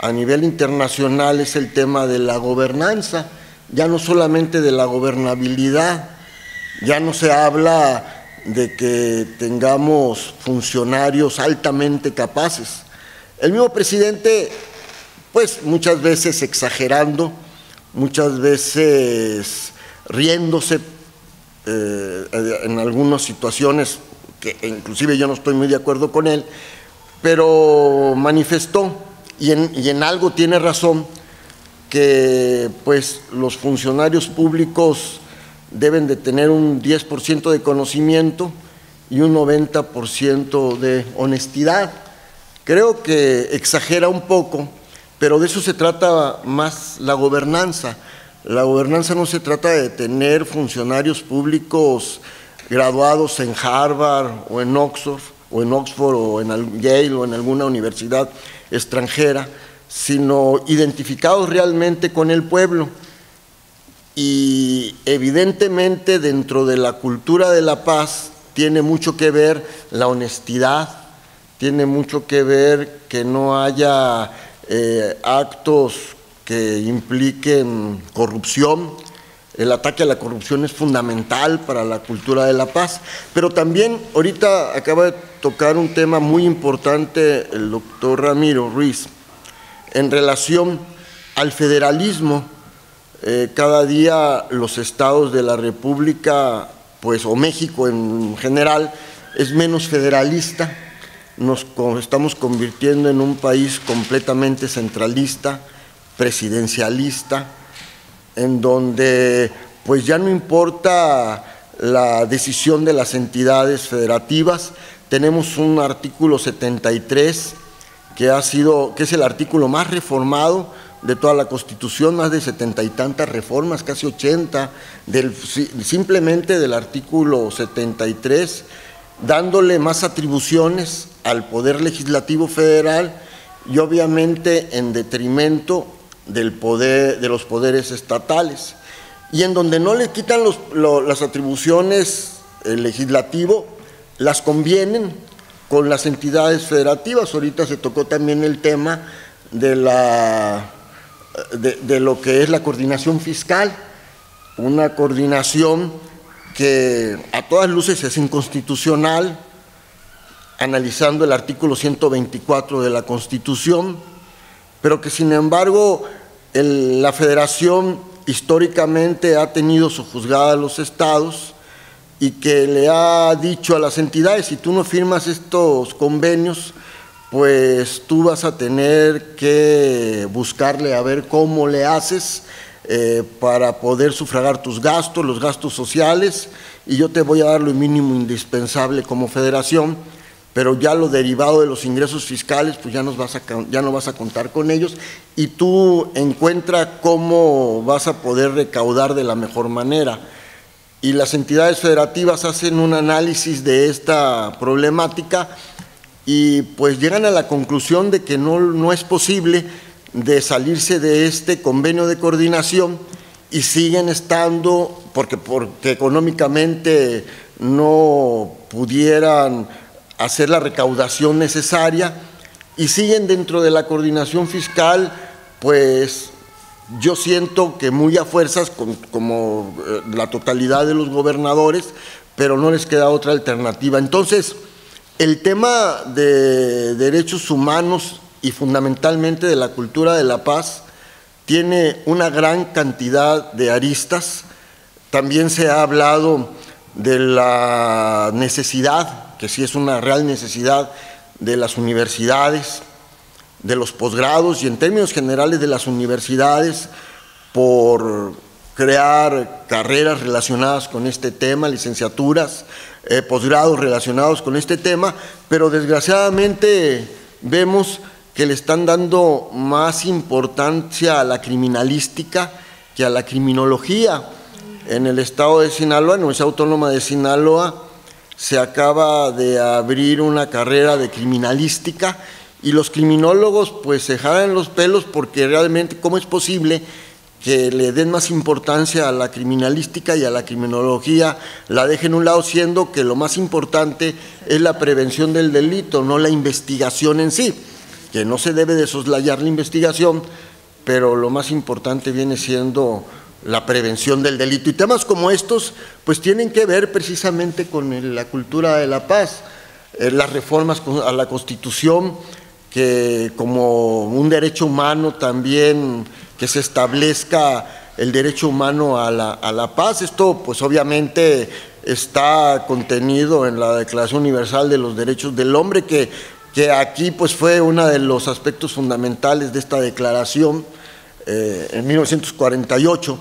a nivel internacional es el tema de la gobernanza, ya no solamente de la gobernabilidad, ya no se habla de que tengamos funcionarios altamente capaces. El mismo presidente, pues muchas veces exagerando, muchas veces riéndose eh, en algunas situaciones que inclusive yo no estoy muy de acuerdo con él, pero manifestó, y en, y en algo tiene razón, que pues los funcionarios públicos deben de tener un 10% de conocimiento y un 90% de honestidad. Creo que exagera un poco, pero de eso se trata más la gobernanza. La gobernanza no se trata de tener funcionarios públicos graduados en Harvard o en Oxford o en Oxford o en Yale o en alguna universidad extranjera, sino identificados realmente con el pueblo. Y evidentemente dentro de la cultura de la paz tiene mucho que ver la honestidad, tiene mucho que ver que no haya eh, actos que impliquen corrupción, el ataque a la corrupción es fundamental para la cultura de la paz, pero también ahorita acaba de tocar un tema muy importante el doctor Ramiro Ruiz en relación al federalismo. Eh, cada día los estados de la República, pues, o México en general, es menos federalista. Nos estamos convirtiendo en un país completamente centralista, presidencialista, en donde pues ya no importa la decisión de las entidades federativas, tenemos un artículo 73 que ha sido que es el artículo más reformado de toda la Constitución, más de setenta y tantas reformas, casi 80, del, simplemente del artículo 73, dándole más atribuciones al Poder Legislativo Federal y obviamente en detrimento del poder, de los poderes estatales. Y en donde no le quitan las atribuciones el legislativo, las convienen con las entidades federativas. Ahorita se tocó también el tema de, la, de lo que es la coordinación fiscal, una coordinación que a todas luces es inconstitucional, analizando el artículo 124 de la Constitución, pero que sin embargo la federación históricamente ha tenido su juzgada a los estados y que le ha dicho a las entidades, si tú no firmas estos convenios, pues tú vas a tener que buscarle a ver cómo le haces eh, para poder sufragar tus gastos, los gastos sociales, y yo te voy a dar lo mínimo indispensable como federación pero ya lo derivado de los ingresos fiscales, pues ya, no vas a contar con ellos y tú encuentra cómo vas a poder recaudar de la mejor manera. Y las entidades federativas hacen un análisis de esta problemática y pues llegan a la conclusión de que no, no es posible de salirse de este convenio de coordinación y siguen estando, porque, porque económicamente no pudieran hacer la recaudación necesaria y siguen dentro de la coordinación fiscal, pues yo siento que muy a fuerzas, como eh, la totalidad de los gobernadores, pero no les queda otra alternativa. Entonces, el tema de derechos humanos y fundamentalmente de la cultura de la paz tiene una gran cantidad de aristas. También se ha hablado de la necesidad que sí es una real necesidad de las universidades, de los posgrados y en términos generales de las universidades por crear carreras relacionadas con este tema, licenciaturas, eh, posgrados relacionados con este tema, pero desgraciadamente vemos que le están dando más importancia a la criminalística que a la criminología. En el estado de Sinaloa, en la Universidad Autónoma de Sinaloa, se acaba de abrir una carrera de criminalística y los criminólogos pues se jalan los pelos porque realmente cómo es posible que le den más importancia a la criminalística y a la criminología, la dejen un lado, siendo que lo más importante es la prevención del delito, no la investigación en sí, que no se debe de soslayar la investigación, pero lo más importante viene siendo la prevención del delito. Y temas como estos, pues tienen que ver precisamente con la cultura de la paz, eh, las reformas a la Constitución, que como un derecho humano también que se establezca el derecho humano a la, a la paz. Esto pues obviamente está contenido en la Declaración Universal de los Derechos del Hombre, que, que aquí pues fue uno de los aspectos fundamentales de esta declaración eh, en 1948,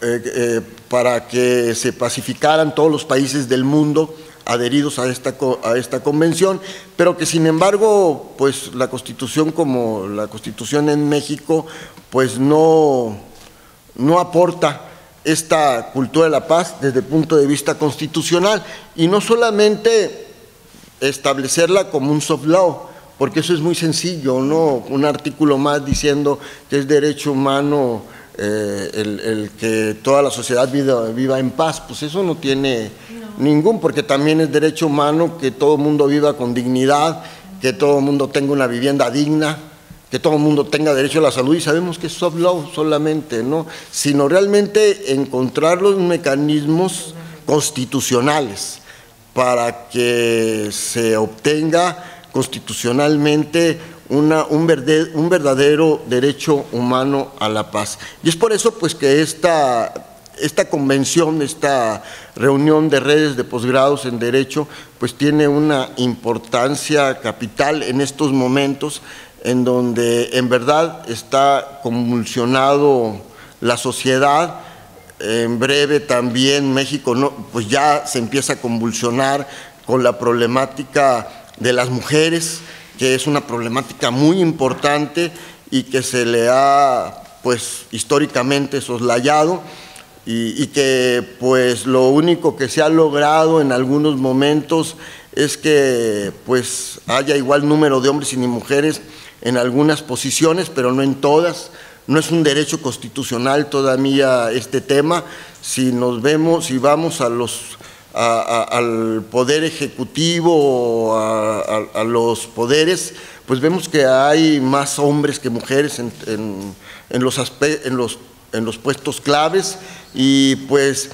eh, eh, para que se pacificaran todos los países del mundo adheridos a esta, a esta convención, pero que sin embargo, pues la constitución como la constitución en México, pues no, no aporta esta cultura de la paz desde el punto de vista constitucional. Y no solamente establecerla como un soft law, porque eso es muy sencillo, ¿no? Un artículo más diciendo que es derecho humano eh, el, que toda la sociedad viva, viva en paz, pues eso no tiene Ningún, porque también es derecho humano que todo el mundo viva con dignidad, que todo el mundo tenga una vivienda digna, que todo el mundo tenga derecho a la salud y sabemos que es soft law solamente, ¿no? Sino realmente encontrar los mecanismos constitucionales para que se obtenga constitucionalmente un, un verdadero derecho humano a la paz. Y es por eso pues que esta esta convención, esta reunión de redes de posgrados en Derecho, pues tiene una importancia capital en estos momentos en donde en verdad está convulsionado la sociedad. En breve también México no, pues ya se empieza a convulsionar con la problemática de las mujeres, que es una problemática muy importante y que se le ha pues históricamente soslayado y, que pues lo único que se ha logrado en algunos momentos es que pues haya igual número de hombres y mujeres en algunas posiciones, pero no en todas. No es un derecho constitucional todavía este tema. Si nos vemos, si vamos a los al poder ejecutivo o a, los poderes, pues vemos que hay más hombres que mujeres en, en los, en los en los puestos claves y pues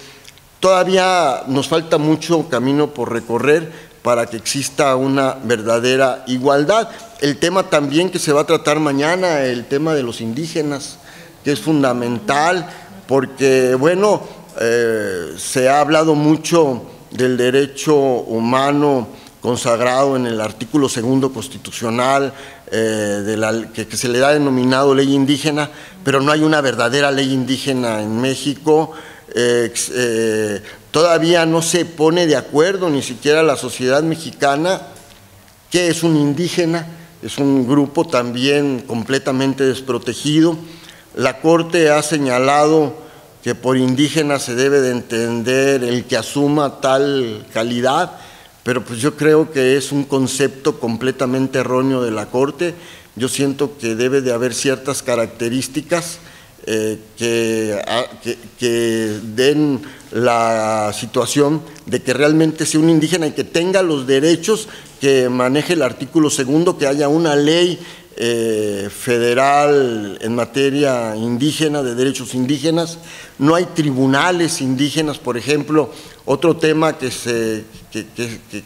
todavía nos falta mucho camino por recorrer para que exista una verdadera igualdad. El tema también que se va a tratar mañana, el tema de los indígenas, que es fundamental porque, bueno, eh, se ha hablado mucho del derecho humano consagrado en el artículo segundo constitucional, eh, que, se le ha denominado ley indígena, pero no hay una verdadera ley indígena en México. Eh, todavía no se pone de acuerdo ni siquiera la sociedad mexicana qué es un indígena, es un grupo también completamente desprotegido. La Corte ha señalado que por indígena se debe de entender el que asuma tal calidad pero pues yo creo que es un concepto completamente erróneo de la Corte. Yo siento que debe de haber ciertas características eh, ah, que, que, den la situación de que realmente sea un indígena y que tenga los derechos que maneje el artículo segundo, que haya una ley eh, federal en materia indígena, de derechos indígenas. No hay tribunales indígenas, por ejemplo, otro tema que, se, que,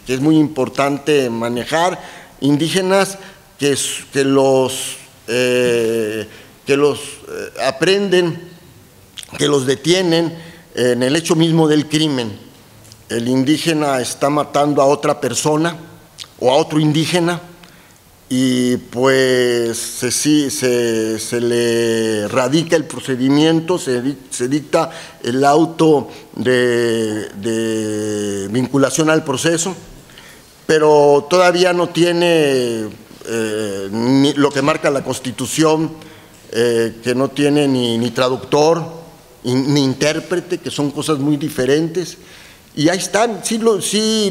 es muy importante manejar, indígenas que, los, eh, que los eh, aprenden, que los detienen en el hecho mismo del crimen. El indígena está matando a otra persona o a otro indígena y pues se, se, se, le radica el procedimiento, se, se dicta el auto de, vinculación al proceso, pero todavía no tiene eh, ni lo que marca la Constitución, eh, que no tiene ni traductor ni intérprete, que son cosas muy diferentes. Y ahí están, sí,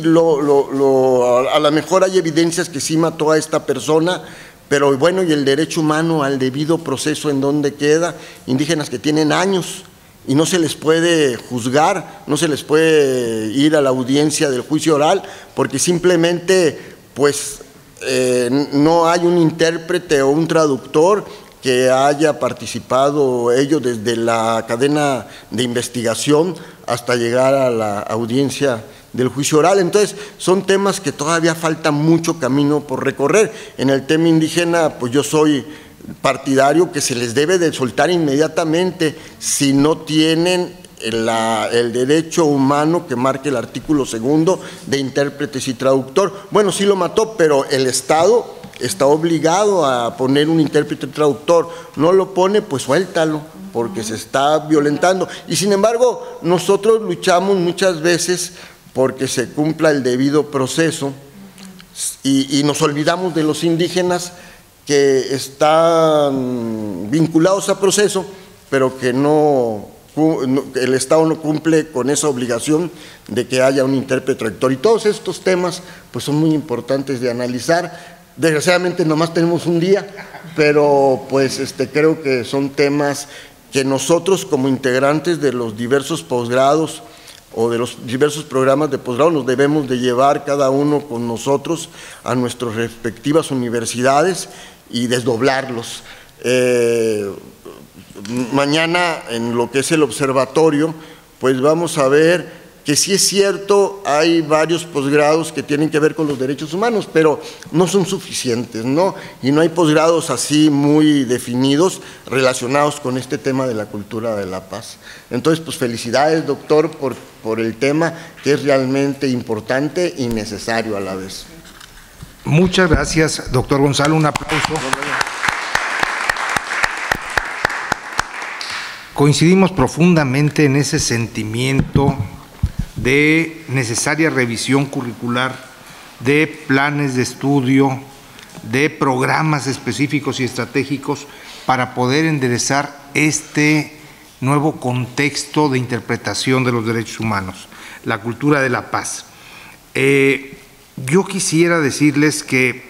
lo, lo, lo, a lo mejor hay evidencias que sí mató a esta persona, Pero bueno, y el derecho humano al debido proceso en dónde queda, indígenas que tienen años y no se les puede juzgar, no se les puede ir a la audiencia del juicio oral, porque simplemente pues eh, no hay un intérprete o un traductor que haya participado ellos desde la cadena de investigación hasta llegar a la audiencia del juicio oral. Entonces, son temas que todavía falta mucho camino por recorrer. En el tema indígena, pues yo soy partidario que se les debe de soltar inmediatamente si no tienen el, derecho humano que marque el artículo segundo de intérpretes y traductor. Bueno, sí lo mató, pero el Estado está obligado a poner un intérprete y traductor. No lo pone, pues suéltalo, porque se está violentando. Y sin embargo, nosotros luchamos muchas veces porque se cumpla el debido proceso y, nos olvidamos de los indígenas que están vinculados a proceso, pero que no, el Estado no cumple con esa obligación de que haya un intérprete rector. Y todos estos temas pues, son muy importantes de analizar. Desgraciadamente nomás tenemos un día, pero pues este, creo que son temas que nosotros como integrantes de los diversos posgrados o de los diversos programas de posgrado nos debemos de llevar cada uno con nosotros a nuestras respectivas universidades y desdoblarlos. Eh, mañana en lo que es el observatorio, pues vamos a ver que sí es cierto, hay varios posgrados que tienen que ver con los derechos humanos, pero no son suficientes, ¿no? Y no hay posgrados así muy definidos relacionados con este tema de la cultura de la paz. Entonces, pues felicidades, doctor, por, por el tema que es realmente importante y necesario a la vez. Muchas gracias, doctor Gonzalo. Un aplauso. Coincidimos profundamente en ese sentimiento de necesaria revisión curricular, de planes de estudio, de programas específicos y estratégicos para poder enderezar este nuevo contexto de interpretación de los derechos humanos, la cultura de la paz. Eh, yo quisiera decirles que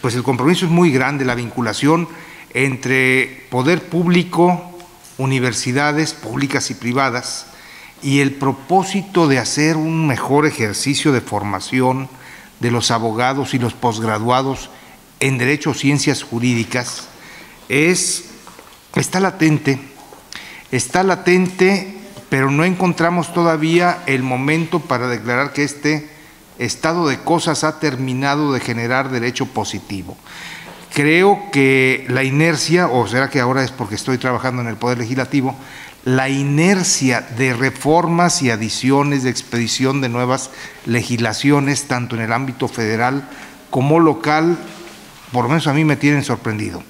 pues el compromiso es muy grande, la vinculación entre poder público, universidades públicas y privadas, y el propósito de hacer un mejor ejercicio de formación de los abogados y los posgraduados en Derecho o Ciencias Jurídicas es, está latente, está latente, pero no encontramos todavía el momento para declarar que este estado de cosas ha terminado de generar derecho positivo. Creo que la inercia, o será que ahora es porque estoy trabajando en el Poder Legislativo, la inercia de reformas y adiciones de expedición de nuevas legislaciones, tanto en el ámbito federal como local, por lo menos a mí me tienen sorprendido.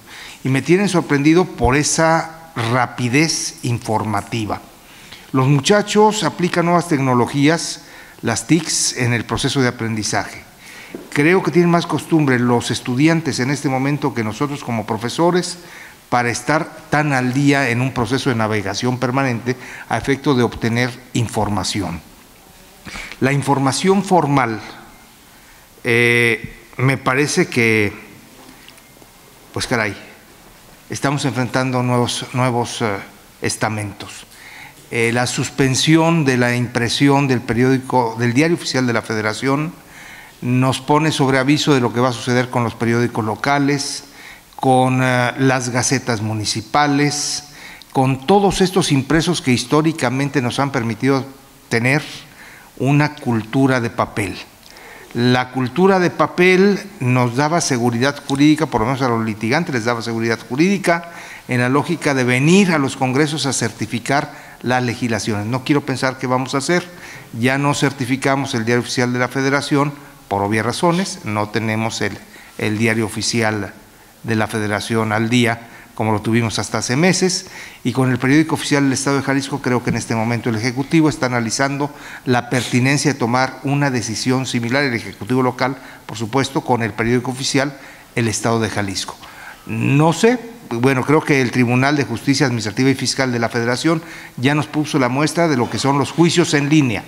Y me tienen sorprendido por esa rapidez informativa. Los muchachos aplican nuevas tecnologías, las TICs en el proceso de aprendizaje. Creo que tienen más costumbre los estudiantes en este momento que nosotros como profesores para estar tan al día en un proceso de navegación permanente a efecto de obtener información. La información formal eh, me parece que, pues caray, estamos enfrentando nuevos, nuevos eh, estamentos. Eh, la suspensión de la impresión del periódico, del diario oficial de la Federación, nos pone sobre aviso de lo que va a suceder con los periódicos locales, con eh, las gacetas municipales, con todos estos impresos que históricamente nos han permitido tener una cultura de papel. La cultura de papel nos daba seguridad jurídica, por lo menos a los litigantes les daba seguridad jurídica, en la lógica de venir a los congresos a certificar las legislaciones. No quiero pensar qué vamos a hacer. Ya no certificamos el diario oficial de la Federación por obvias razones, no tenemos el, el diario oficial de la Federación al día como lo tuvimos hasta hace meses, y con el periódico oficial del Estado de Jalisco creo que en este momento el Ejecutivo está analizando la pertinencia de tomar una decisión similar, el Ejecutivo local, por supuesto, con el periódico oficial, el Estado de Jalisco. No sé, bueno, creo que el Tribunal de Justicia Administrativa y Fiscal de la Federación ya nos puso la muestra de lo que son los juicios en línea.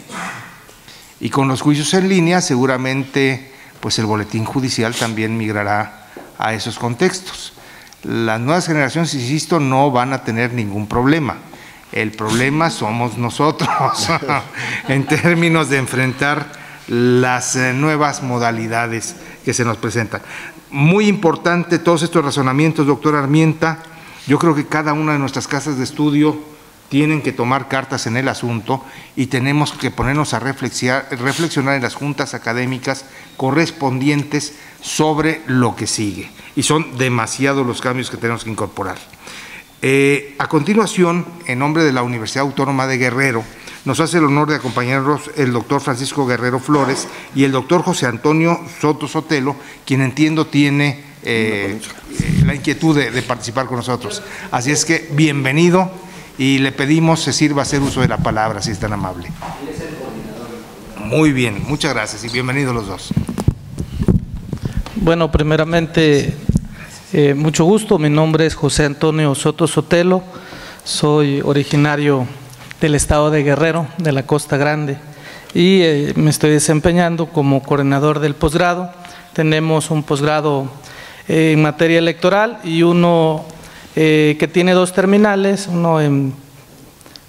Y con los juicios en línea seguramente pues el boletín judicial también migrará a esos contextos. Las nuevas generaciones, insisto, no van a tener ningún problema. El problema somos nosotros en términos de enfrentar las eh, nuevas modalidades que se nos presentan. Muy importante todos estos razonamientos, doctor Armienta. Yo creo que cada una de nuestras casas de estudio tienen que tomar cartas en el asunto y tenemos que ponernos a reflexionar en las juntas académicas correspondientes sobre lo que sigue. Y son demasiados los cambios que tenemos que incorporar. Eh, a continuación, en nombre de la Universidad Autónoma de Guerrero, nos hace el honor de acompañarnos el doctor Francisco Guerrero Flores y el doctor José Antonio Soto Sotelo, quien entiendo tiene eh, la inquietud de, de participar con nosotros. Así es que bienvenido y le pedimos se sirva hacer uso de la palabra, si es tan amable. Muy bien, muchas gracias y bienvenidos los dos. Bueno, primeramente, eh, mucho gusto. Mi nombre es José Antonio Soto Sotelo. Soy originario del estado de Guerrero, de la Costa Grande, y eh, me estoy desempeñando como coordinador del posgrado. Tenemos un posgrado eh, en materia electoral y uno que tiene dos terminales, uno en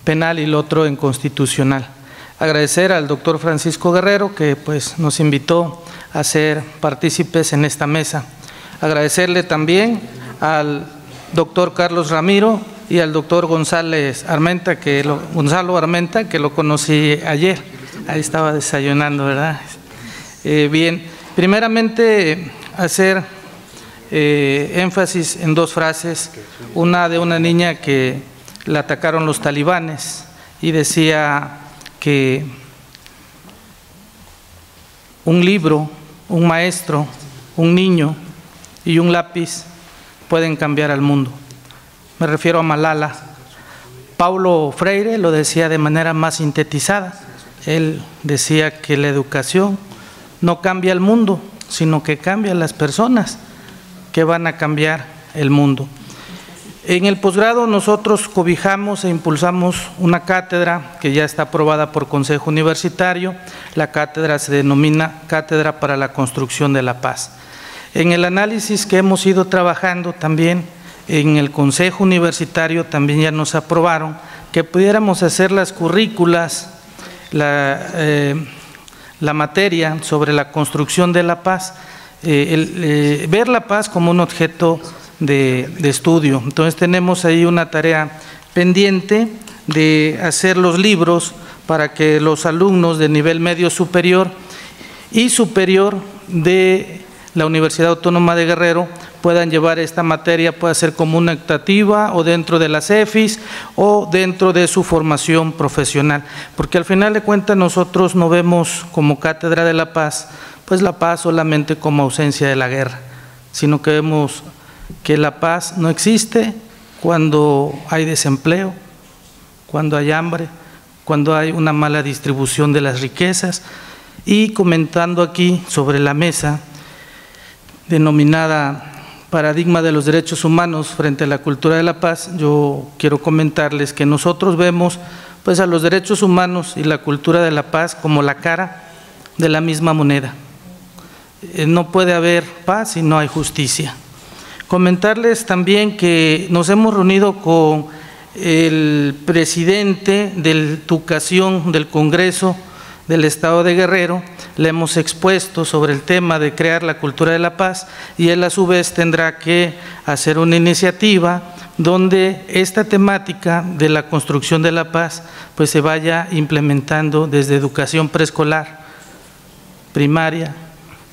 penal y el otro en constitucional. Agradecer al doctor Francisco Guerrero que pues, nos invitó a ser partícipes en esta mesa. Agradecerle también al doctor Carlos Ramiro y al doctor González Armenta, que lo, Gonzalo Armenta, que lo conocí ayer. Ahí estaba desayunando, ¿verdad? Eh, bien, primeramente hacer eh, énfasis en dos frases. Una de una niña que la atacaron los talibanes y decía que un libro, un maestro, un niño y un lápiz pueden cambiar al mundo. Me refiero a Malala. Paulo Freire lo decía de manera más sintetizada. Él decía que la educación no cambia el mundo, sino que cambia las personas que van a cambiar el mundo. En el posgrado nosotros cobijamos e impulsamos una cátedra que ya está aprobada por Consejo Universitario. La cátedra se denomina Cátedra para la Construcción de la Paz. En el análisis que hemos ido trabajando también en el Consejo Universitario también ya nos aprobaron que pudiéramos hacer las currículas, la, eh, la materia sobre la construcción de la paz, eh, eh, ver la paz como un objeto de, estudio. Entonces tenemos ahí una tarea pendiente de hacer los libros para que los alumnos de nivel medio superior y superior de la Universidad Autónoma de Guerrero puedan llevar esta materia, puede ser como una optativa o dentro de las EFIS o dentro de su formación profesional. Porque al final de cuentas nosotros no vemos como Cátedra de la Paz, pues la paz solamente como ausencia de la guerra, sino que vemos que la paz no existe cuando hay desempleo, cuando hay hambre, cuando hay una mala distribución de las riquezas y comentando aquí sobre la mesa denominada paradigma de los derechos humanos frente a la cultura de la paz, yo quiero comentarles que nosotros vemos pues a los derechos humanos y la cultura de la paz como la cara de la misma moneda. Eh, no puede haber paz si no hay justicia. Comentarles también que nos hemos reunido con el presidente de educación del Congreso del Estado de Guerrero, le hemos expuesto sobre el tema de crear la cultura de la paz y él a su vez tendrá que hacer una iniciativa donde esta temática de la construcción de la paz pues se vaya implementando desde educación preescolar, primaria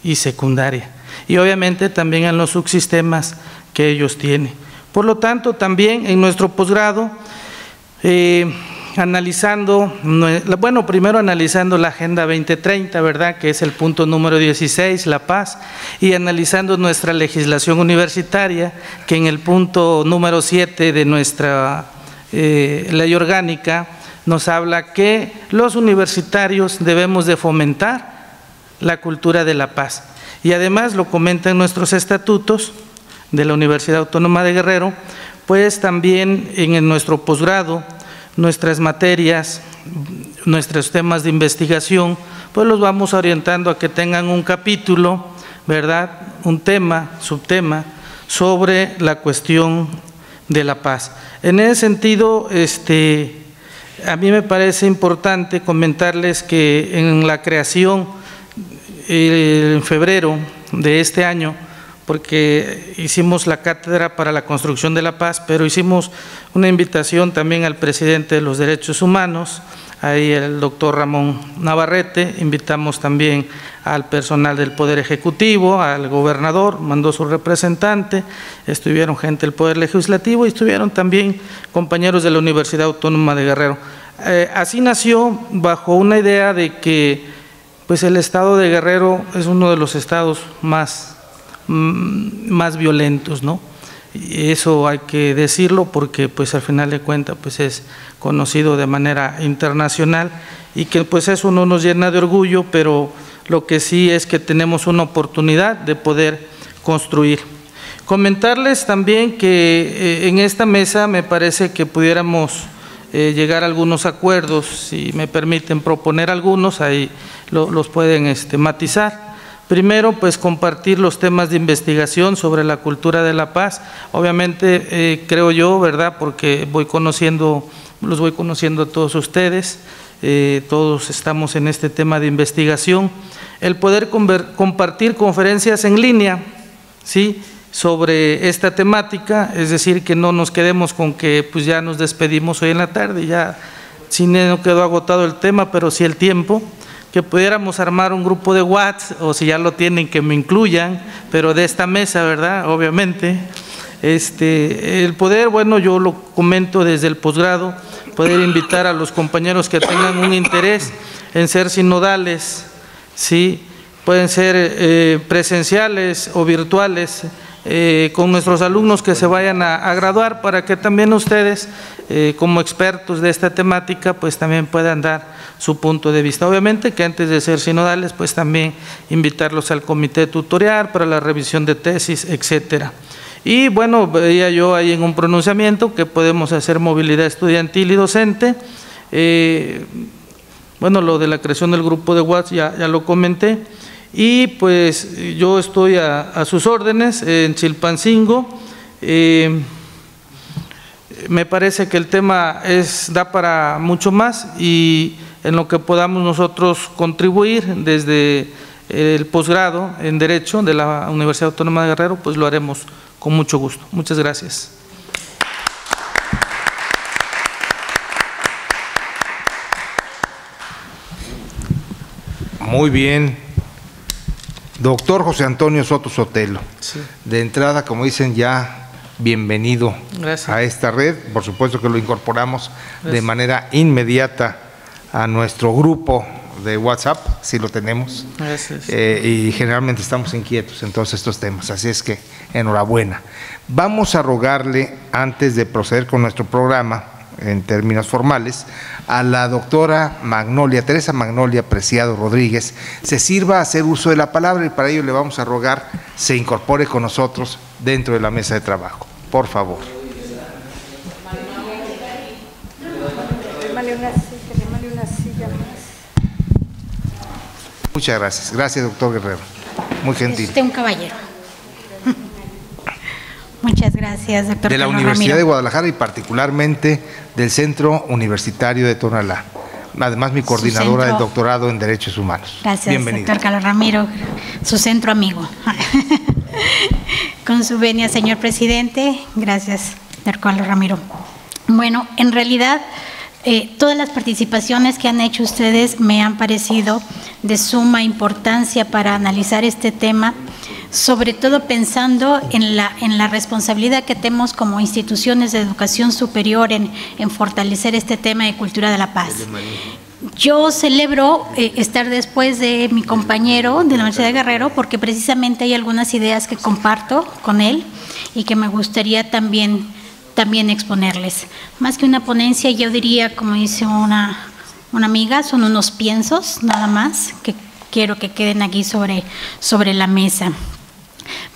y secundaria y obviamente también en los subsistemas que ellos tienen. Por lo tanto, también en nuestro posgrado, eh, analizando, bueno, primero analizando la Agenda 2030, ¿verdad? Que es el punto número 16, la paz, y analizando nuestra legislación universitaria, que en el punto número 7 de nuestra eh, ley orgánica nos habla que los universitarios debemos de fomentar la cultura de la paz y además lo comentan nuestros estatutos de la Universidad Autónoma de Guerrero, pues también en nuestro posgrado, nuestras materias, nuestros temas de investigación, pues los vamos orientando a que tengan un capítulo ¿verdad? Un tema, subtema, sobre la cuestión de la paz. En ese sentido, este, a mí me parece importante comentarles que en la creación, en febrero de este año, porque hicimos la cátedra para la construcción de la paz, pero hicimos una invitación también al presidente de los derechos humanos, ahí el doctor Ramón Navarrete, invitamos también al personal del Poder Ejecutivo, al gobernador, mandó su representante, estuvieron gente del Poder Legislativo y estuvieron también compañeros de la Universidad Autónoma de Guerrero. Eh, así nació bajo una idea de que pues el estado de Guerrero es uno de los estados más Mm, más violentos, ¿no? Eso hay que decirlo porque pues al final de cuentas pues es conocido de manera internacional y que pues eso no nos llena de orgullo, pero lo que sí es que tenemos una oportunidad de poder construir. Comentarles también que eh, en esta mesa me parece que pudiéramos eh, llegar a algunos acuerdos, si me permiten proponer algunos, ahí los pueden este, matizar. Primero, pues compartir los temas de investigación sobre la cultura de la paz. Obviamente, eh, creo yo, ¿verdad? Porque voy conociendo, los voy conociendo a todos ustedes, eh, todos estamos en este tema de investigación. El poder compartir conferencias en línea, ¿sí? Sobre esta temática, es decir, que no nos quedemos con que pues ya nos despedimos hoy en la tarde, ya si no quedó agotado el tema, pero sí el tiempo que pudiéramos armar un grupo de WhatsApp, o si ya lo tienen, que me incluyan, pero de esta mesa, ¿verdad? Obviamente. Este, el poder, bueno, yo lo comento desde el posgrado, poder invitar a los compañeros que tengan un interés en ser sinodales, ¿sí? pueden ser eh, presenciales o virtuales, eh, con nuestros alumnos que se vayan a, graduar para que también ustedes, eh, como expertos de esta temática, pues también puedan dar su punto de vista. Obviamente que antes de ser sinodales, pues también invitarlos al comité tutorial para la revisión de tesis, etcétera. Y bueno, veía yo ahí en un pronunciamiento que podemos hacer movilidad estudiantil y docente. Eh, bueno, lo de la creación del grupo de WhatsApp ya lo comenté. Y pues yo estoy a, sus órdenes en Chilpancingo. Eh, me parece que el tema es, da para mucho más y en lo que podamos nosotros contribuir desde el posgrado en Derecho de la Universidad Autónoma de Guerrero, pues lo haremos con mucho gusto. Muchas gracias. Muy bien. Doctor José Antonio Soto Sotelo, de entrada, como dicen ya, bienvenido a esta red. Por supuesto que lo incorporamos de manera inmediata a nuestro grupo de WhatsApp, si lo tenemos. Eh, y generalmente estamos inquietos en todos estos temas, así es que enhorabuena. Vamos a rogarle, antes de proceder con nuestro programa, en términos formales, a la doctora Magnolia, Teresa Magnolia Preciado Rodríguez, se sirva a hacer uso de la palabra y para ello le vamos a rogar se incorpore con nosotros dentro de la mesa de trabajo. Por favor. Muchas gracias. Gracias, doctor Guerrero. Muy gentil. usted un caballero. Muchas gracias, doctor. De la Universidad de Guadalajara y particularmente del Centro Universitario de Tonalá. Además, mi coordinadora del doctorado en Derechos Humanos. Gracias, doctor Carlos Ramiro, su centro amigo. Con su venia, señor presidente. Gracias, doctor Carlos Ramiro. Bueno, en realidad, eh, todas las participaciones que han hecho ustedes me han parecido de suma importancia para analizar este tema sobre todo pensando en la, en la responsabilidad que tenemos como instituciones de educación superior en, fortalecer este tema de cultura de la paz. Yo celebro eh, estar después de mi compañero de la Universidad de Guerrero porque precisamente hay algunas ideas que comparto con él y que me gustaría también, también exponerles. Más que una ponencia, yo diría, como dice una, una amiga, son unos piensos nada más que quiero que queden aquí sobre, sobre la mesa.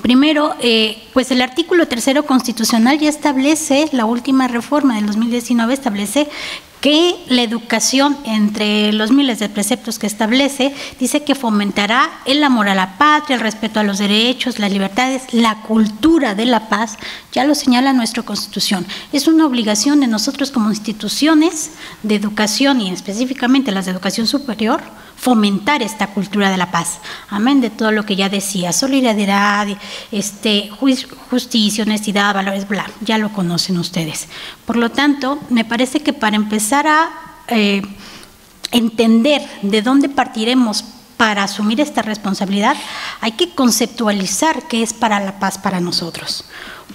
Primero, eh, pues el artículo tercero constitucional ya establece, la última reforma del 2019 establece que la educación, entre los miles de preceptos que establece, dice que fomentará el amor a la patria, el respeto a los derechos, las libertades, la cultura de la paz, ya lo señala nuestra Constitución. Es una obligación de nosotros como instituciones de educación y específicamente las de educación superior, fomentar esta cultura de la paz. Amén de todo lo que ya decía, solidaridad, este, justicia, honestidad, valores, bla, ya lo conocen ustedes. Por lo tanto, me parece que para empezar a eh, entender de dónde partiremos para asumir esta responsabilidad, hay que conceptualizar qué es para la paz para nosotros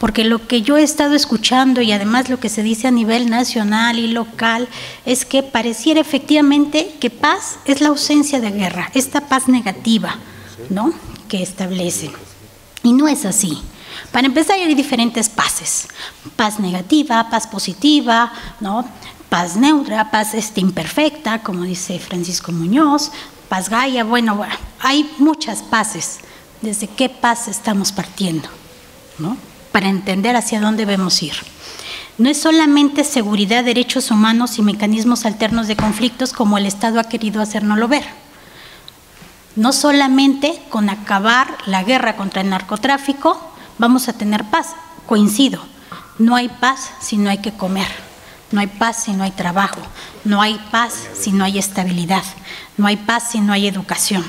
porque lo que yo he estado escuchando y además lo que se dice a nivel nacional y local es que pareciera efectivamente que paz es la ausencia de guerra, esta paz negativa, ¿no? Que establece. Y no es así. Para empezar hay diferentes paces, paz negativa, paz positiva, ¿no? Paz neutra, paz este, imperfecta, como dice Francisco Muñoz, paz gaia, bueno, hay muchas paces. ¿Desde qué paz estamos partiendo? ¿No? Para entender hacia dónde debemos ir. No es solamente seguridad, derechos humanos y mecanismos alternos de conflictos como el Estado ha querido hacérnoslo ver. No solamente con acabar la guerra contra el narcotráfico vamos a tener paz, coincido. No hay paz si no hay que comer, no hay paz si no hay trabajo, no hay paz si no hay estabilidad, no hay paz si no hay educación.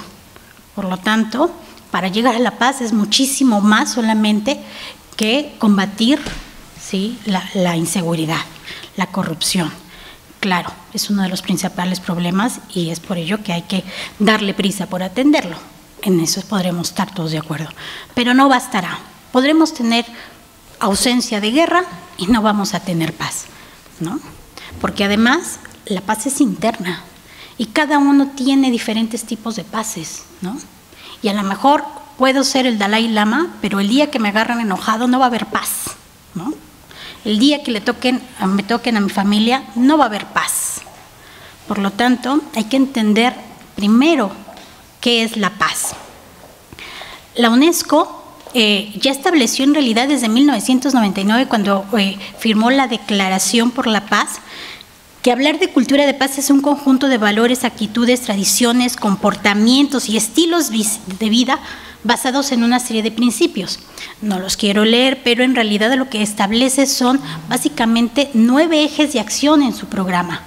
Por lo tanto, para llegar a la paz es muchísimo más solamente que combatir ¿sí? la, inseguridad, la corrupción. Claro, es uno de los principales problemas y es por ello que hay que darle prisa por atenderlo. En eso podremos estar todos de acuerdo. Pero no bastará. Podremos tener ausencia de guerra y no vamos a tener paz, ¿no? Porque además la paz es interna y cada uno tiene diferentes tipos de paces, ¿no? Y a lo mejor puedo ser el Dalai Lama, pero el día que me agarran enojado no va a haber paz, ¿no? El día que le toquen, me toquen a mi familia, no va a haber paz. Por lo tanto, hay que entender primero qué es la paz. La UNESCO eh, ya estableció en realidad desde 1999, cuando eh, firmó la Declaración por la Paz, que hablar de cultura de paz es un conjunto de valores, actitudes, tradiciones, comportamientos y estilos de vida basados en una serie de principios. No los quiero leer, pero en realidad lo que establece son básicamente nueve ejes de acción en su programa,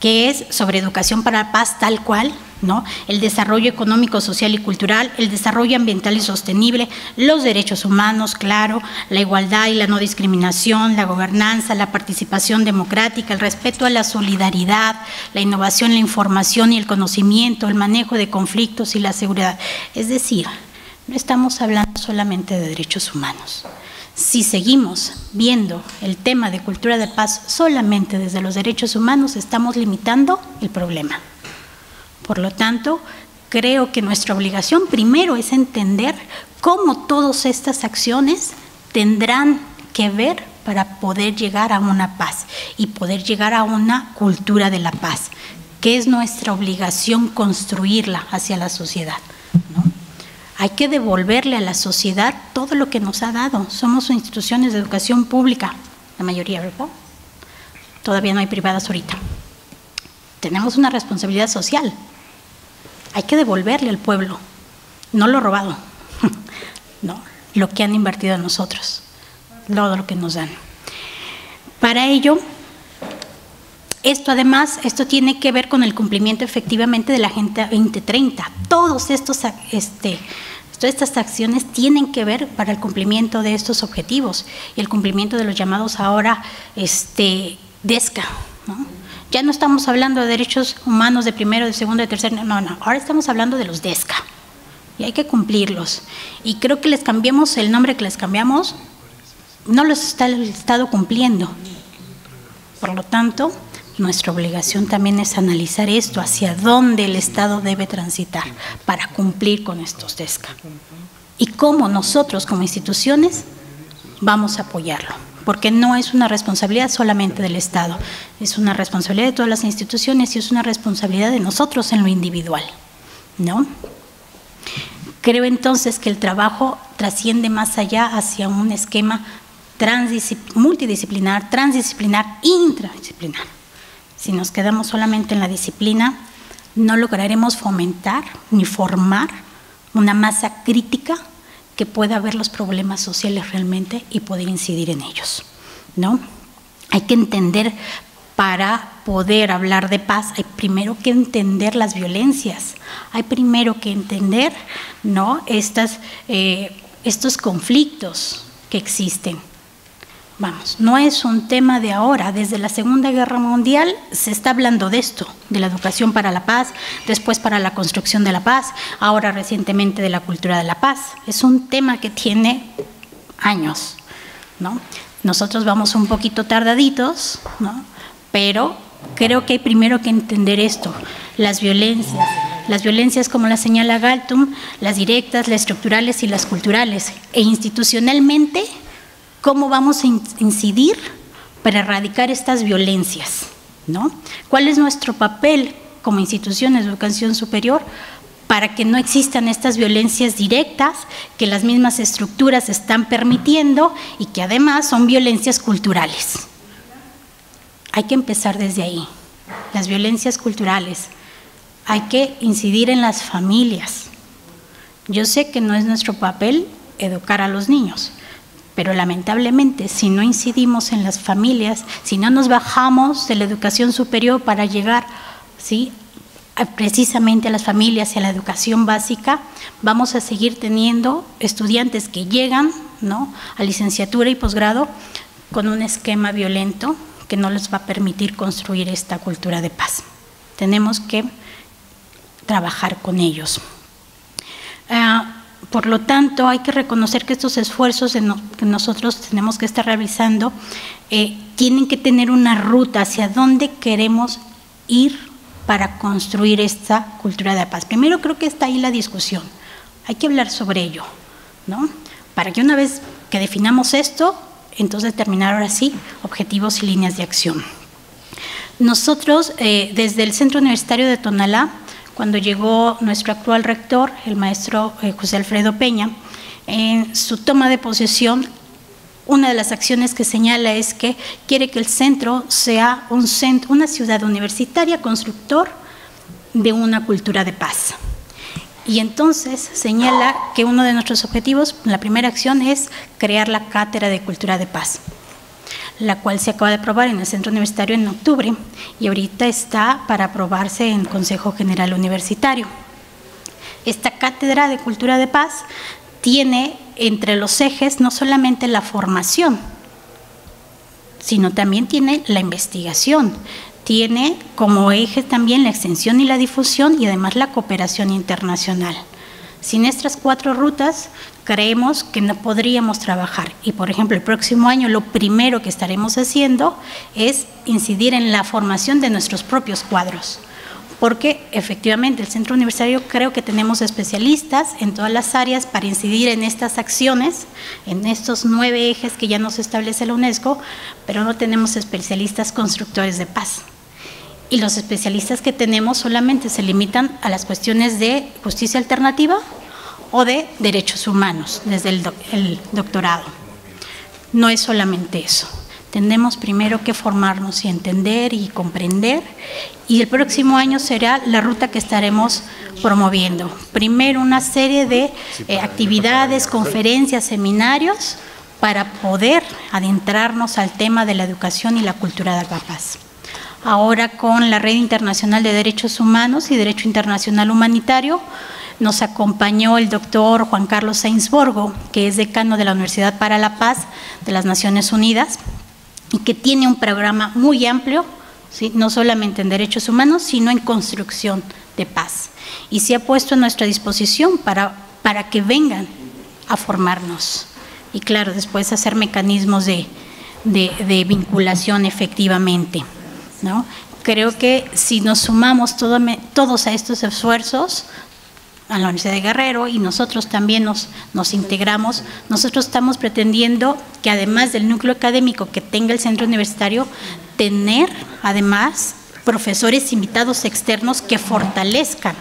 que es sobre educación para la paz tal cual, ¿no? El desarrollo económico, social y cultural, el desarrollo ambiental y sostenible, los derechos humanos, claro, la igualdad y la no discriminación, la gobernanza, la participación democrática, el respeto a la solidaridad, la innovación, la información y el conocimiento, el manejo de conflictos y la seguridad. Es decir, no estamos hablando solamente de derechos humanos. Si seguimos viendo el tema de cultura de paz solamente desde los derechos humanos, estamos limitando el problema. Por lo tanto, creo que nuestra obligación primero es entender cómo todas estas acciones tendrán que ver para poder llegar a una paz y poder llegar a una cultura de la paz, que es nuestra obligación construirla hacia la sociedad. Hay que devolverle a la sociedad todo lo que nos ha dado. Somos instituciones de educación pública, la mayoría, ¿verdad? Todavía no hay privadas ahorita. Tenemos una responsabilidad social. Hay que devolverle al pueblo, no lo robado, no, lo que han invertido en nosotros, todo lo que nos dan. Para ello, esto además, esto tiene que ver con el cumplimiento efectivamente de la Agenda 2030. Todos estos, este, todas estas acciones tienen que ver para el cumplimiento de estos objetivos y el cumplimiento de los llamados ahora este, DESCA. Ya no estamos hablando de derechos humanos de primero, de segundo, de tercero, no, no, ahora estamos hablando de los DESCA y hay que cumplirlos. Y creo que les cambiemos el nombre que les cambiamos, no los está el Estado cumpliendo. Por lo tanto, nuestra obligación también es analizar esto, hacia dónde el Estado debe transitar para cumplir con estos DESCA. Y cómo nosotros como instituciones vamos a apoyarlo, porque no es una responsabilidad solamente del Estado, es una responsabilidad de todas las instituciones y es una responsabilidad de nosotros en lo individual, ¿no? Creo entonces que el trabajo trasciende más allá hacia un esquema multidisciplinar, transdisciplinar, intradisciplinar Si nos quedamos solamente en la disciplina, no lograremos fomentar ni formar una masa crítica que pueda ver los problemas sociales realmente y poder incidir en ellos, ¿no? Hay que entender para poder hablar de paz, hay primero que entender las violencias, hay primero que entender ¿no? Estas, eh, estos conflictos que existen. Vamos, no es un tema de ahora, desde la Segunda Guerra Mundial se está hablando de esto, de la educación para la paz, después para la construcción de la paz, ahora recientemente de la cultura de la paz. Es un tema que tiene años, ¿no? Nosotros vamos un poquito tardaditos, ¿no? Pero creo que hay primero que entender esto, las violencias, las violencias como la señala Galtum, las directas, las estructurales y las culturales, e institucionalmente cómo vamos a incidir para erradicar estas violencias, ¿no? ¿Cuál es nuestro papel como instituciones de educación superior para que no existan estas violencias directas que las mismas estructuras están permitiendo y que además son violencias culturales? Hay que empezar desde ahí. Las violencias culturales. Hay que incidir en las familias. Yo sé que no es nuestro papel educar a los niños, pero lamentablemente, si no incidimos en las familias, si no nos bajamos de la educación superior para llegar ¿sí? precisamente a las familias y a la educación básica, vamos a seguir teniendo estudiantes que llegan ¿no? a licenciatura y posgrado con un esquema violento que no les va a permitir construir esta cultura de paz. Tenemos que trabajar con ellos. Ah, por lo tanto, hay que reconocer que estos esfuerzos que nosotros tenemos que estar realizando eh, tienen que tener una ruta hacia dónde queremos ir para construir esta cultura de paz. Primero creo que está ahí la discusión. Hay que hablar sobre ello, ¿no? Para que una vez que definamos esto, entonces terminar ahora sí objetivos y líneas de acción. Nosotros, eh, desde el Centro Universitario de Tonalá, cuando llegó nuestro actual rector, el maestro eh, José Alfredo Peña, en su toma de posesión, una de las acciones que señala es que quiere que el centro sea un centro, una ciudad universitaria constructor de una cultura de paz. Y entonces señala que uno de nuestros objetivos, la primera acción es crear la Cátedra de Cultura de Paz la cual se acaba de aprobar en el Centro Universitario en octubre y ahorita está para aprobarse en Consejo General Universitario. Esta cátedra de cultura de paz tiene entre los ejes no solamente la formación, sino también tiene la investigación, tiene como eje también la extensión y la difusión y además la cooperación internacional. Sin estas cuatro rutas, creemos que no podríamos trabajar. Y, por ejemplo, el próximo año lo primero que estaremos haciendo es incidir en la formación de nuestros propios cuadros. Porque efectivamente el Centro Universitario creo que tenemos especialistas en todas las áreas para incidir en estas acciones, en estos nueve ejes que ya nos establece la UNESCO, pero no tenemos especialistas constructores de paz y los especialistas que tenemos solamente se limitan a las cuestiones de justicia alternativa o de derechos humanos desde el, doctorado. No es solamente eso. Tenemos primero que formarnos y entender y comprender y el próximo año será la ruta que estaremos promoviendo. Primero una serie de eh, actividades, conferencias, seminarios para poder adentrarnos al tema de la educación y la cultura de la paz ahora con la Red Internacional de Derechos Humanos y Derecho Internacional Humanitario. Nos acompañó el doctor Juan Carlos Sainsborgo, que es decano de la Universidad para la Paz de las Naciones Unidas y que tiene un programa muy amplio, no solamente en derechos humanos, sino en construcción de paz. Y se ha puesto a nuestra disposición para, para que vengan a formarnos. Y claro, después hacer mecanismos de, de vinculación efectivamente. ¿no? Creo que si nos sumamos todos a estos esfuerzos, a la Universidad de Guerrero y nosotros también nos, nos integramos, nosotros estamos pretendiendo que además del núcleo académico que tenga el centro universitario, tener además profesores invitados externos que fortalezcan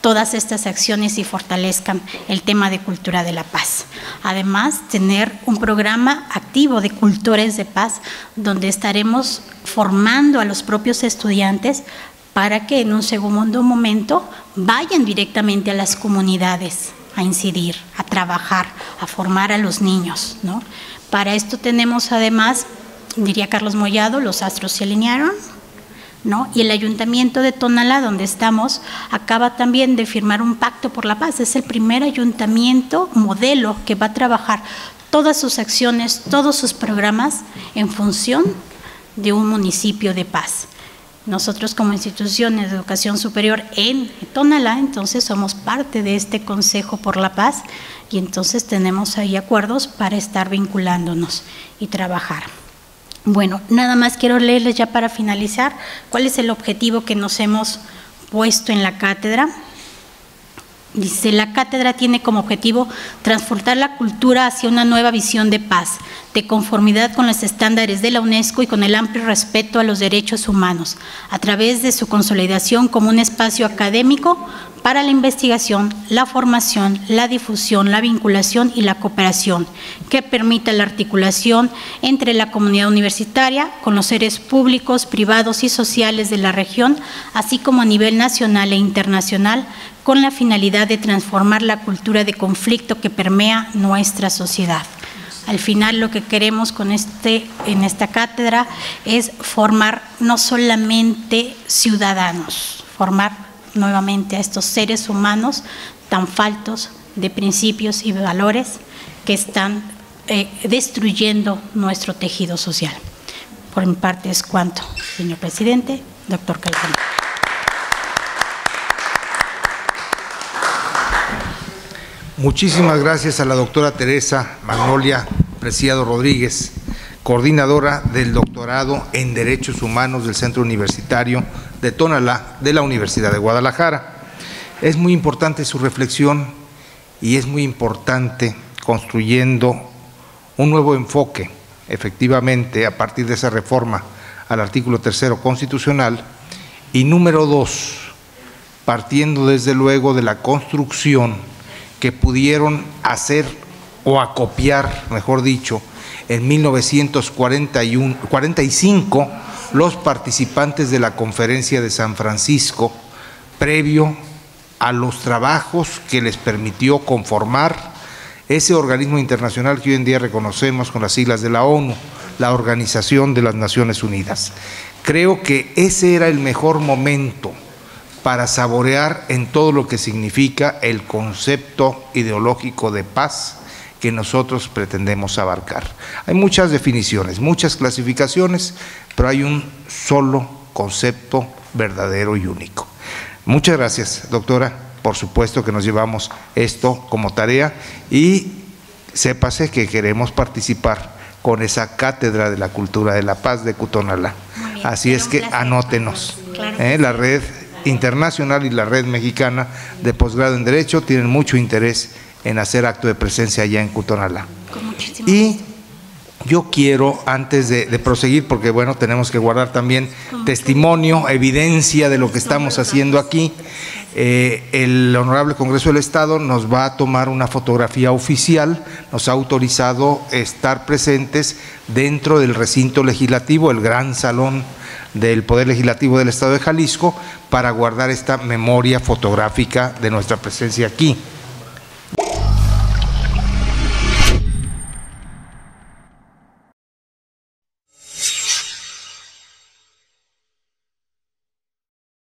todas estas acciones y fortalezcan el tema de cultura de la paz. Además, tener un programa activo de cultores de paz donde estaremos formando a los propios estudiantes para que en un segundo momento vayan directamente a las comunidades a incidir, a trabajar, a formar a los niños. ¿no? Para esto tenemos además, diría Carlos Mollado, los astros se alinearon, ¿No? Y el ayuntamiento de Tonalá, donde estamos, acaba también de firmar un pacto por la paz. Es el primer ayuntamiento modelo que va a trabajar todas sus acciones, todos sus programas en función de un municipio de paz. Nosotros como instituciones de educación superior en Tonalá, entonces somos parte de este Consejo por la Paz y entonces tenemos ahí acuerdos para estar vinculándonos y trabajar. Bueno, nada más quiero leerles ya para finalizar cuál es el objetivo que nos hemos puesto en la cátedra. Dice, la cátedra tiene como objetivo transportar la cultura hacia una nueva visión de paz, de conformidad con los estándares de la UNESCO y con el amplio respeto a los derechos humanos, a través de su consolidación como un espacio académico para la investigación, la formación, la difusión, la vinculación y la cooperación, que permita la articulación entre la comunidad universitaria con los seres públicos, privados y sociales de la región, así como a nivel nacional e internacional, con la finalidad de transformar la cultura de conflicto que permea nuestra sociedad. Al final lo que queremos con este, en esta cátedra es formar no solamente ciudadanos, formar nuevamente a estos seres humanos tan faltos de principios y valores que están eh, destruyendo nuestro tejido social. Por mi parte es cuanto, señor presidente, doctor Calderón. Muchísimas gracias a la doctora Teresa Magnolia Preciado Rodríguez, coordinadora del doctorado en Derechos Humanos del Centro Universitario de Tonalá de la Universidad de Guadalajara. Es muy importante su reflexión y es muy importante construyendo un nuevo enfoque, efectivamente, a partir de esa reforma al artículo tercero constitucional. Y número dos, partiendo desde luego de la construcción que pudieron hacer o acopiar, mejor dicho, en 1945 los participantes de la conferencia de San Francisco previo a los trabajos que les permitió conformar ese organismo internacional que hoy en día reconocemos con las siglas de la ONU, la Organización de las Naciones Unidas. Creo que ese era el mejor momento para saborear en todo lo que significa el concepto ideológico de paz que nosotros pretendemos abarcar. Hay muchas definiciones, muchas clasificaciones, pero hay un solo concepto verdadero y único. Muchas gracias, doctora. Por supuesto que nos llevamos esto como tarea y sépase que queremos participar con esa cátedra de la cultura de la paz de Cutonalá. Así es que anótenos. ¿eh? La red internacional y la red mexicana de posgrado en Derecho tienen mucho interés en hacer acto de presencia allá en Cutonalá. Y yo quiero, antes de, proseguir, porque bueno, tenemos que guardar también testimonio, evidencia de lo que estamos haciendo aquí, eh, el Honorable Congreso del Estado nos va a tomar una fotografía oficial, nos ha autorizado estar presentes dentro del recinto legislativo, el gran salón del Poder Legislativo del Estado de Jalisco, para guardar esta memoria fotográfica de nuestra presencia aquí.